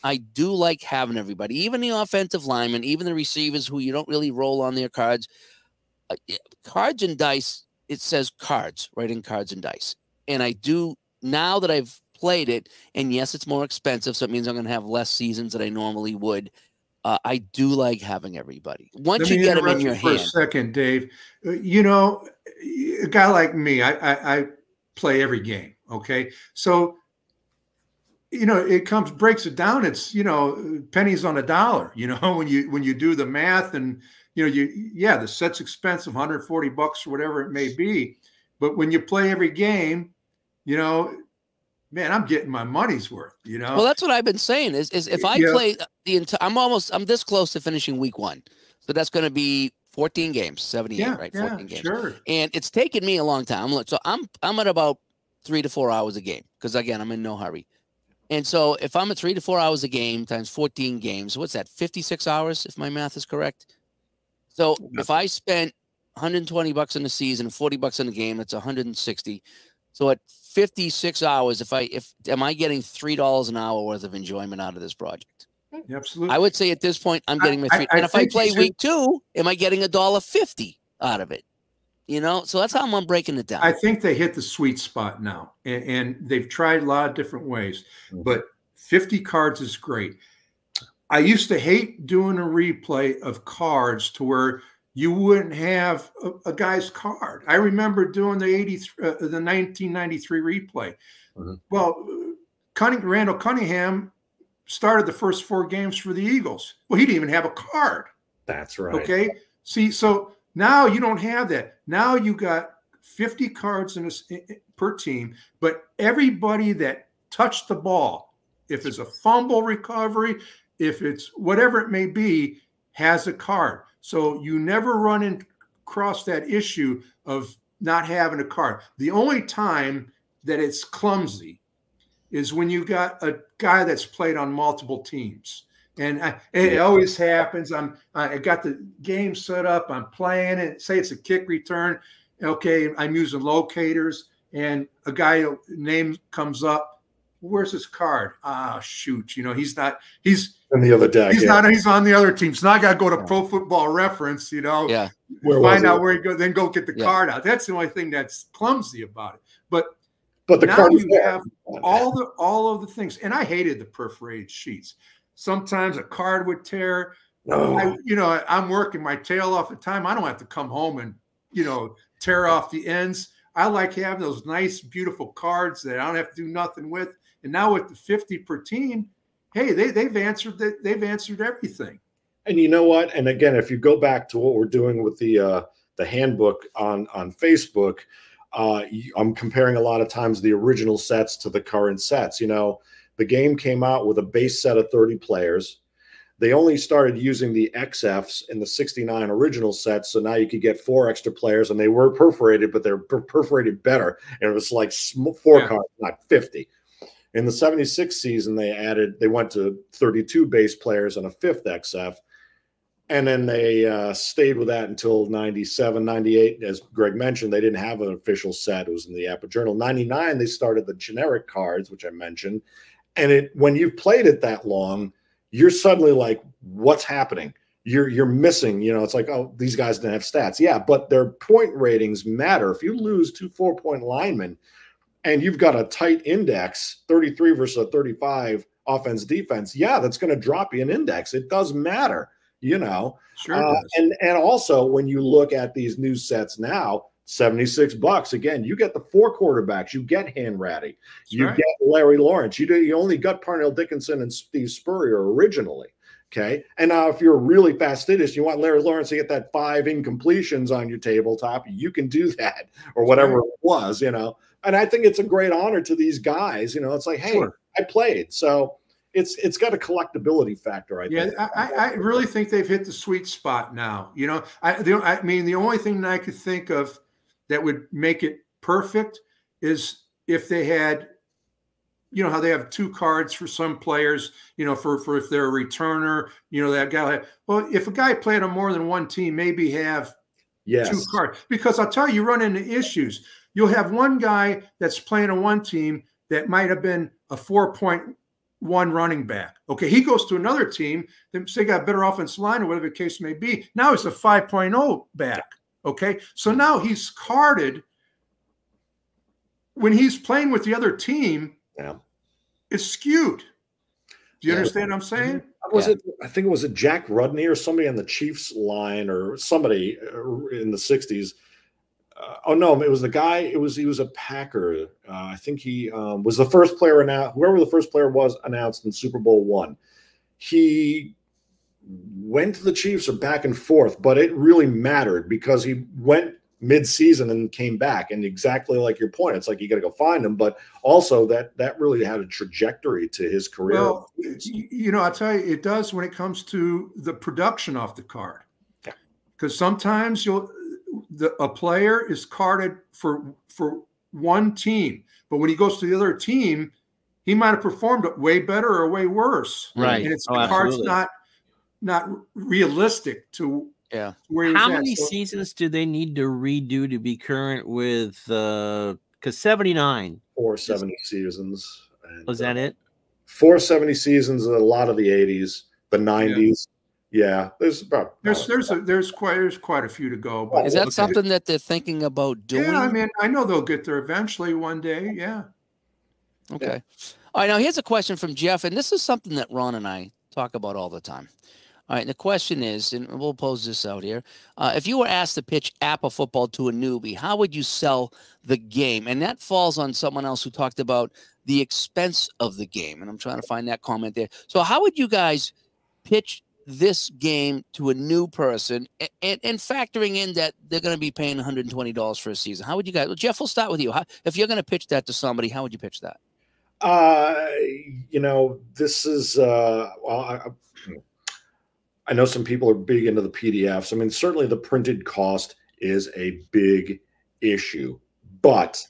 I do like having everybody, even the offensive linemen, even the receivers who you don't really roll on their cards. Uh, cards and dice, it says cards, right in cards and dice. And I do now that I've played it, and yes, it's more expensive, so it means I'm going to have less seasons than I normally would. Uh, I do like having everybody. Once you get them in your for hand. For a second, Dave, uh, you know, a guy like me, I, I, I play every game. Okay. So, you know, it comes breaks it down. It's, you know, pennies on a dollar, you know, when you when you do the math and you know, you yeah, the set's expensive, 140 bucks or whatever it may be. But when you play every game, you know, man, I'm getting my money's worth, you know. Well, that's what I've been saying is is if I yeah. play the entire I'm almost I'm this close to finishing week one. So that's going to be 14 games, 78, yeah, right? 14 yeah, games. Sure. And it's taken me a long time. So I'm I'm at about three to four hours a game because again, I'm in no hurry. And so if I'm at three to four hours a game times 14 games, what's that? 56 hours, if my math is correct. So if I spent 120 bucks in the season, 40 bucks in the game, that's 160. So at 56 hours if I if am I getting three dollars an hour worth of enjoyment out of this project? Absolutely. I would say at this point I'm I- getting my I- three. I and if I think you play should- week two, am I getting a dollar fifty out of it? You know, so that's how I'm breaking it down. I think they hit the sweet spot now, and, and they've tried a lot of different ways, Mhm. but 50 cards is great. I used to hate doing a replay of cards to where you wouldn't have a, a guy's card. I remember doing the 83, uh, the 1993 replay. Mhm. Well, Cunning, Randall Cunningham started the first four games for the Eagles. Well, he didn't even have a card. That's right. Okay. See, so now you don't have that. Now you got 50 cards in a, s- i- i- per team, but everybody that touched the ball, if it's a fumble recovery, if it's whatever it may be, has a card. So you never run in, across that issue of not having a card. The only time that it's clumsy is when you got a guy that's played on multiple teams. And I, it always happens. I'm I got the game set up. I'm playing it. Say it's a kick return. Okay, I'm using locators, and a guy name comes up. Where's his card? Ah, shoot. You know he's not. He's And the other deck. he's yeah. not. He's on the other team. So now I got to go to Yeah. Pro Football Reference. You know, yeah, Where was find it? out where he go. Then go get the Yeah. card out. That's the only thing that's clumsy about it. But But the now card you there. have all the all of the things and i hated the perforated sheets sometimes a card would tear No. I, you know i'm working my tail off at time i don't have to come home and you know tear off the ends i like having those nice beautiful cards that i don't have to do nothing with and now with the 50 per team hey they, they've answered that they've answered everything And you know what? And again, if you go back to what we're doing with the uh, the handbook on on Facebook, uh, I'm comparing a lot of times the original sets to the current sets. You know, the game came out with a base set of 30 players. They only started using the XFs in the 69 original sets, so now you could get four extra players, and they were perforated, but they're per- perforated better, and it was like four Yeah. cards, not 50. In the 76 season, they added, they went to 32 base players and a fifth XF. And then they uh, stayed with that until 97, 98. As Greg mentioned, they didn't have an official set. It was in the APBA Journal. 99, they started the generic cards, which I mentioned. And it when you've played it that long, you're suddenly like, what's happening? You're you're missing, you know, it's like, oh, these guys didn't have stats. Yeah, but their point ratings matter. If you lose two four-point linemen and you've got a tight index, 33 versus a 35 offense defense, yeah, that's going to drop you an index. It does matter you know sure uh, and and also when you look at these new sets now 76 bucks. Again you get the four quarterbacks you get Hanratty you right. get larry lawrence you do you only got parnell dickinson and steve spurrier originally okay? And now if you're really fastidious you want larry lawrence to get that five incompletions on your tabletop you can do that or whatever it was you know? And i think it's a great honor to these guys you know it's like hey Sure. i played. So it's it's got a collectability factor i Yeah, think I, I really think they've hit the sweet spot now. You know, I the, I mean the only thing that I could think of that would make it perfect is if they had, you know, how they have two cards for some players. You know, for for if they're a returner, you know, that guy. Well, if a guy played on more than one team, maybe have yes two cards because I'll tell you, you run into issues. You'll have one guy that's playing on one team that might have been a four point one running back. Okay, he goes to another team, they say got a better offensive line or whatever the case may be. Now he's a 5.0 back. Okay, so now he's carded when he's playing with the other team. Yeah. it's skewed. Do you Yeah. understand what I'm saying? Was Yeah. it? I think it was a Jack Rudnay or somebody on the Chiefs line or somebody uh, in the '60s. Uh, oh no, it was the guy. It was he was a Packer. Uh, I think he um, was the first player announced. Whoever the first player was announced in Super Bowl one. He went to the Chiefs or back and forth, but it really mattered because he went mid-season and came back. And exactly like your point, it's like you got to go find him, but also that that really had a trajectory to his career. Well, you know, I'll tell you, it does when it comes to the production off the card. Yeah. Because sometimes you'll the a player is carded for for one team, but when he goes to the other team, he might have performed way better or way worse. Right. And it's Oh, the card's not not realistic to Yeah. where How many So- seasons do they need to redo to be current with? uh Because 79, or 70 seasons. And, Was that uh, it? Four 70 seasons, a lot of the 80s, the 90s. Yeah, there's about There's there's a, there's quite there's quite a few to go. But Is that something that they're thinking about doing? Yeah, I mean, I know they'll get there eventually one day. Yeah. Okay. All right. Now here's a question from Jeff, and this is something that Ron and I talk about all the time. All right. The question is, and we'll pose this out here: uh, If you were asked to pitch APBA football to a newbie, how would you sell the game? And that falls on someone else who talked about the expense of the game. And I'm trying to find that comment there. So how would you guys pitch this game to a new person and, and factoring in that they're going to be paying $120 for a season? How would you guys? Well, Jeff, we'll start with you. How, if you're going to pitch that to somebody, how would you pitch that? Uh, you know, this is uh, well, I, I- know some people are big into the PDFs. I mean, certainly the printed cost is a big issue, but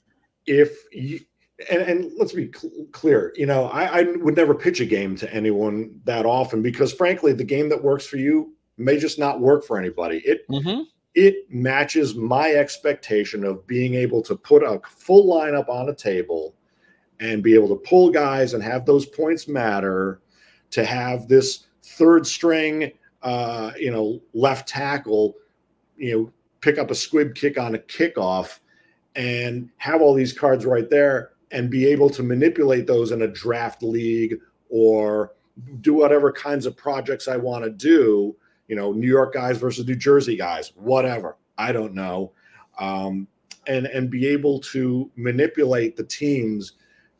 if you and, and let's be cl- clear, you know, I, I would never pitch a game to anyone that often because, frankly, the game that works for you may just not work for anybody. It Mm-hmm. it matches my expectation of being able to put a full lineup on a table and be able to pull guys and have those points matter to have this third string uh, you know left tackle you know pick up a squib kick on a kickoff and have all these cards right there and be able to manipulate those in a draft league or do whatever kinds of projects I want to do you know, New York guys versus New Jersey guys, whatever. I don't know. Um, and and be able to manipulate the teams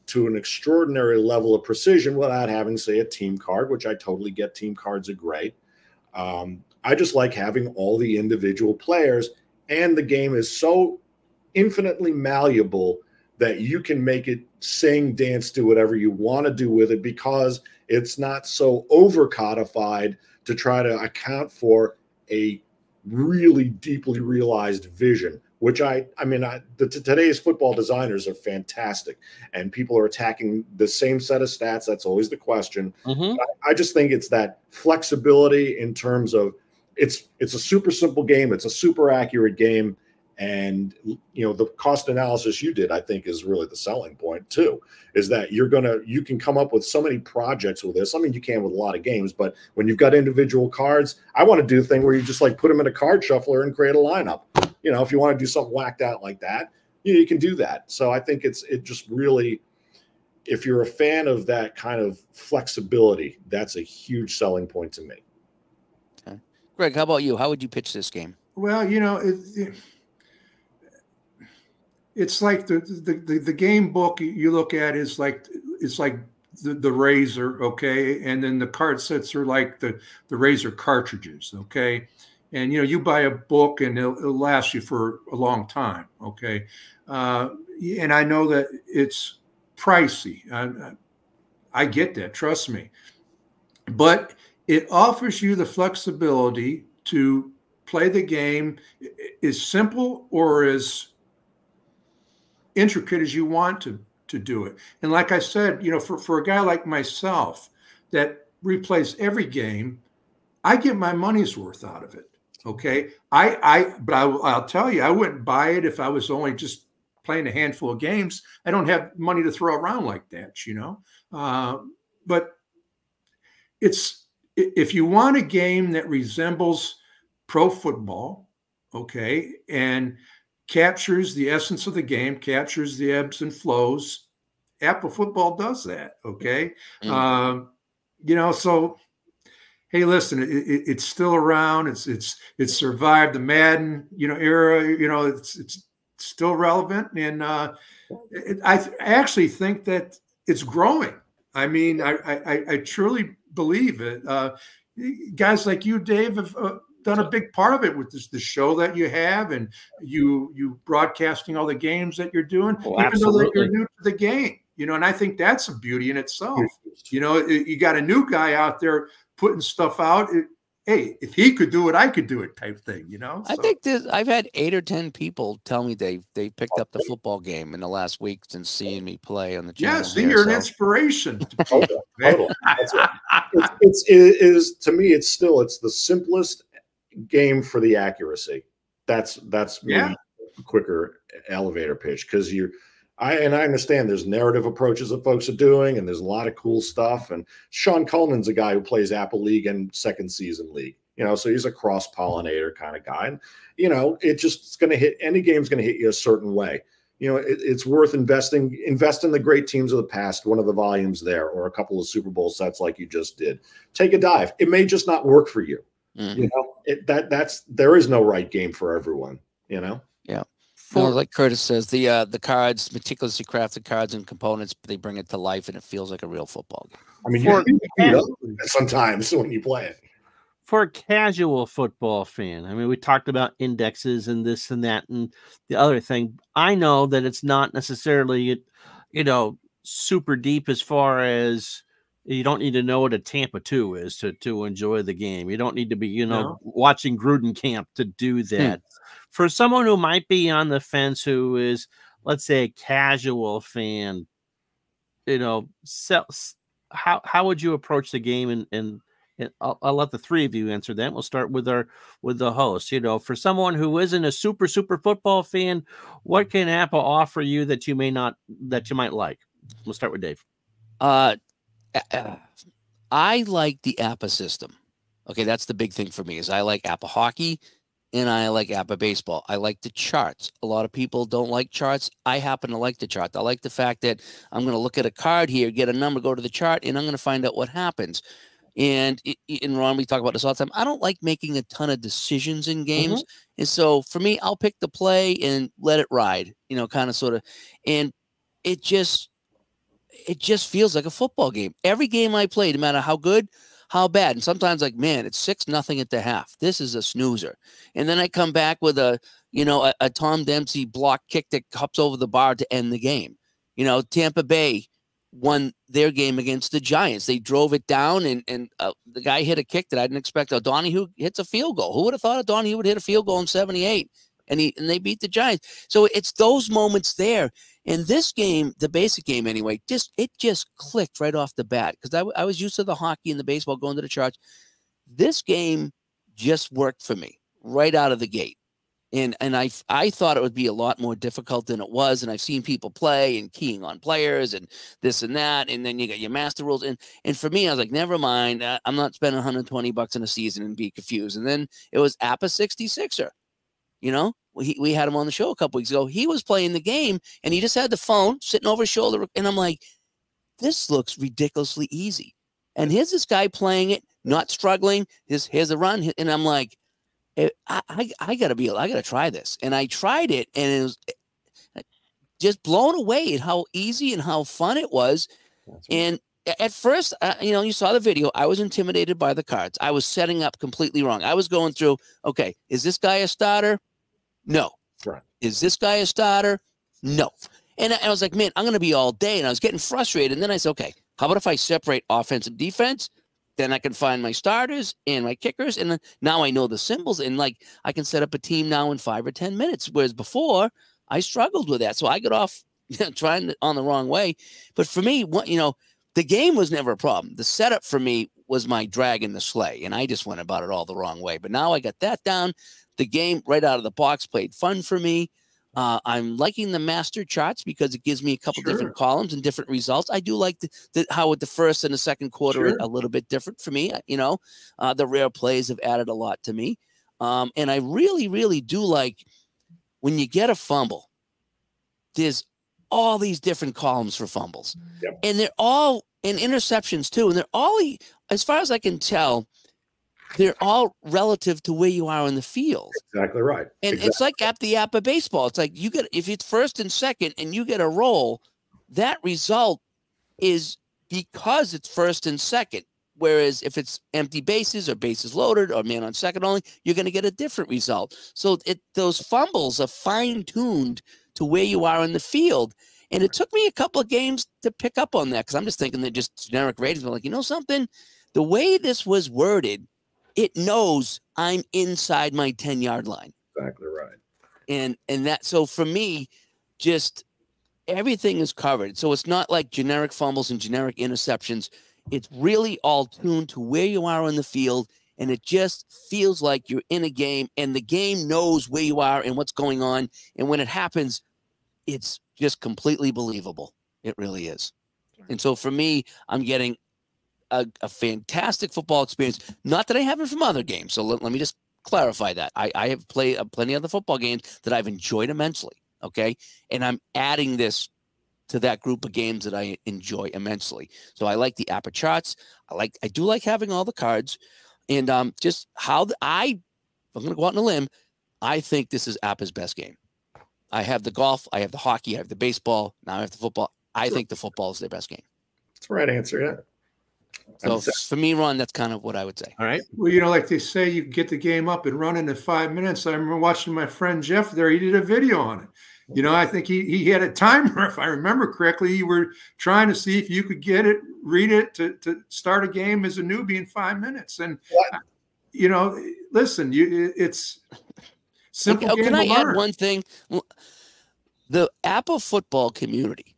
to an extraordinary level of precision without having, say, a team card, which I totally get. Team cards are great. Um, I just like having all the individual players, and the game is so infinitely malleable that you can make it sing, dance, do whatever you want to do with it because it's not so over codified to try to account for a really deeply realized vision which i i mean I, the, today's football designers are fantastic and people are attacking the same set of stats. That's always the question. Mm-hmm. I just think it's that flexibility in terms of it's it's a super simple game, it's a super accurate game, and you know the cost analysis you did, I think, is really the selling point too. Is that you're gonna you can come up with so many projects with this. I mean, you can with a lot of games, but when you've got individual cards, I want to do a thing where you just like put them in a card shuffler and create a lineup. You know, if you want to do something whacked out like that, you, know, you can do that. So I think it's it just really if you're a fan of that kind of flexibility, that's a huge selling point to me. Greg, how about you? How would you pitch this game? Well, you know, it, it, it's like the, the the the game book you look at is like it's like the, the razor, okay, and then the card sets are like the the razor cartridges, okay, and you know you buy a book and it'll, it'll last you for a long time, okay, uh, and I know that it's pricey. I, I get that, trust me, but it offers you the flexibility to play the game as simple or as intricate as you want to to do it. And like I said, you know, for, for a guy like myself that replays every game, I get my money's worth out of it. Okay. I I but I, I'll tell you, I wouldn't buy it if I was only just playing a handful of games. I don't have money to throw around like that, you know. Uh, but it's if you want a game that resembles pro football, okay, and captures the essence of the game, captures the ebbs and flows. APBA football does that, okay. Mm. Um, you know, so hey, listen, it, it, it's still around. It's it's it's survived the Madden, you know, era. You know, it's it's still relevant, and uh, it, I, th- I actually think that it's growing. I mean, I I, I truly believe it. Uh, guys like you, Dave, have uh, done a big part of it with this the show that you have, and you you broadcasting all the games that you're doing, Oh, even though that you're new to the game. You know, and I think that's a beauty in itself. You know, you got a new guy out there putting stuff out. It, hey, if he could do it, I could do it, type thing. You know, I think this, I've had eight or ten people tell me they they picked up the football game in the last week since seeing me play on the channel. Yeah, see, here, you're an so- inspiration. Totally, totally. That's it. It's, it's it is to me. It's still it's the simplest game for the accuracy. That's that's maybe Yeah. a quicker elevator pitch because you're I and I understand there's narrative approaches that folks are doing, and there's a lot of cool stuff. And Sean Coleman's a guy who plays APBA League and second season league, you know, so he's a cross pollinator kind of guy. And you know, it just it's going to hit any game's going to hit you a certain way. You know, it, it's worth investing. Invest in the great teams of the past. One of the volumes there, or a couple of Super Bowl sets like you just did. Take a dive. It may just not work for you. Mm-hmm. You know, it, that that's there is no right game for everyone. You know. Yeah. For, no, like Curtis says, the uh, the cards, meticulously crafted cards and components, they bring it to life, and it feels like a real football game. I mean, for, you sometimes when you play it. For a casual football fan, I mean, we talked about indexes and this and that and the other thing. I know that it's not necessarily, you know, super deep as far as you don't need to know what a Tampa 2 is to to enjoy the game. You don't need to be, you know, no. watching Gruden camp to do hmm. that. Hmm for someone who might be on the fence, who is, let's say, a casual fan, you know, so, how how would you approach the game? And and, and I'll, I'll, let the three of you answer that. We'll start with our with the host. You know, for someone who isn't a super super football fan, what can APBA offer you that you may not that you might like? We'll start with Dave. Uh I like the APBA system. Okay, that's the big thing for me. Is I like APBA hockey and I like APBA baseball. I like the charts. A lot of people don't like charts. I happen to like the chart. I like the fact that I'm going to look at a card here, get a number, go to the chart, and I'm going to find out what happens. And in Ron, we talk about this all the time. I don't like making a ton of decisions in games, mm-hmm. and so for me, I'll pick the play and let it ride. You know, kind of sort of, and it just, it just feels like a football game. Every game I play, no matter how good, how bad. And sometimes like, man, it's six nothing at the half. This is a snoozer. And then I come back with a, you know, a, a Tom Dempsey block kick that hops over the bar to end the game. You know, Tampa Bay won their game against the Giants. They drove it down, and and uh, the guy hit a kick that I didn't expect. O'Donoghue hits a field goal. Who would have thought O'Donoghue would hit a field goal in '78? And he and they beat the Giants. So it's those moments there. In this game, the basic game anyway, just it just clicked right off the bat because I, I was used to the hockey and the baseball going to the charts. This game just worked for me right out of the gate. And and I I thought it would be a lot more difficult than it was. And I've seen people play and keying on players and this and that. And then you got your master rules. And and for me, I was like, never mind. I'm not spending 120 bucks in a season and be confused. And then it was APBA 66er. You know, we, we had him on the show a couple weeks ago. He was playing the game and he just had the phone sitting over his shoulder. And I'm like, this looks ridiculously easy. And here's this guy playing it, not struggling. Here's, here's a run. And I'm like, eh, I, I, I gotta be, I gotta try this. And I tried it and it was eh, just blown away at how easy and how fun it was. And at first, uh, you know, you saw the video. I was intimidated by the cards. I was setting up completely wrong. I was going through, okay, is this guy a starter? No. Right. Is this guy a starter? No. And I, I was like, man, I'm going to be all day. And I was getting frustrated. And then I said, okay, how about if I separate offense and defense? Then I can find my starters and my kickers. And now I know the symbols. And like I can set up a team now in five or 10 minutes. Whereas before, I struggled with that. So I got off you know, trying on the wrong way. But for me, what, you know, the game was never a problem. The setup for me was my drag in the sleigh. And I just went about it all the wrong way. But now I got that down the game right out of the box played fun for me. Uh, I'm liking the master charts because it gives me a couple sure. different columns and different results. I do like the, the, how with the first and the second quarter sure. a little bit different for me. You know, uh, the rare plays have added a lot to me, um, and I really, really do like when you get a fumble. There's all these different columns for fumbles, yep. and they're all in interceptions too, and they're all, as far as I can tell, they're all relative to where you are in the field. Exactly right. And exactly. it's like at the APBA baseball. It's like you get if it's first and second and you get a roll, that result is because it's first and second. Whereas if it's empty bases or bases loaded or man on second only, you're going to get a different result. So it those fumbles are fine tuned to where you are in the field. And it took me a couple of games to pick up on that because I'm just thinking they're just generic ratings. I'm like, you know something? The way this was worded, it knows I'm inside my 10 yard line. Exactly right. And and that so for me, just everything is covered. So it's not like generic fumbles and generic interceptions. It's really all tuned to where you are on the field. And it just feels like you're in a game and the game knows where you are and what's going on. And when it happens, it's just completely believable. It really is. And so for me, I'm getting a, a fantastic football experience. Not that I haven't from other games. So let, let me just clarify that. I, I have played uh, plenty of the football games that I've enjoyed immensely. Okay. And I'm adding this to that group of games that I enjoy immensely. So I like the APBA charts. I like I do like having all the cards, and um, just how the, I I'm going to go out on a limb. I think this is APBA's best game. I have the golf, I have the hockey, I have the baseball. Now I have the football. I think the football is their best game. That's the right answer. Yeah. So for me, Ron, that's kind of what I would say. All right. Well, you know, like they say, you get the game up and running in five minutes. I remember watching my friend Jeff there. He did a video on it. You know, I think he he had a timer, if I remember correctly. You were trying to see if you could get it, read it to, to start a game as a newbie in five minutes. And What? you know, listen, you it's simple. Oh, game can to I add one thing? The APBA football community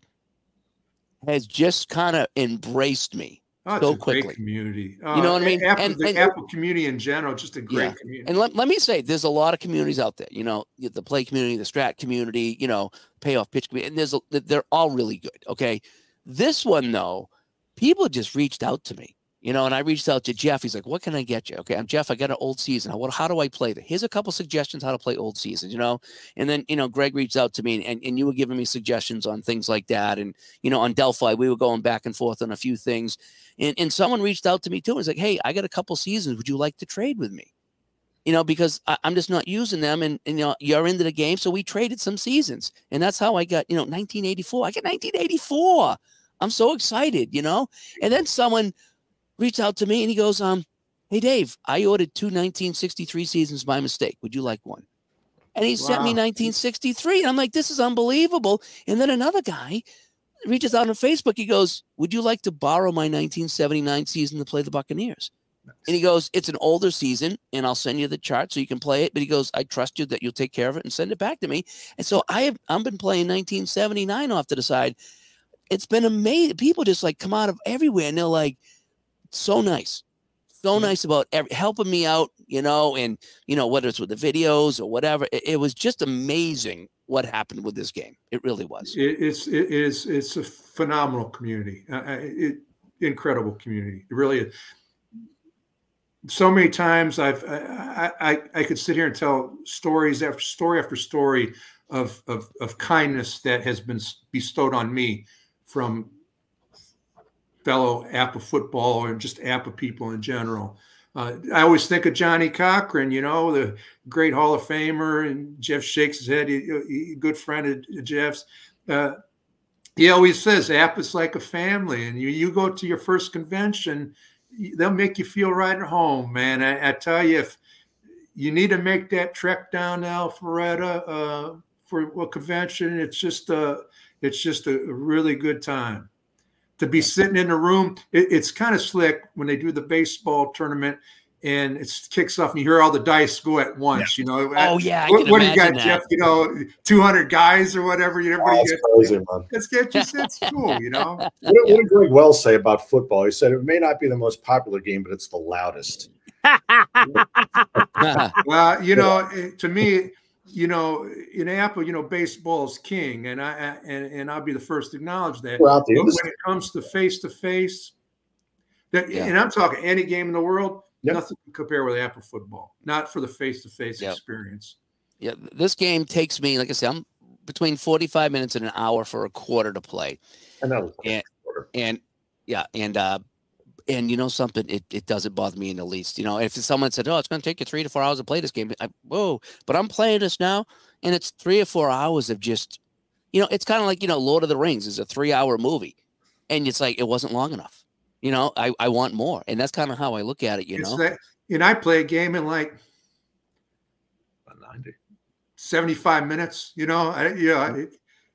has just kind of embraced me. Oh, it's so quickly. community. You uh, know what I mean? APBA, And- the and- APBA community in general, just a great Yeah. community. And let, let me say, there's a lot of communities out there. You know, the play community, the strat community, you know, payoff pitch community, and there's a, they're all really good. Okay, this one though, people just reached out to me. You know, and I reached out to Jeff. He's like, "What can I get you?" Okay, I'm Jeff. I got an old season. How, how do I play that? Here's a couple suggestions how to play old seasons. You know, and then you know, Greg reached out to me, and, and you were giving me suggestions on things like that. And you know, on Delphi, we were going back and forth on a few things. And and someone reached out to me too. and was like, "Hey, I got a couple seasons. Would you like to trade with me?" you know, because I, I'm just not using them. And, and, you know, you're into the game. So we traded some seasons. And that's how I got, you know, 1984. I got 1984. I'm so excited, you know? And then someone reached out to me and he goes, um, Hey, Dave, I ordered two 1963 seasons by mistake. Would you like one? And he sent me 1963. And I'm like, this is unbelievable. And then another guy reaches out on Facebook. He goes, Would you like to borrow my 1979 season to play the Buccaneers? And he goes, It's an older season, and I'll send you the chart so you can play it. But he goes, I trust you that you'll take care of it and send it back to me. And so I have I've been playing 1979 off to the side. It's been amazing. People just like come out of everywhere and they're like, so nice. So nice about every, helping me out, you know, and you know, whether it's with the videos or whatever. It, it was just amazing what happened with this game. It really was. It, it's it is it's a phenomenal community. Uh, uh, it incredible community. It really is. So many times I've I, I I- I could sit here and tell stories after story after story of of of kindness that has been bestowed on me from fellow APBA football and just APBA people in general. Uh, I always think of Johnny Cochran, you know, the great Hall of Famer, and Jeff shakes his head. He, he good friend of Jeff's. Uh, he always says, "App is like a family," and you you go to your first convention, they'll make you feel right at home, man. I, I tell you, if you need to make that trek down to Alpharetta uh, for a convention, it's just a it's just a really good time to be sitting in the room. It, it's kind of slick when they do the baseball tournament and it kicks off and you hear all the dice go at once. You know, Oh yeah, what, what do you got, that. Jeff? You know, 200 guys or whatever. You everybody That's gets, crazy, man. it's, it's just it's cool, you know. What, did- what did Greg Wells say about football? He said it may not be the most popular game, but it's the loudest. Well, you know, eh, to me, you know, in APBA, you know, baseball is king, and I and and I'll be the first to acknowledge that. But when it comes to face to face, that Yeah. and I'm talking any game in the world, Yep. nothing can compare with APBA football. Not for the face to face Yep. experience. Yeah, this game takes me, like I said, I'm between 45 minutes and an hour for a quarter to play. And that was And yeah, and uh and you know something, it, it doesn't bother me in the least. You know, if someone said, Oh, it's gonna take you three to four hours to play this game, I whoa, but I'm playing this now, and it's three or four hours of just you know, it's kind of like, you know, Lord of the Rings is a three hour movie. And it's like it wasn't long enough. You know, I, I want more. And that's kind of how I look at it, you it's know. that, and I play a game in like 90. 75 minutes. You know, I, you know, it,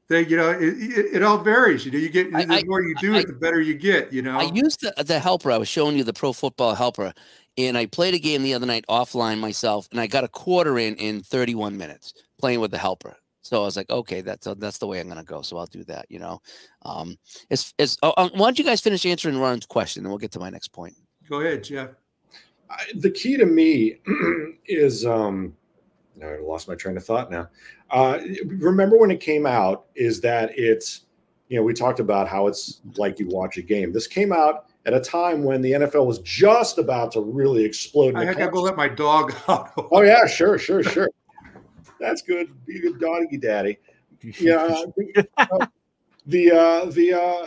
they, you know, it, it, it all varies. You know, you get I- the I- more you do I- it, the better you get. You know, I used the, the helper. I was showing you the pro football helper, and I played a game the other night offline myself, and I got a quarter in in 31 minutes playing with the helper. So I was like, okay, that's that's the way I'm gonna go. So I'll do that. You know, um, as as oh, um, why don't you guys finish answering Ron's question, and we'll get to my next point. go ahead, Jeff. I, the key to me is um, I lost my train of thought now. Uh, remember when it came out? Is that it's you know we talked about how it's like you watch a game. This came out at a time when the NFL was just about to really explode. I gotta go let my dog out. oh yeah, sure, sure, sure. That's good. Be a good doggy daddy. Yeah. Uh, the uh, the uh,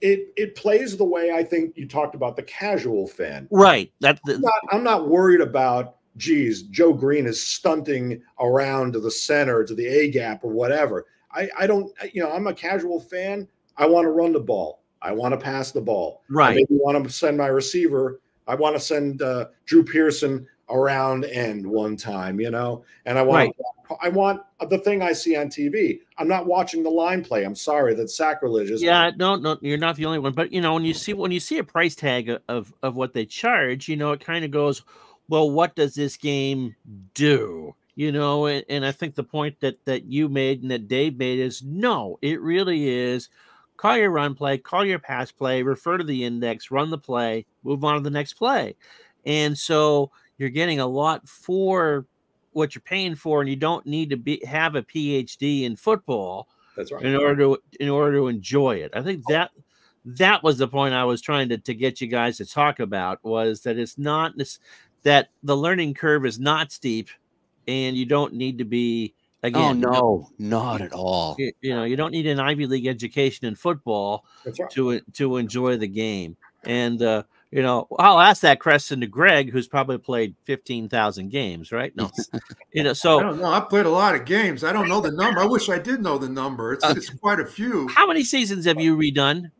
it it plays the way I think you talked about the casual fan. Right. That the, I'm not, I'm not worried about. Geez, Joe Greene is stunting around to the center, to the A gap, or whatever. I, I don't, you know, I'm a casual fan. I want to run the ball. I want to pass the ball. Right. I maybe want to send my receiver. I want to send uh, Drew Pearson around end one time, you know, and I want right. I want the thing I see on TV. I'm not watching the line play. I'm sorry, that's sacrilegious. Yeah, no, no, you're not the only one. But you know, when you see when you see a price tag of of what they charge, you know, it kind of goes, well, what does this game do? You know, and, and I think the point that that you made and that Dave made is no, it really is call your run play, call your pass play, refer to the index, run the play, move on to the next play. And so you're getting a lot for what you're paying for, and you don't need to be have a PhD in football. That's right. In order to in order to enjoy it, I think oh. that that was the point I was trying to to get you guys to talk about was that it's not this that the learning curve is not steep, and you don't need to be Oh, Again, oh no, not at all. You, you, know, you don't need an Ivy League education in football right. to to enjoy the game. And uh, you know, I'll ask that question to Greg, who's probably played fifteen thousand games, right? No, you know, so I don't know. I played a lot of games. I don't know the number. I wish I did know the number. It's, uh, it's quite a few. How many seasons have you redone?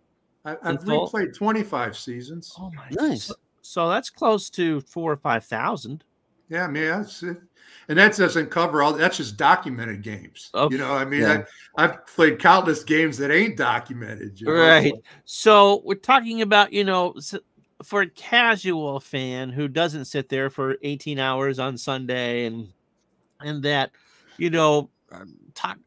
I, have replayed twenty five seasons. Oh my, nice. So, so, that's close to four or five thousand. Yeah, I mean, that's it and that doesn't cover all. That's just documented games. Okay. You know, I mean, yeah. I, have played countless games that ain't documented. You know? Right. So we're talking about you know. For a casual fan who doesn't sit there for 18 hours on Sunday and and that, you know, um, talk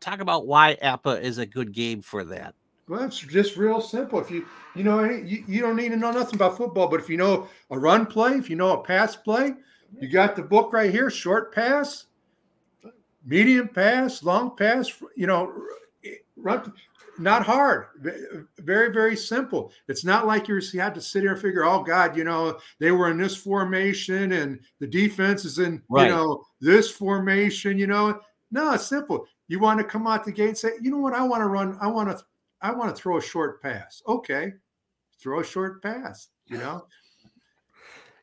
talk about why APBA is a good game for that. Well, it's just real simple. If you you know you, you don't need to know nothing about football, but if you know a run play, if you know a pass play, you got the book right here short pass, medium pass, long pass, you know, run, not hard. Very, very simple. It's not like you had to sit here and figure, oh, God, you know, they were in this formation and the defense is in, right. you know, this formation, you know. No, it's simple. You want to come out the gate and say, you know what, I want to run, I want to, I want to throw a short pass. Okay. Throw a short pass, you know.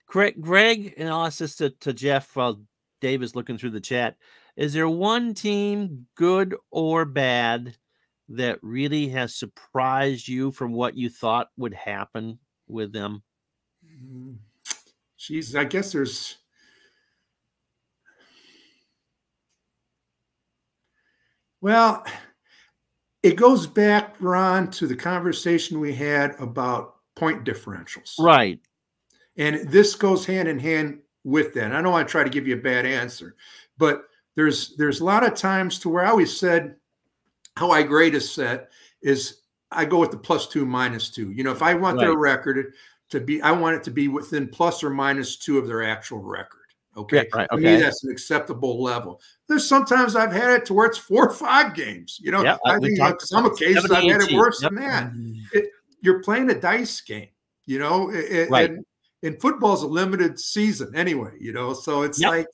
Greg, Greg, and I'll ask this to, to Jeff while Dave is looking through the chat. Is there one team, good or bad, that really has surprised you from what you thought would happen with them? Mm, Jeez, I guess there's. Well, it goes back, Ron, to the conversation we had about point differentials. Right. And this goes hand in hand with that. And I don't want to try to give you a bad answer, but there's there's a lot of times to where I always said how I grade a set is I go with the plus two minus two. You know, if I want right. their record to be, I want it to be within plus or minus two of their actual record. Okay. Yeah, right. Okay. To me, that's an acceptable level. There's sometimes I've had it to where it's four or five games. You know, I think on some occasions I've had it worse yep. than that. Mm-hmm. It, you're playing a dice game, you know, it, right. and and football's a limited season anyway, you know. So it's yep. like,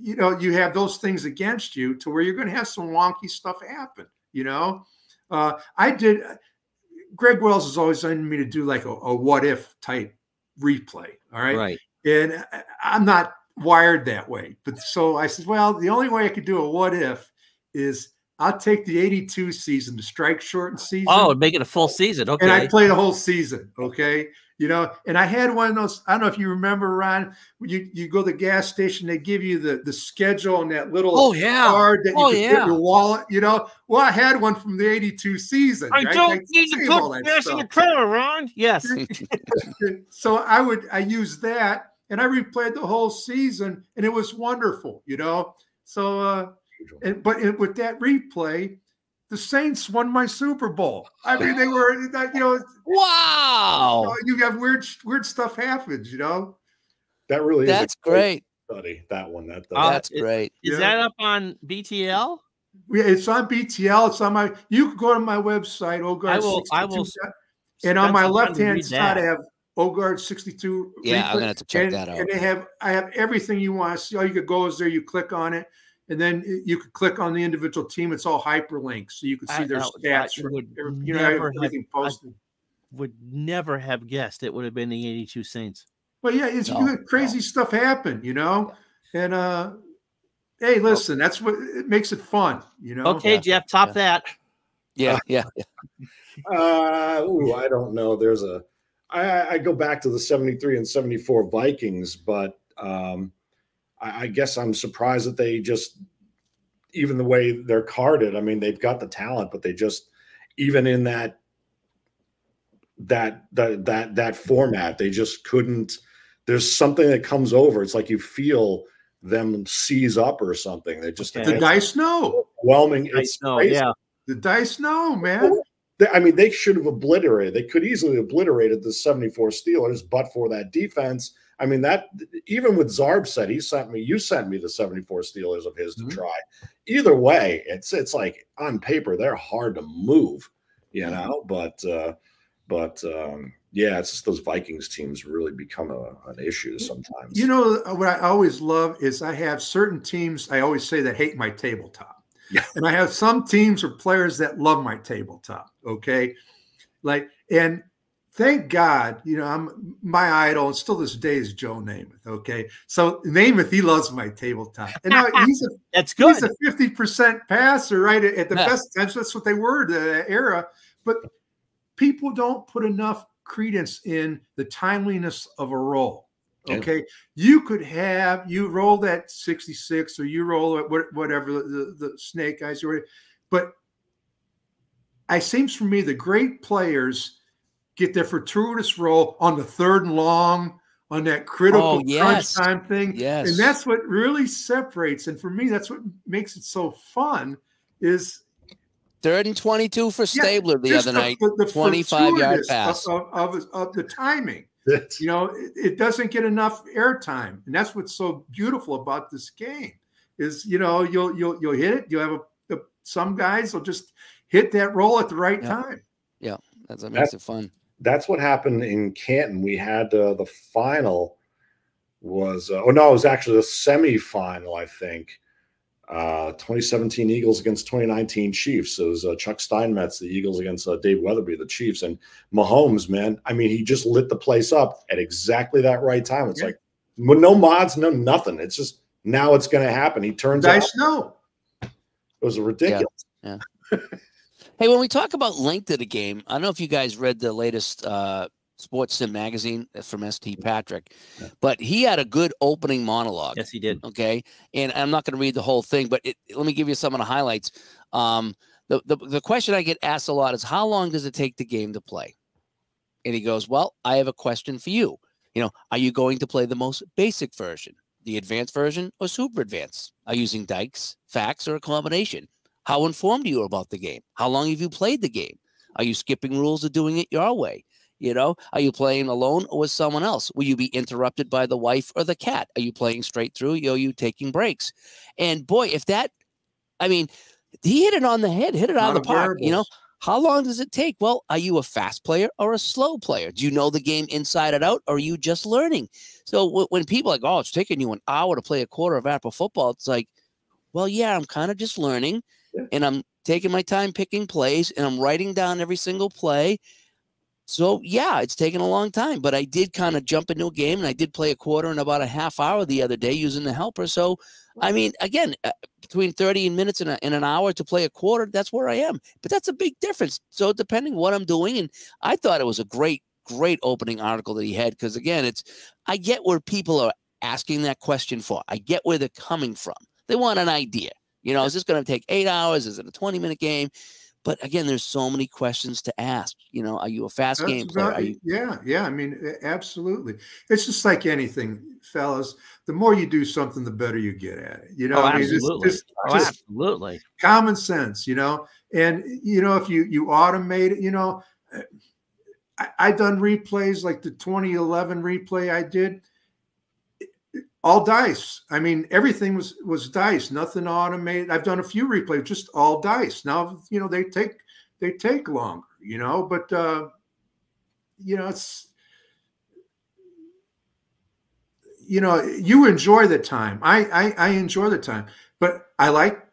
you know, you have those things against you to where you're going to have some wonky stuff happen, you know. Uh, I did. Greg Wells has always wanted me to do like a, a, what if type replay. All right. Right. And I'm not wired that way. But so I said, well, the only way I could do a what if is I'll take the 82 season, the strike shortened season. Oh, make it a full season. Okay. And I play the whole season. Okay you know and i had one of those i don't know if you remember ron you you go to the gas station they give you the the schedule and that little oh yeah card that you oh, can yeah. put your wallet you know well i had one from the 82 season i right? don't need to put gas in the car ron yes so i would i use that and i replayed the whole season and it was wonderful you know so uh and, but it, with that replay the Saints won my Super Bowl. I mean, they were, you know, wow. You, know, you have weird, weird stuff happens, you know. That really that's great. study. That one. That, that Uh, That's it- great. Is Yeah. that up on BTL? Yeah, it's on BTL. It's on my. You can go to my website, Ogard. I will- I will And on my left hand side, I have Ogard 62. Yeah, I'm gonna have to check and, that out. And they have, I have everything you want to see. All you could go is there. You click on it, and then you could click on the individual team. It's all hyperlinks, so you can see I- their I- stats. I for- would you know, I have never have- everything I- posted. Would never have guessed it would have been the 82 Saints. Well, yeah, it's No, you got crazy stuff happen, you know. And uh hey, listen, that's what it makes it fun, you know. Okay, Yeah. Jeff, top Yeah. that. Yeah, yeah, yeah. Uh, ooh, I don't know. There's a. I, I go back to the 73 and 74 Vikings, but um, I, I guess I'm surprised that they just, even the way they're carded. I mean, they've got the talent, but they just, even in that, that that that that format, they just couldn't. There's something that comes over. It's like you feel them seize up or something. They just Okay. The dice know. overwhelming. I It's know, yeah. The dice know, man. They- I mean, they should have obliterated. They could easily obliterated the 74 Steelers, but for that defense. I mean, that even with Zarb said he sent me, you sent me the 74 Steelers of his to Mhm. try. Either way, it's it's like on paper they're hard to move, you know. But uh, but um, yeah, it's just those Vikings teams really become a, an issue sometimes. You know what I always love is I have certain teams I always say that hate my tabletop. Yeah. And I have some teams or players that love my tabletop. Okay. Like, and thank God, you know, I'm my idol, and still this day is Joe Namath. Okay. So Namath, he loves my tabletop. And now he's a That's good. he's a 50% passer, right? At the Yeah. best times, that's what they were the era. But people don't put enough credence in the timeliness of a roll. Yeah. Okay. You could have you roll that 66 or you roll whatever the, the, the snake eyes or but it seems for me the great players get their fortuitous roll on the third and long on that critical Oh, crunch time thing. Yes. And that's what really separates. And for me, that's what makes it so fun is Third and 22 for Yeah, Stabler the just other night. the, the 25 yard pass. Of, of, of the timing. That's- You know, it, it doesn't get enough airtime. And that's what's so beautiful about this game is, you know, you'll, you'll, you'll hit it. You'll have a, a some guys will just hit that roll at the right Yeah. time. Yeah, that's what makes it fun. that's what happened in Canton. We had uh, the final was uh, oh no, it was actually the semifinal, I think. Uh, 2017 Eagles against 2019 Chiefs. It was uh, Chuck Steinmetz, the Eagles against uh, Dave Weatherby, the Chiefs, and Mahomes. Man, I mean, he just lit the place up at exactly that right time. It's Yeah. like no mods, no nothing. It's just now it's going to happen. He turns out Dice know. it was ridiculous. Yeah. Hey, when we talk about length of the game, I don't know if you guys read the latest uh, Sports Sim magazine that's from ST Patrick, but he had a good opening monologue. Yes, he did. Okay, and I'm not going to read the whole thing, but it, let me give you some of the highlights. Um, the, the the question I get asked a lot is, how long does it take the game to play? And he goes, well, I have a question for you. You know, are you going to play the most basic version, the advanced version, or super advanced? Are you using dikes, facts, or a combination? How informed are you about the game? How long have you played the game? Are you skipping rules or doing it your way? You know, are you playing alone or with someone else? Will you be interrupted by the wife or the cat? Are you playing straight through? Are you taking breaks? And boy, if that, I mean, he hit it on the head, hit it out of the park. You know, how long does it take? Well, are you a fast player or a slow player? Do you know the game inside and out, or are you just learning? So when people are like, oh, it's taking you an hour to play a quarter of APBA football, it's like, well, yeah, I'm kind of just learning, Yeah. and I'm taking my time picking plays, and I'm writing down every single play. So yeah, it's taken a long time, but I did kind of jump into a game, and I did play a quarter in about a half hour the other day using the helper. So, I mean, again, uh, between 30 minutes and, a, and an hour to play a quarter, that's where I am. But that's a big difference. So depending what I'm doing, and I thought it was a great, great opening article that he had because again, it's I get where people are asking that question for. I get where they're coming from. They want an idea. You know, is this going to take eight hours? Is it a 20 minute game? But again, there's so many questions to ask. You know, are you a fast That's game player? You yeah, yeah. I mean, absolutely. It's just like anything, fellas. The more you do something, the better you get at it. You know, Oh, I mean, it's absolutely. just, Oh, just absolutely. common sense, you know. And you know, if you you automate it, you know, eh, I, I done replays like the 2011 replay I did. All dice. I mean, everything was was dice, nothing automated. I've done a few replays, just all dice. Now, you know, they take they take longer, you know, but uh, you know, it's you know, you enjoy the time. I I, I enjoy the time, but I like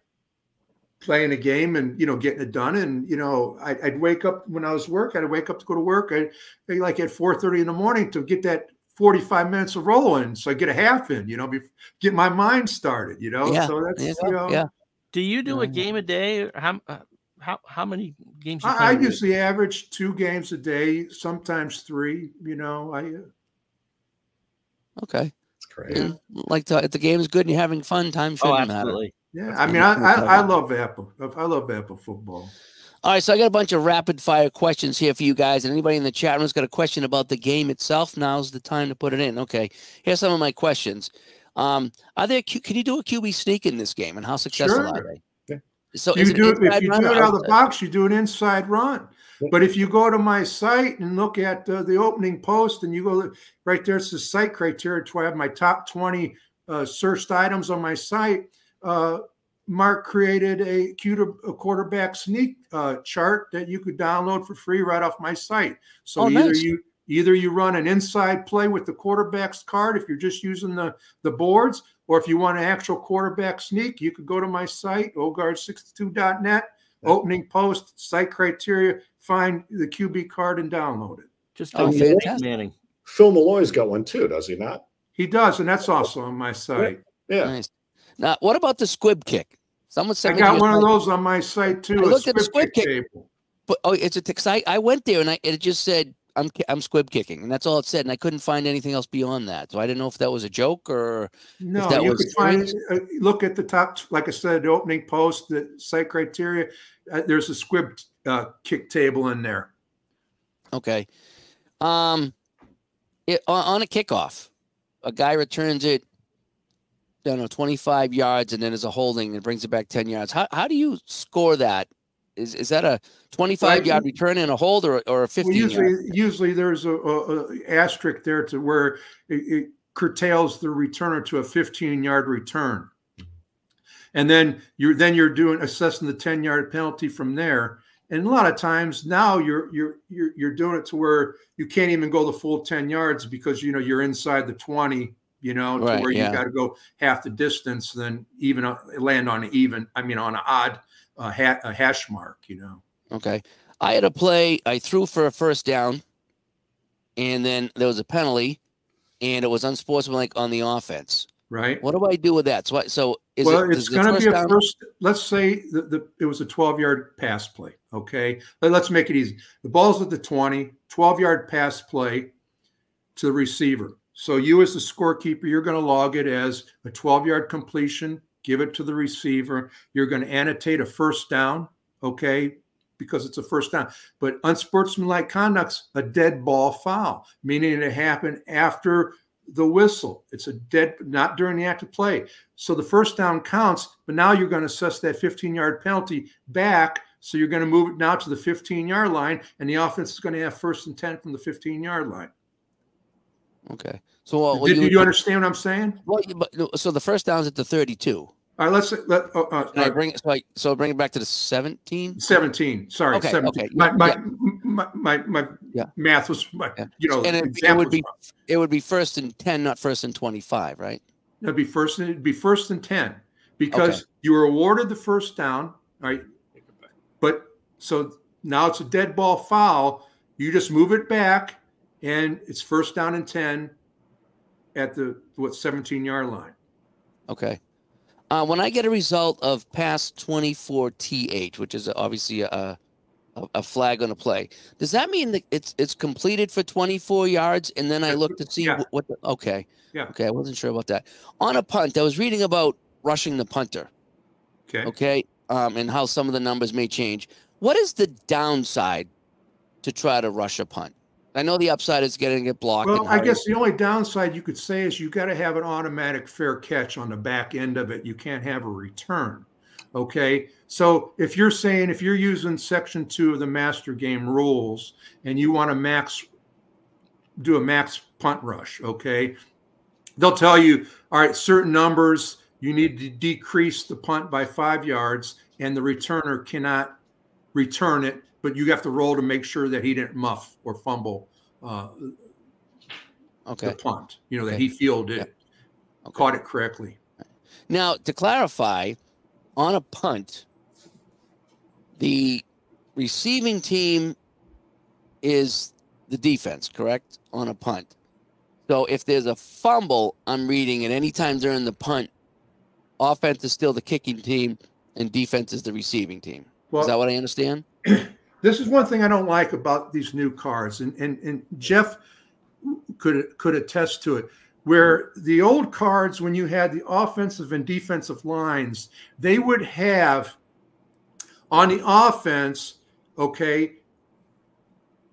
playing a game and you know getting it done and you know I'd, I'd, wake up when i was work i'd wake up to go to work i like at 4 30 in the morning to get that 45 minutes of rolling so i get a half in you know be, get my mind started you know? Yeah. so that's yeah. you know yeah. Do you do a game a day? How uh, how how many games i, I usually average two games a day sometimes three you know i uh okay. That's great. like to, if the game is good and you're having fun time oh shouldn't matter. absolutely. Yeah That's i mean I, I i love APBA i love APBA football All right, so I got a bunch of rapid fire questions here for you guys. And anybody in the chat room's got a question about the game itself, now's the time to put it in. Okay, here's some of my questions. Um, are there Q- can you do a QB sneak in this game, and how successful Sure. are they? Yeah. So you is it do if you do it out of the box, you do an inside run. But if you go to my site and look at uh, the opening post, and you go right there's the site criteria to have my top twenty uh, searched items on my site. Uh, Mark created a, Q- a quarterback sneak uh, chart that you could download for free right off my site. So Oh, either nice. you either you run an inside play with the quarterback's card if you're just using the the boards, or if you want an actual quarterback sneak, you could go to my site, ogard62.net, Yeah. opening post, site criteria, find the QB card and download it. just Oh, fantastic. manning Phil Malloy's got one too, does he not? He does, and that's also on my site. Yeah. Nice. Now, what about the squib kick? Someone I sent me got one of those on my site too. I looked at the squib kick. table. But oh, it's a because I, I went there and I it just said I'm I'm squib kicking, and that's all it said, and I couldn't find anything else beyond that. So I didn't know if that was a joke or No, that you was could find. Uh, look at the top, like I said, the opening post, the site criteria. Uh, there's a squib uh, kick table in there. Okay. Um, it, on, on a kickoff, a guy returns it, I don't know, 25 yards, and then as a holding and brings it back 10 yards. How, how do you score that? Is, is that a 25 yard return and a hold or, or a 15 Well, usually, yard? usually there's a, a, a asterisk there to where it, it curtails the returner to a 15 yard return, and then you're then you're doing assessing the 10 yard penalty from there. And a lot of times now you're you're you're you're doing it to where you can't even go the full 10 yards because you know you're inside the 20. You know, to where yeah. you got to go half the distance, then even uh, land on an even. I mean, on an odd uh, ha- a hash mark. You know. Okay. I had a play, I threw for a first down, and then there was a penalty, and it was unsportsmanlike on the offense. Right. What do I do with that? So, I, so is well, it, it's going to be a down- first. Let's say the, the it was a 12 yard pass play. Okay, Let, us make it easy. The ball's at the 20, 12 yard pass play to the receiver. So you, as the scorekeeper, you're going to log it as a 12 yard completion. Give it to the receiver. You're going to annotate a first down. Okay, because it's a first down. But unsportsmanlike conduct's a dead ball foul, meaning it happened after the whistle. It's a dead, not during the act of play. So the first down counts, but now you're going to assess that 15 yard penalty back. So you're going to move it now to the 15 yard line, and the offense is going to have first and 10 from the 15 yard line. Okay. So, uh, Did, you, you understand what I'm saying? well, but, so the first down's at the 32. All right, let's let uh, uh, I bring it? So, I, so bring it back to the 17. 17. Sorry, Okay, 17. okay, my, my, yeah. my, my, my Yeah. math was, my, Yeah. you know, And it, it would be it would be first and 10, not first and 25, right? It'd be first. It'd be first and ten because you were awarded the first down, right? But so now it's a dead ball foul. You just move it back, and it's first down and ten at the what seventeen yard line. Okay. Uh, when I get a result of pass 24 th, which is obviously a, a a flag on a play, does that mean that it's it's completed for 24 yards, and then I look to see Yeah. what, what the, okay, Yeah. okay, I wasn't sure about that. On a punt, I was reading about rushing the punter. Okay. okay um, and how some of the numbers may change what is the downside to try to rush a punt i know the upside is getting it blocked Well, I guess the only downside you could say is you got to have an automatic fair catch on the back end of it. You can't have a return. Okay. So if you're saying if you're using section two of the master game rules and you want to max do a max punt rush, okay, they'll tell you, all right, certain numbers, you need to decrease the punt by five yards, and the returner cannot return it, but you have to roll to make sure that he didn't muff or fumble uh, Okay. the punt. You know that Okay. he fielded it, Okay. caught it correctly. Now, to clarify, on a punt, the receiving team is the defense, correct? On a punt. So if there's a fumble, I'm reading it anytime during the punt, offense is still the kicking team and defense is the receiving team. Well, is that what I understand? this is one thing I don't like about these new cards, and and, and Jeff could could attest to it. Where the old cards, when you had the offensive and defensive lines, they would have on the offense, okay,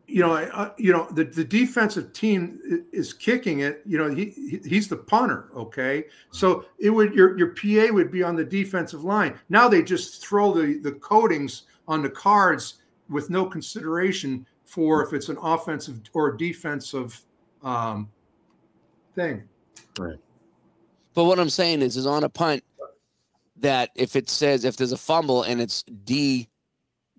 you know, uh, you know, the, the defensive team is kicking it. You know, he- he's the punter. Okay, so it would your your PA would be on the defensive line. Now they just throw the the coatings on the cards with no consideration for if it's an offensive or defensive um, thing. Right. But what I'm saying is, is on a punt that if it says if there's a fumble and it's D,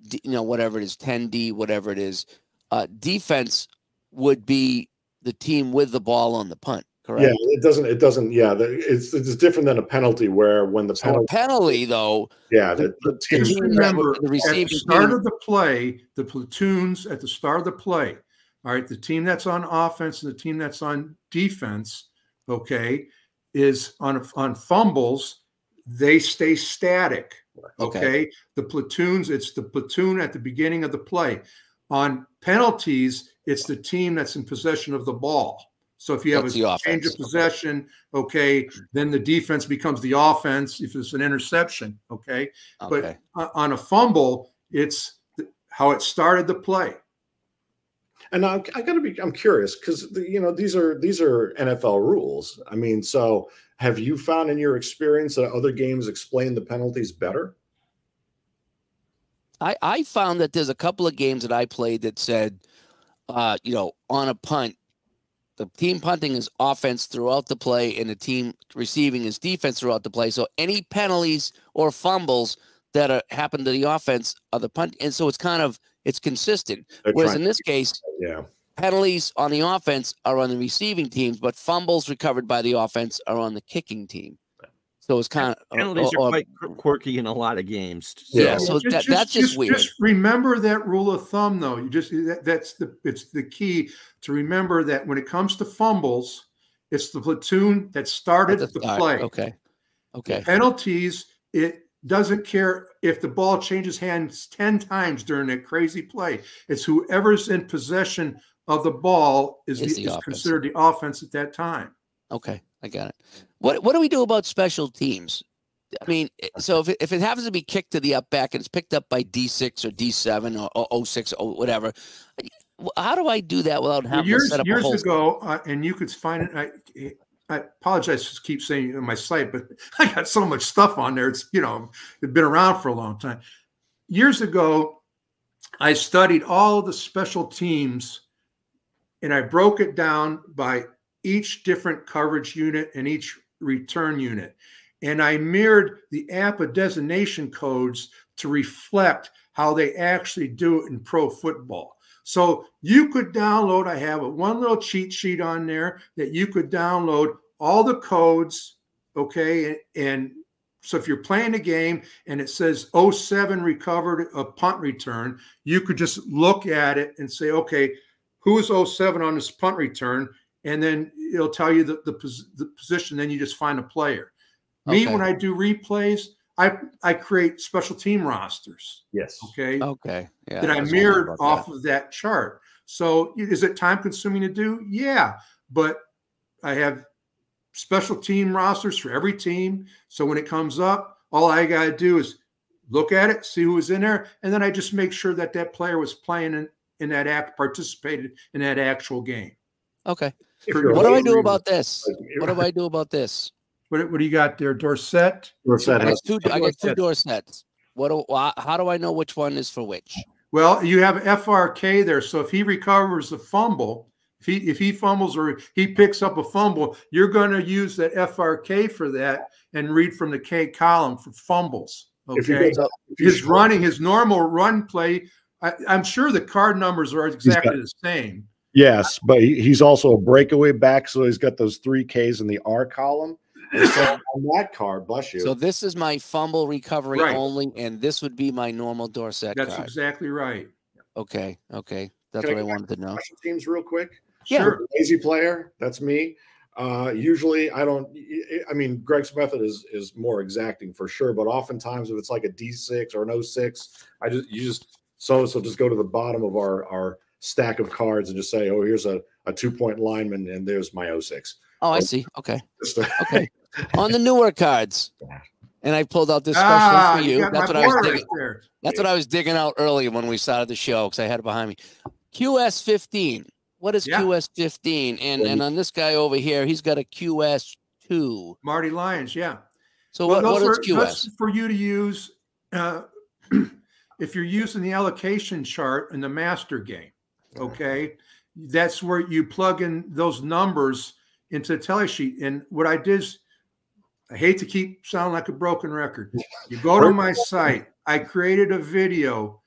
D you know whatever it is, 10D, whatever it is, uh, defense would be the team with the ball on the punt, correct? Yeah, it doesn't. It doesn't. Yeah, the, it's it's different than a penalty where when the So a penalty. penalty though, Yeah, the, the team. Just team that- remember, the at receiving the start team- of the play, the platoons at the start of the play, all right, the team that's on offense and the team that's on defense, okay, is on on fumbles, they stay static. Okay. Okay. The platoons, it's the platoon at the beginning of the play. On penalties, it's the team that's in possession of the ball. So if you have That's a the change offense. of possession, okay, then the defense becomes the offense if it's an interception. Okay okay, uh, on a fumble, it's how it started the play. And I, I got to be. I'm curious because you know these are these are NFL rules. I mean, so have you found in your experience that other games explain the penalties better? I I found that there's a couple of games that I played that said, uh, you know, on a punt. The team punting is offense throughout the play, and the team receiving is defense throughout the play. So any penalties or fumbles that are, happen to the offense are the punt, and so it's kind of it's consistent. They're Whereas in this case, yeah, penalties on the offense are on the receiving teams, but fumbles recovered by the offense are on the kicking team. So it's kind of uh, Penalties or- are or- quite quirky in a lot of games. Yeah, So- so that- that's just weird. Just remember that rule of thumb, though. You just that, that's the it's the key to remember that when it comes to fumbles, it's the platoon that started at the, start. play. Okay, okay, Penalties, it doesn't care if the ball changes hands 10 times during that crazy play. It's whoever's in possession of the ball is, Is the, the is offense. considered the offense at that time. Okay. I got it. What what do we do about special teams? I mean, so if it, if it happens to be kicked to the up back and it's picked up by D six or D seven or, or 06 or whatever, how do I do that without Well, having to years set up a years whole? ago, uh, and you could find it. I, I apologize to keep saying it on my site, but I got so much stuff on there. It's you know, it's been around for a long time. Years ago, I studied all the special teams, and I broke it down by each different coverage unit and each return unit, and I mirrored the APBA designation codes to reflect how they actually do it in pro football. So you could download, I have a one little cheat sheet on there that you could download all the codes. Okay. And, and so if you're playing a game and it says 07 recovered a punt return, you could just look at it and say, okay, who is 07 on this punt return? And then it'll tell you the, the, pos- the position. Then you just find a player. Me, when I do replays, I, I create special team rosters. yes. Okay Okay, yeah. that I was mirrored off that. of that chart. So is it time consuming to do? Yeah, but I have special team rosters for every team. So when it comes up, all I got to do is look at it, see who was in there, and then I just make sure that that player was playing in, in that act, participated in that actual game. Okay. If For- you're What do I do about this? What do I do about this? What, what do you got there, Dorsett? Dorsett I got two. I got two Dorsetts. What? Do, how do I know which one is for which? Well, you have FRK there. So if he recovers the fumble, If he if he fumbles or he picks up a fumble, you're going to use that FRK for that and read from the K column for fumbles. Okay, up, his running, his normal run play. I, am sure the card numbers are exactly the same. Yes, but he's also a breakaway back, so he's got those three Ks in the R column. So on that card, bless you. So this is my fumble recovery right. only, and this would be my normal Dorsett. That's card. exactly right. Okay, okay, that's Can what I, I wanted to know. Teams, real quick. Yeah. Sure. Lazy player. That's me. Uh, usually, I don't. I mean, Greg's method is is more exacting for sure, but oftentimes, if it's like a D six or an 06, I just you just so so just go to the bottom of our our stack of cards and just say, oh, here's a a two point lineman, and there's my 06. Oh, I see. Okay. okay. On the newer cards, and I pulled out this question ah, for you. you that's what I was digging. Right that's what I was digging out earlier when we started the show because I had it behind me. QS fifteen. What is yeah. QS 15? And and on this guy over here, he's got a QS 2. Marty Lyons, yeah. So well, what, what is QS? for you to use uh, if you're using the allocation chart in the master game. Okay. That's where you plug in those numbers into the tally sheet. And what I did is I hate to keep sounding like a broken record. You go to my site, I created a video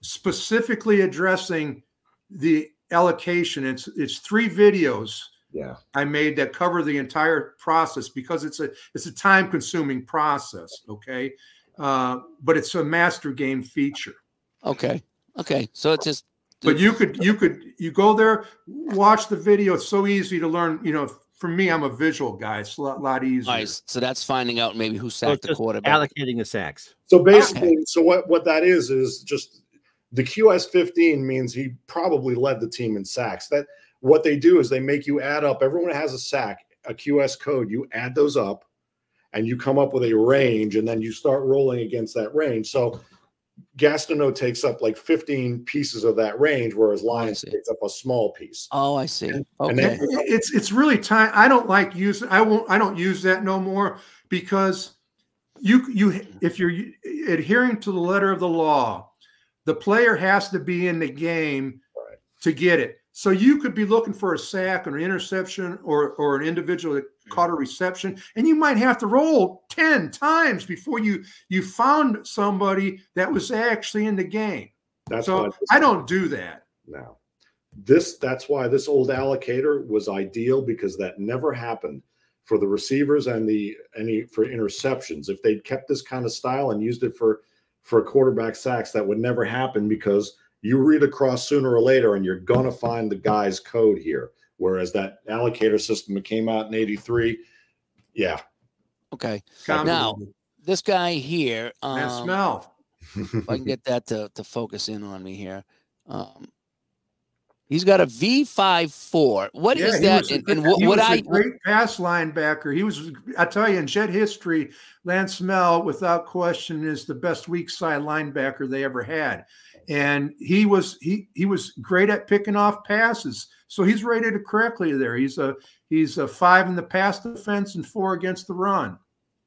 specifically addressing the allocation. It's it's three videos yeah I made that cover the entire process because it's a it's a time consuming process. Okay, uh, but it's a master game feature. Okay, okay, so it's just. But you could you could you go there, watch the video. It's so easy to learn. You know, for me, I'm a visual guy. It's a lot, lot easier. Nice. So that's finding out maybe who sacked so the quarterback. Allocating the sacks. So basically, okay. so what what that is is just the QS 15 means he probably led the team in sacks. That what they do is they make you add up. Everyone has a sack, a QS code. You add those up, and you come up with a range, and then you start rolling against that range. So Gastineau takes up like 15 pieces of that range, whereas Lyons takes up a small piece. Oh, I see. And, okay. And then, it's it's really time. I don't like using. I won't. I don't use that no more because you you if you're adhering to the letter of the law the player has to be in the game right. to get it. So you could be looking for a sack or an interception or, or an individual that hmm. caught a reception, and you might have to roll 10 times before you you found somebody that was actually in the game. That's so I don't do that. No. This that's why this old allocator was ideal because that never happened for the receivers and the any for interceptions. If they'd kept this kind of style and used it for for quarterback sacks. That would never happen because you read across sooner or later and you're going to find the guy's code here. Whereas that allocator system that came out in 83, yeah. Okay. Now, this guy here. Um, that smell. if I can get that to, to focus in on me here. Um, He's got a V five four. What yeah, is that? and, and what, what I great pass linebacker. He was. I tell you, in Jet history, Lance Mehl, without question, is the best weak side linebacker they ever had, and he was he he was great at picking off passes. So he's rated correctly there. He's a he's a five in the pass defense and four against the run.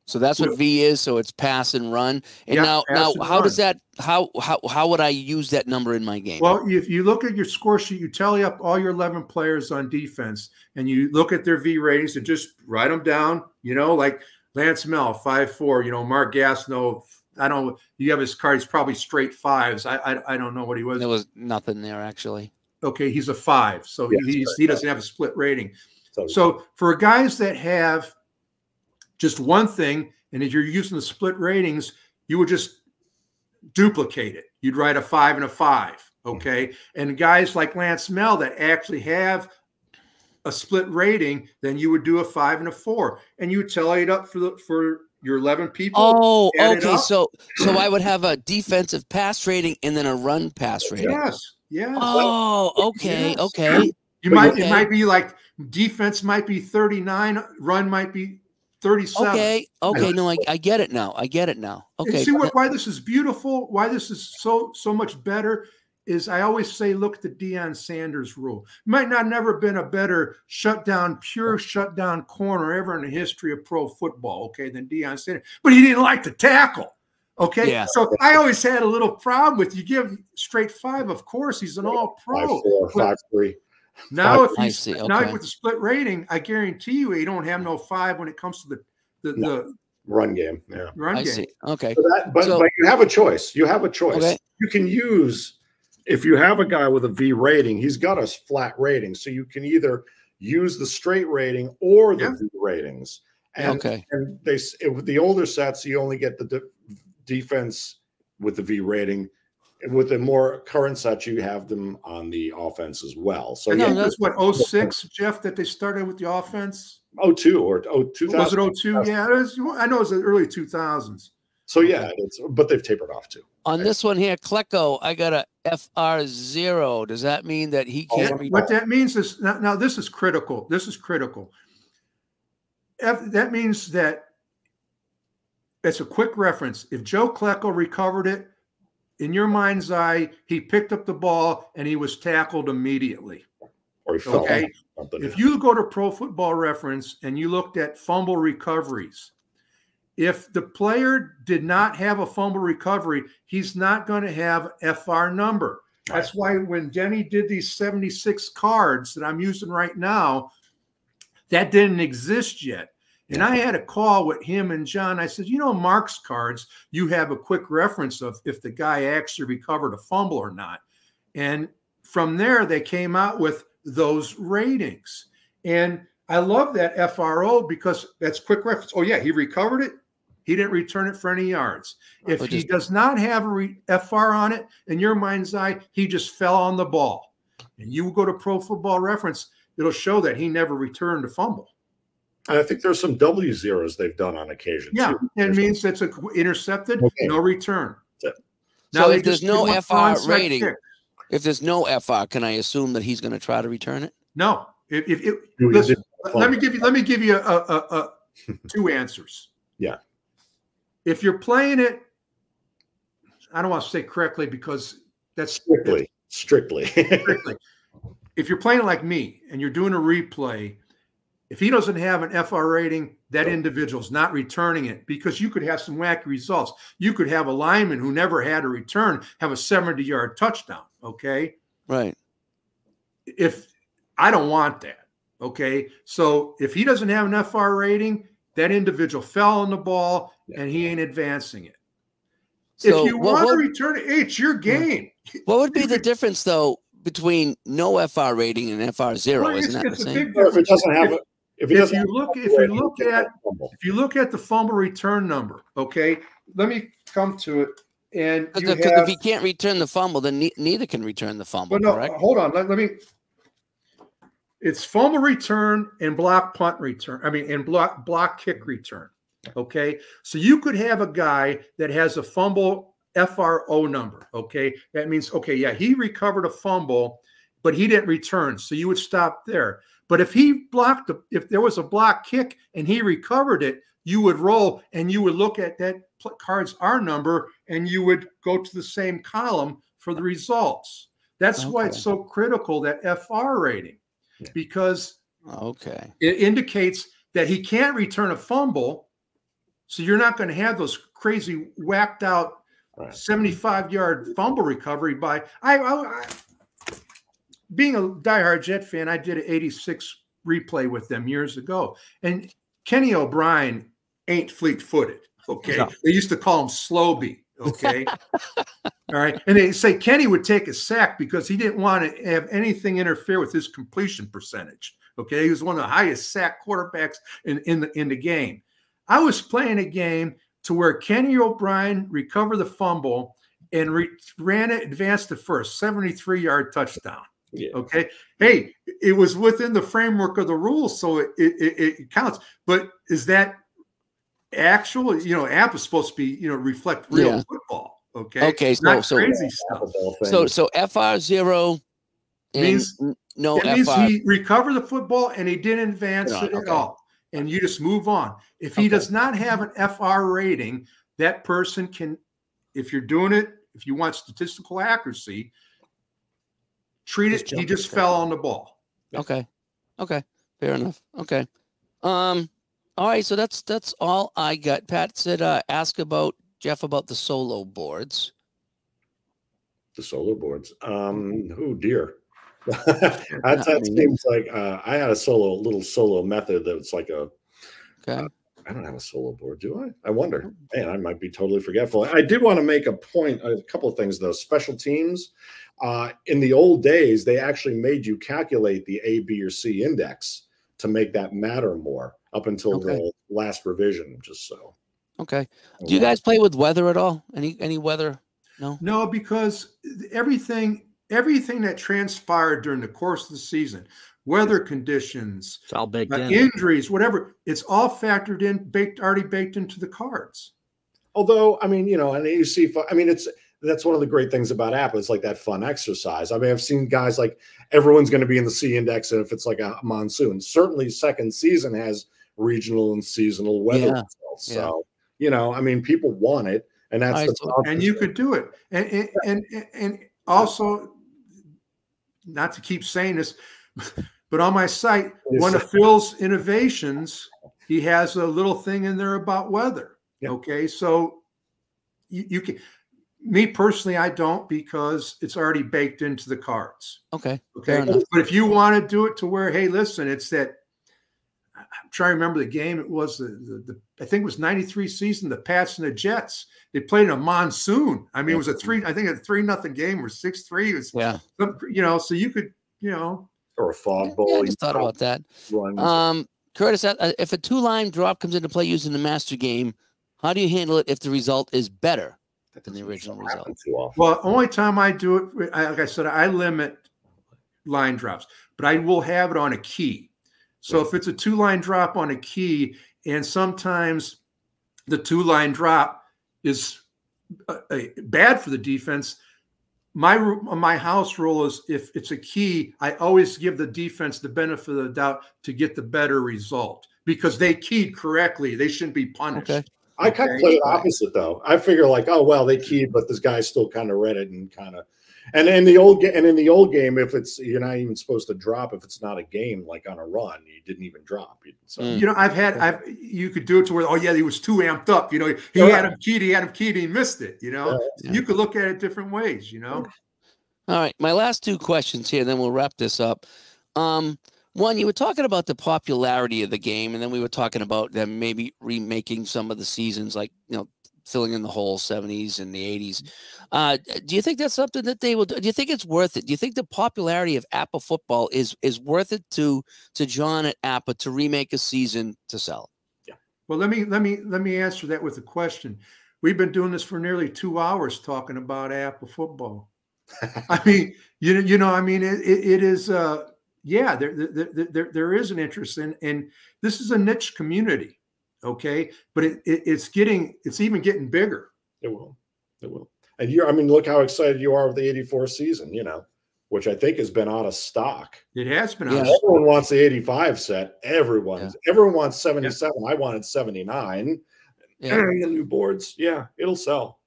So that's what V is. So it's pass and run. And now, now, how run. does that? How how how would I use that number in my game? Well, if you look at your score sheet, you tally up all your eleven players on defense, and you look at their V ratings and just write them down. You know, like Lance Mehl five four. You know, Mark Gastineau. I don't. You have his card. He's probably straight fives. I I, I don't know what he was. There was nothing there actually. Okay, he's a five, so yes, he's, he doesn't have a split rating. So for guys that have just one thing. And if you're using the split ratings, you would just duplicate it. You'd write a five and a five. Okay. And guys like Lance Mehl that actually have a split rating, then you would do a five and a four. And you would tally it up for the for your 11 people. Oh, okay. So so I would have a defensive pass rating and then a run pass rating. Yes. Yeah. Oh, okay. Yes. Okay. You might okay. it might be like defense might be 39, run might be 37. Okay. Okay. No, I, I get it now. I get it now. Okay. And see what, why this is beautiful, why this is so so much better is I always say, look at the Deion Sanders rule. Might not never been a better shutdown, pure shutdown corner ever in the history of pro football, okay, than Deion Sanders. But he didn't like to tackle. Okay. Yeah. So I always had a little problem with you give straight five. Of course, he's an all pro. Five, four, five, three. Now, if I you see, now with the split rating, I guarantee you, he don't have no five when it comes to the the, No. the Run game. Yeah. run I game. see. Okay. But, that, but, So- but you have a choice. You have a choice. Okay. You can use if you have a guy with a V rating, he's got a flat rating, so you can either use the straight rating or the Yeah. V ratings. And, Okay. and they s- with the older sets, you only get the de- defense with the V rating. And With the more current sets, you have them on the offense as well. So I yeah, think that- it was what 06, Jeff, that they started with the offense. oh two or oh two Was it oh thousand. 02? Yeah, it was, I know it was the early 2000s. So yeah, it's but they've tapered off too. On this one here, Klecko, I got a FR zero. Does that mean that he Oh, can't? what- re- What that means is now, now this is critical. This is critical. F, that means that it's a quick reference. If Joe Klecko recovered it, in your mind's eye, he picked up the ball and he was tackled immediately. Or he fell Okay. If you go to Pro Football Reference and you looked at fumble recoveries, if the player did not have a fumble recovery, he's not going to have FR number. That's why when Denny did these 76 cards that I'm using right now, that didn't exist yet. And I had a call with him and John. I said, you know, Mark's cards, you have a quick reference of if the guy actually recovered a fumble or not. And from there, they came out with those ratings. And I love that FRO because that's quick reference. Oh, yeah, he recovered it. He didn't return it for any yards. If Or he does not have a re- FR on it, in your mind's eye, he just fell on the ball. And you go to Pro Football Reference, it'll show that he never returned a fumble. and I think there's some W zeros they've done on occasion. Yeah, too. it There's- means it's a intercepted, Okay. no return. That's it. So they if there's no give him a FR rating- kick. If there's no FR, can I assume that he's going to try to return it? no. If, if, if You- you listen, let me give you let me give you a, a, a, a two answers. Yeah. If you're playing it, I don't want to say correctly because that's strictly, strictly. strictly. if you're playing like me and you're doing a replay, if he doesn't have an FR rating, that individual's not returning it because you could have some wacky results. You could have a lineman who never had a return have a 70 yard touchdown. Okay. Right. If I don't want that. Okay. So if he doesn't have an FR rating, that individual fell on the ball and he ain't advancing it. So if you what, want what, to return it, hey, it's your game. what would be the difference though between no FR rating and FR zero? Well, Isn't that the same? if it doesn't have If- a, if, if you look a if you look at if you look at the fumble return number, okay, let me come to it. And uh, you Because have, if he can't return the fumble, then ne- neither can return the fumble. well, no, correct? hold on. Let, let me. It's fumble return and block punt return. I mean, and block block kick return. Okay, so you could have a guy that has a fumble FRO number. Okay, that means okay, yeah, he recovered a fumble, but he didn't return. So you would stop there. But if he blocked, the, if there was a block kick and he recovered it, you would roll and you would look at that card's R number and you would go to the same column for the results. That's why it's so critical that FR rating. Because Okay. it indicates that he can't return a fumble. So you're not going to have those crazy whacked out Right. 75 yard fumble recovery by I, I, I being a diehard Jet fan, I did an 86 replay with them years ago. And Kenny O'Brien ain't fleet footed. Okay. No. They used to call him Slowby. Okay. All right. And they say Kenny would take a sack because he didn't want to have anything interfere with his completion percentage. Okay. He was one of the highest sack quarterbacks in, in the in the game. I was playing a game to where Kenny O'Brien recovered the fumble and re- ran it, advanced to first, 73 yard touchdown. Yeah. Okay. Hey, it was within the framework of the rules, so it, it, it, it counts. But is that actual? You know, APBA is supposed to be, you know, reflect real Yeah. football. Okay. Okay, so- Not so- crazy stuff. So so FR zero Means- n- no It means he recovered the football and he didn't advance Right, it at all. And you just move on. If he Okay. does not have an FR rating, that person can, if you're doing it, if you want statistical accuracy, treat Just it. He just fell on the ball. Okay. Okay. Fair enough. Okay. Um. All right. So that's that's all I got. Pat said, uh, ask about Jeff about the solo boards. the solo boards. Um, oh dear. that, that seems like uh, I had a solo little solo method that's like a Okay. I don't have a solo board, do I? I wonder. Man, I might be totally forgetful. I did want to make a point, a couple of things though. Special teams, uh, in the old days, they actually made you calculate the A, B, or C index to make that matter more up until Okay. the last revision, just so. Okay. Do you guys play with weather at all? Any any weather? No. No, because everything everything that transpired during the course of the season, weather conditions, It's all baked uh, in. injuries, whatever, it's all factored in, baked, already baked into the cards. Although, I mean, you know, and you see, I mean, it's that's one of the great things about APBA. It's like that fun exercise. I mean, I've seen guys like everyone's going to be in the C index if it's like a monsoon. Certainly, second season has regional and seasonal weather Yeah, results. yeah. So, you know, I mean, people want it, and that's All the right, so- problem. and you could do it. And and and, and also, not to keep saying this, but on my site, Yes. one of Phil's innovations, he has a little thing in there about weather. Yeah. Okay, so you, you can. Me personally, I don't because it's already baked into the cards. Okay. Okay, but if you want to do it to where, hey, listen, it's that. I'm trying to remember the game. It was the, the, the I think it was '93 season. The Pats and the Jets. They played in a monsoon. I mean, it was a three. I think a three nothing game or six three. It was Yeah. you know. So you could you know. or a fog Yeah. I you just thought know, about that. Um, Curtis, uh, if a two line drop comes into play using the master game, how do you handle it if the result is better? Than the original result. Well, only time I do it, like I said, I limit line drops, but I will have it on a key. So if it's a two line drop on a key, and sometimes the two line drop is uh, bad for the defense. My my house rule is if it's a key, I always give the defense the benefit of the doubt to get the better result because they keyed correctly. They shouldn't be punished. Okay. I kind of play it opposite though. I figure like, oh well, they keyed, but this guy still kind of read it and kind of. And in the old game, and in the old game, if it's you're not even supposed to drop if it's not a game like on a run, you didn't even drop. So Mm. You know, I've had, I've, you could do it to where, oh yeah, he was too amped up. You know, he Yeah. had him keyed, he had him keyed, he missed it. You know, Yeah. you could look at it different ways. You know, All right, my last two questions here, then we'll wrap this up. Um, one, you were talking about the popularity of the game, and then we were talking about them maybe remaking some of the seasons, like you know, filling in the whole '70s and the '80s. Uh, do you think that's something that they will? Do? do you think it's worth it? Do you think the popularity of APBA football is is worth it to to John at APBA to remake a season to sell? Yeah. Well, let me, let me, let me answer that with a question. We've been doing this for nearly two hours talking about APBA football. I mean, you know, you know, I mean, it, it, it is, uh, yeah, there, there, there, there, there is an interest in, and this is a niche community. Okay. But it, it, it's getting, it's even getting bigger. it will, it will. And you're, I mean, look how excited you are with the '84 season. You know, which I think has been out of stock. It has been. Yeah. on Everyone wants the 85 set. Everyone, everyone wants 77. I wanted 79. Yeah. And the new boards, yeah, it'll sell.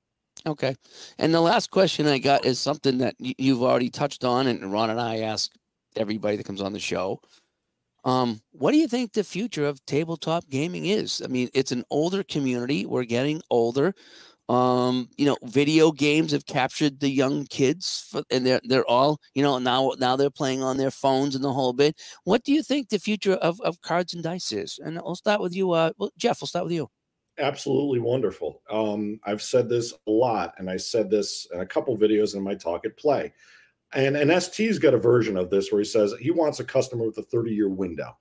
Okay. And the last question I got is something that you've already touched on, and Ron and I ask everybody that comes on the show. Um, what do you think the future of tabletop gaming is? I mean, it's an older community. We're getting older. Um, you know, video games have captured the young kids, for, and they're they're all you know now now they're playing on their phones and the whole bit. What do you think the future of, of cards and dice is? And I'll start with you, uh, well, Jeff. We'll start with you. Absolutely wonderful. Um, I've said this a lot, and I said this in a couple videos in my talk at Play. And, and ST's got a version of this where he says he wants a customer with a 30 year window.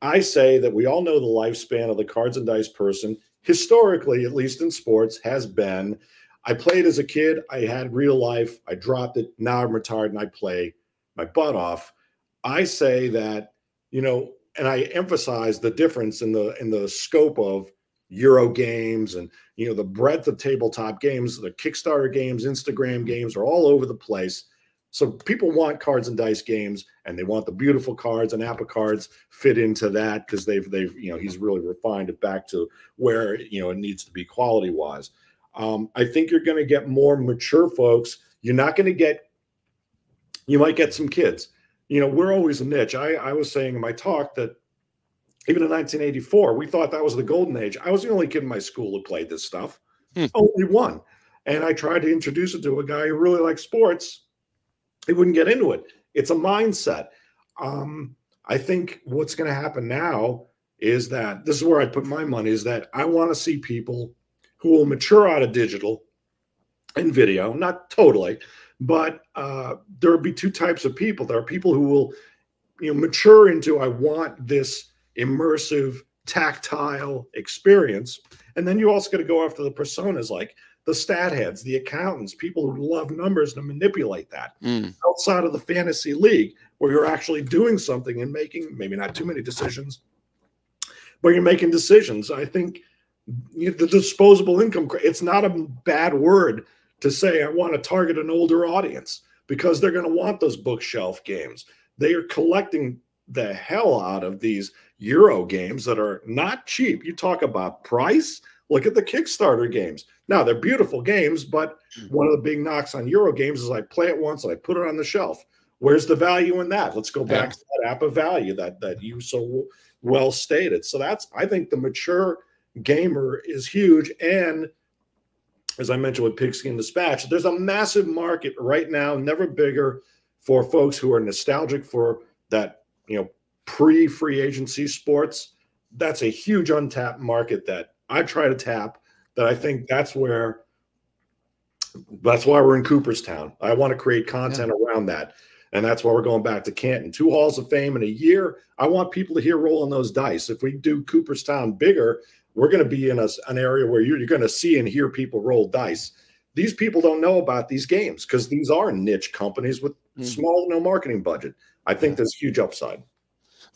I say that we all know the lifespan of the cards and dice person, historically, at least in sports, has been I played as a kid, I had real life, I dropped it, now I'm retired and I play my butt off. I say that, you know, and I emphasize the difference in the in the scope of Euro games and you know the breadth of tabletop games, the Kickstarter games, Instagram games are all over the place. So people want cards and dice games, and they want the beautiful cards and APBA cards fit into that because they've they've you know he's really refined it back to where you know it needs to be quality wise. Um, I think you're going to get more mature folks. You're not going to get. You might get some kids. You know, we're always a niche. I I was saying in my talk that even in 1984, we thought that was the golden age. I was the only kid in my school who played this stuff, Hmm. only one. And I tried to introduce it to a guy who really likes sports. He wouldn't get into it. it's a mindset. Um, I think what's going to happen now is that this is where I put my money is that I want to see people who will mature out of digital and video, not totally, but uh, there will be two types of people. There are people who will, you know, mature into I want this immersive, tactile experience, and then you also got to go after the personas like the stat heads, the accountants, people who love numbers to manipulate that Mm. outside of the fantasy league where you're actually doing something and making maybe not too many decisions, but you're making decisions. I think you know, the disposable income, it's not a bad word to say I want to target an older audience because they're going to want those bookshelf games. They are collecting the hell out of these Euro games that are not cheap. You talk about price, look at the Kickstarter games. Now, they're beautiful games, but hmm. one of the big knocks on Euro games is I play it once and I put it on the shelf. Where's the value in that? Let's go back Yeah. to that app of value that that you so well stated. So that's I think the mature gamer is huge. And as I mentioned with Pigskin Dispatch, there's a massive market right now, never bigger, for folks who are nostalgic for that, you know, pre-free agency sports. That's a huge untapped market that I try to tap. That I think that's where that's why we're in Cooperstown. I want to create content around that. And that's why we're going back to Canton. Two halls of fame in a year. I want people to hear rolling those dice. If we do Cooperstown bigger, we're going to be in a, an area where you're, you're going to see and hear people roll dice. These people don't know about these games because these are niche companies with Mm. small, no marketing budget. I think there's huge upside.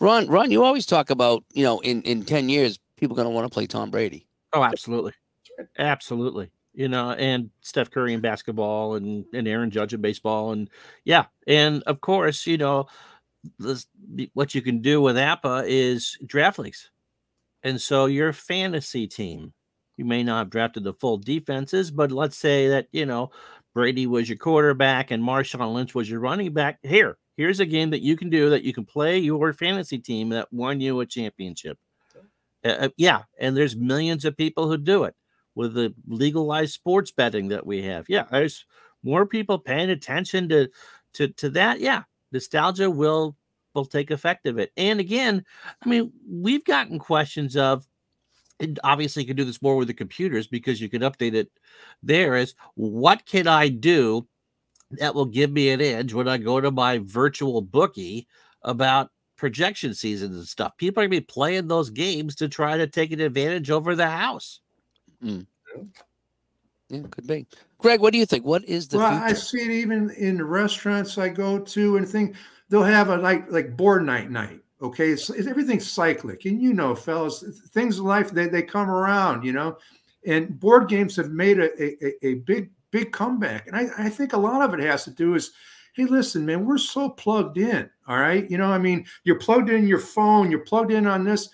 Ron, Ron, you always talk about, you know, in, in 10 years, people are going to want to play Tom Brady. Oh, absolutely. Absolutely. You know, and Steph Curry in basketball and, and Aaron Judge in baseball. And yeah. And of course, you know, this, what you can do with APBA is draft leagues. And so your fantasy team, you may not have drafted the full defenses, but let's say that, you know, Brady was your quarterback and Marshawn Lynch was your running back. Here, here's a game that you can do that you can play your fantasy team that won you a championship. Uh, Uh, yeah, and there's millions of people who do it with the legalized sports betting that we have. Yeah, there's more people paying attention to to to that. Yeah, nostalgia will will take effect of it. And again, I mean, we've gotten questions of and obviously you can do this more with the computers because you can update it there is what can I do that will give me an edge when I go to my virtual bookie about projection seasons and stuff. People are gonna be playing those games to try to take an advantage over the house. Mm. Yeah, could be. Greg, what do you think? What is the well, future? I see it even in the restaurants I go to and think they'll have a like like board night night. Okay, it's, it's everything's cyclic, and you know, fellas, things in life they they come around, you know, and board games have made a a, a big big comeback, and I I think a lot of it has to do is. Hey, listen, man, we're so plugged in. All right. You know, I mean, you're plugged in your phone, you're plugged in on this,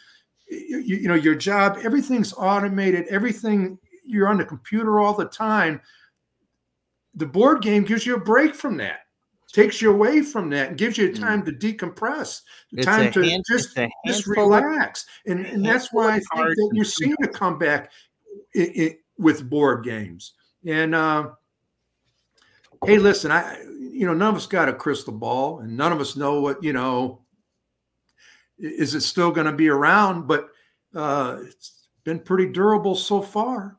you, you know, your job, everything's automated, everything, you're on the computer all the time the board game gives you a break from that takes you away from that and gives you time to decompress. It's time to hand- just just relax and and that's why i think that you're seeing a comeback i i with board games and uh, hey listen i you know none of us got a crystal ball and none of us know what you know is it still going to be around but uh it's been pretty durable so far.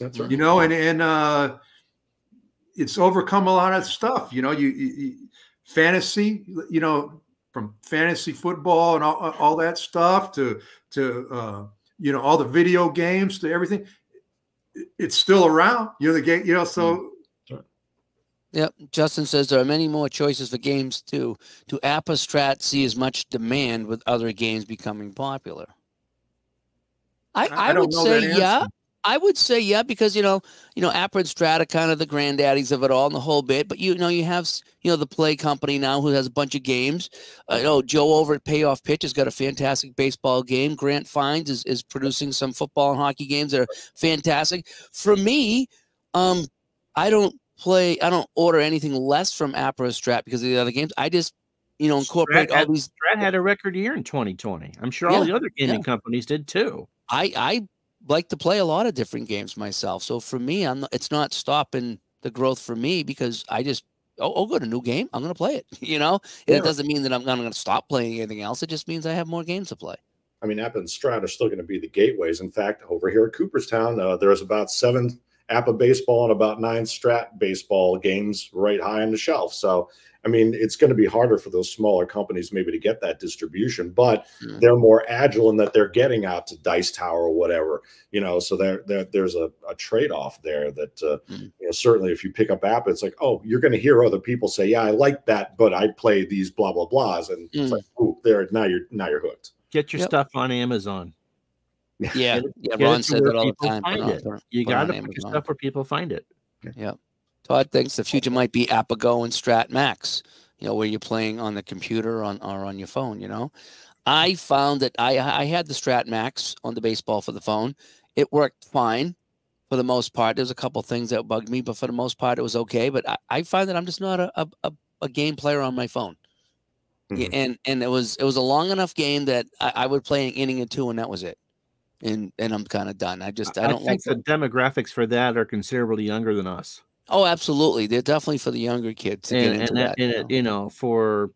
That's right. you know and and uh it's overcome a lot of stuff you know you, you, you fantasy you know from fantasy football and all, all that stuff to to uh you know all the video games to everything it's still around you know the game you know so Yep. Justin says there are many more choices for games too. Do APBA Strat see as much demand with other games becoming popular? I, I- I, would say yeah. I would say yeah because you know you know APBA and Strat are kind of the granddaddies of it all and the whole bit. But you know you have you know the Play Company now who has a bunch of games. Uh, you know Joe over at Payoff Pitch has got a fantastic baseball game. Grant Fines is is producing some football and hockey games that are fantastic. For me, um, I don't play. I don't order anything less from APBA or Strat because of the other games. I just you know incorporate Strat all had- these. Strat had a record year in 2020. I'm sure all the other gaming yeah. companies did too. I I like to play a lot of different games myself. So for me, I'm not, it's not stopping the growth for me because I just oh, oh good, a new game. I'm going to play it. You know, Yeah. it doesn't mean that I'm going to stop playing anything else. It just means I have more games to play. I mean, APBA and Strat are still going to be the gateways. In fact, over here at Cooperstown, uh, there's about seven APBA baseball and about nine Strat baseball games right high on the shelf. So, I mean, it's going to be harder for those smaller companies maybe to get that distribution, but Mm. they're more agile in that they're getting out to Dice Tower or whatever, you know. So there, there there's a, a trade off there that, uh, Mm. you know, certainly if you pick up APBA, it's like, oh, you're going to hear other people say, yeah, I like that, but I play these blah blah blahs, and Mm. it's like, oh, there now you're now you're hooked. Get your Yep. stuff on Amazon. Yeah, yeah. Ron says it all the time. find it it. You got to put your stuff where people find it. Yeah. Todd thinks the future might be Apago and Strat Max, you know, where you're playing on the computer on or on your phone, you know. I found that I I had the Strat Max on the baseball for the phone. It worked fine for the most part. There's a couple things that bugged me, but for the most part it was okay. But I, I find that I'm just not a, a, a, game player on my phone. Yeah, Mhm. and and it was it was a long enough game that I, I would play an inning or two and that was it. And and I'm kind of done. I just I, I, don't like think the demographics for that are considerably younger than us. Oh, absolutely. They're definitely for the younger kids to get and, into and, that. and you know. you know, for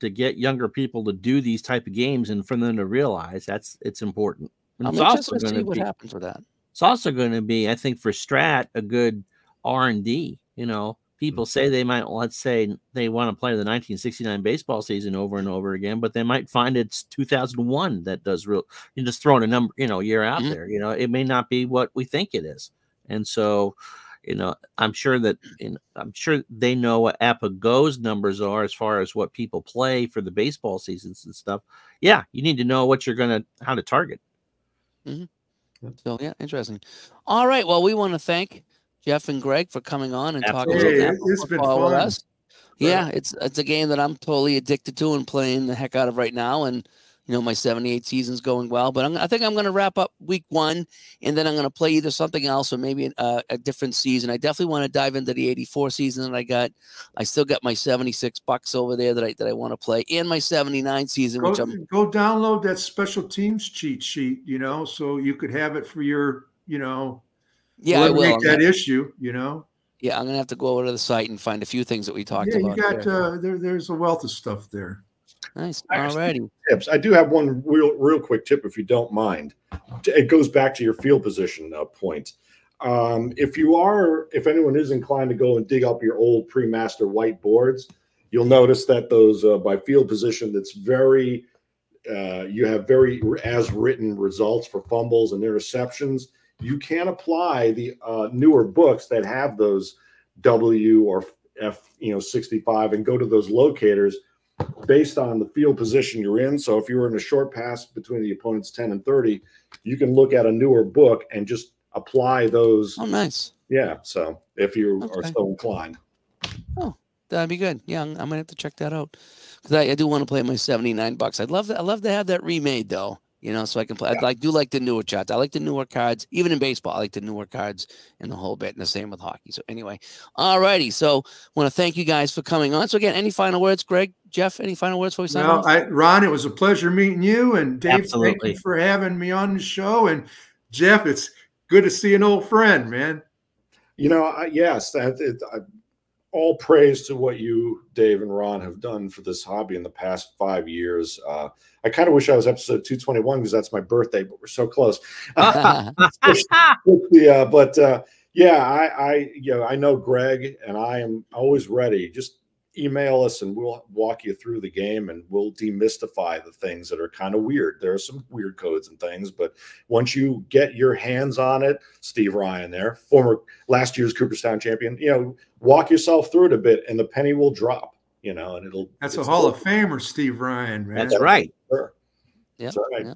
to get younger people to do these type of games and for them to realize that's it's important. And I'm it's also interested to see what be happens with that. it's also going to be, I think, for Strat a good R and D. You know, people say they might, let's say, they want to play the 1969 baseball season over and over again, but they might find it's 2001 that does real. You're just throwing a number, you know, year out Mhm. there. You know, it may not be what we think it is, and so. You know, I'm sure that you know, I'm sure they know what Apago's numbers are as far as what people play for the baseball seasons and stuff. Yeah, you need to know what you're gonna how to target. So yeah, interesting. All right. Well, we want to thank Jeff and Greg for coming on and talking Absolutely. about Hey, it's been fun. us. Yeah, it's it's a game that I'm totally addicted to and playing the heck out of right now. And you know, my 78 season's going well, but I'm, I think I'm going to wrap up week one, and then I'm going to play either something else or maybe a, a different season. I definitely want to dive into the 84 season that I got. I still got my 76 bucks over there that I that I want to play, and my 79 season, Go, which I'm go download that special teams cheat sheet, you know, so you could have it for your, you know, yeah, I will. eliminate I'm that gonna- issue, you know. yeah, I'm gonna have to go over to the site and find a few things that we talked yeah, you about. got there. uh, there. There's a wealth of stuff there. nice. Actually- All righty. tips. I do have one real, real quick tip, if you don't mind. It goes back to your field position uh, point. Um, if you are, if anyone is inclined to go and dig up your old pre-master whiteboards, you'll notice that those uh, by field position, that's very, uh, you have very as written results for fumbles and interceptions. You can apply the uh, newer books that have those W or F, you know, 65 and go to those locators based on the field position you're in. So if you were in a short pass between the opponent's 10 and 30, you can look at a newer book and just apply those. Oh, nice. Yeah. So if you are Okay. so inclined. Oh, that'd be good. Yeah, I'm, I'm gonna have to check that out because I, I do want to play my 79 bucks. I'd love to. I love to have that remade though. You know, so I can play. I like do like the newer charts. I like the newer cards, even in baseball. I like the newer cards and the whole bit, and the same with hockey. So anyway, all righty. So want to thank you guys for coming on. So again, any final words, Greg, Jeff? Any final words before we sign Well, off? I, Ron, it was a pleasure meeting you, and Dave, thank you for having me on the show. And Jeff, it's good to see an old friend, man. You know, I, yes, that it, I, all praise to what you, Dave and Ron, have done for this hobby in the past five years. Uh, I kind of wish I was episode 221 because that's my birthday, but we're so close. the, uh, but uh, yeah, I, I, you know, I know Greg, and I am always ready. Just email us, and we'll walk you through the game, and we'll demystify the things that are kind of weird. There are some weird codes and things, but once you get your hands on it, Steve Ryan, there, former last year's Cooperstown champion, you know, walk yourself through it a bit, and the penny will drop. You know, and it'll. That's a Hall good. of Famer, Steve Ryan, man. That's right. Sure. Yeah, That's right. yeah.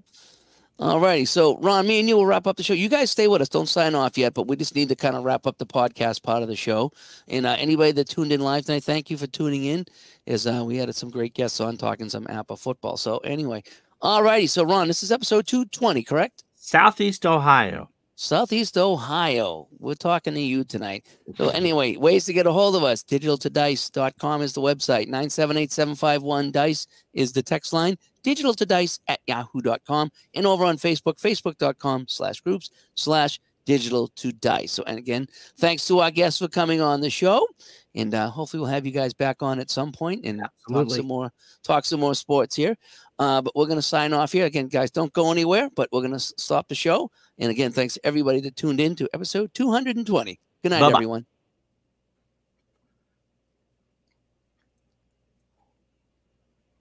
All righty. So, Ron, me and you will wrap up the show. You guys stay with us. Don't sign off yet, but we just need to kind of wrap up the podcast part of the show. And uh, anybody that tuned in live tonight, thank you for tuning in. As uh, we had some great guests on talking some APBA football. So, anyway, all righty. So, Ron, this is episode 220, correct? Southeast Ohio. Southeast Ohio. We're talking to you tonight. So anyway, ways to get a hold of us. Digitaltodice.com is the website. 978-751-DICE is the text line. Digitaltodice at yahoo.com. And over on Facebook, facebook.com slash groups slash digital to dice. So, and again, thanks to our guests for coming on the show, and uh, hopefully we'll have you guys back on at some point and talk some more talk some more sports here. Uh, but we're going to sign off here again, guys. Don't go anywhere. But we're going to stop the show. And again, thanks to everybody that tuned in to episode 220. Good night, Bye-bye. everyone.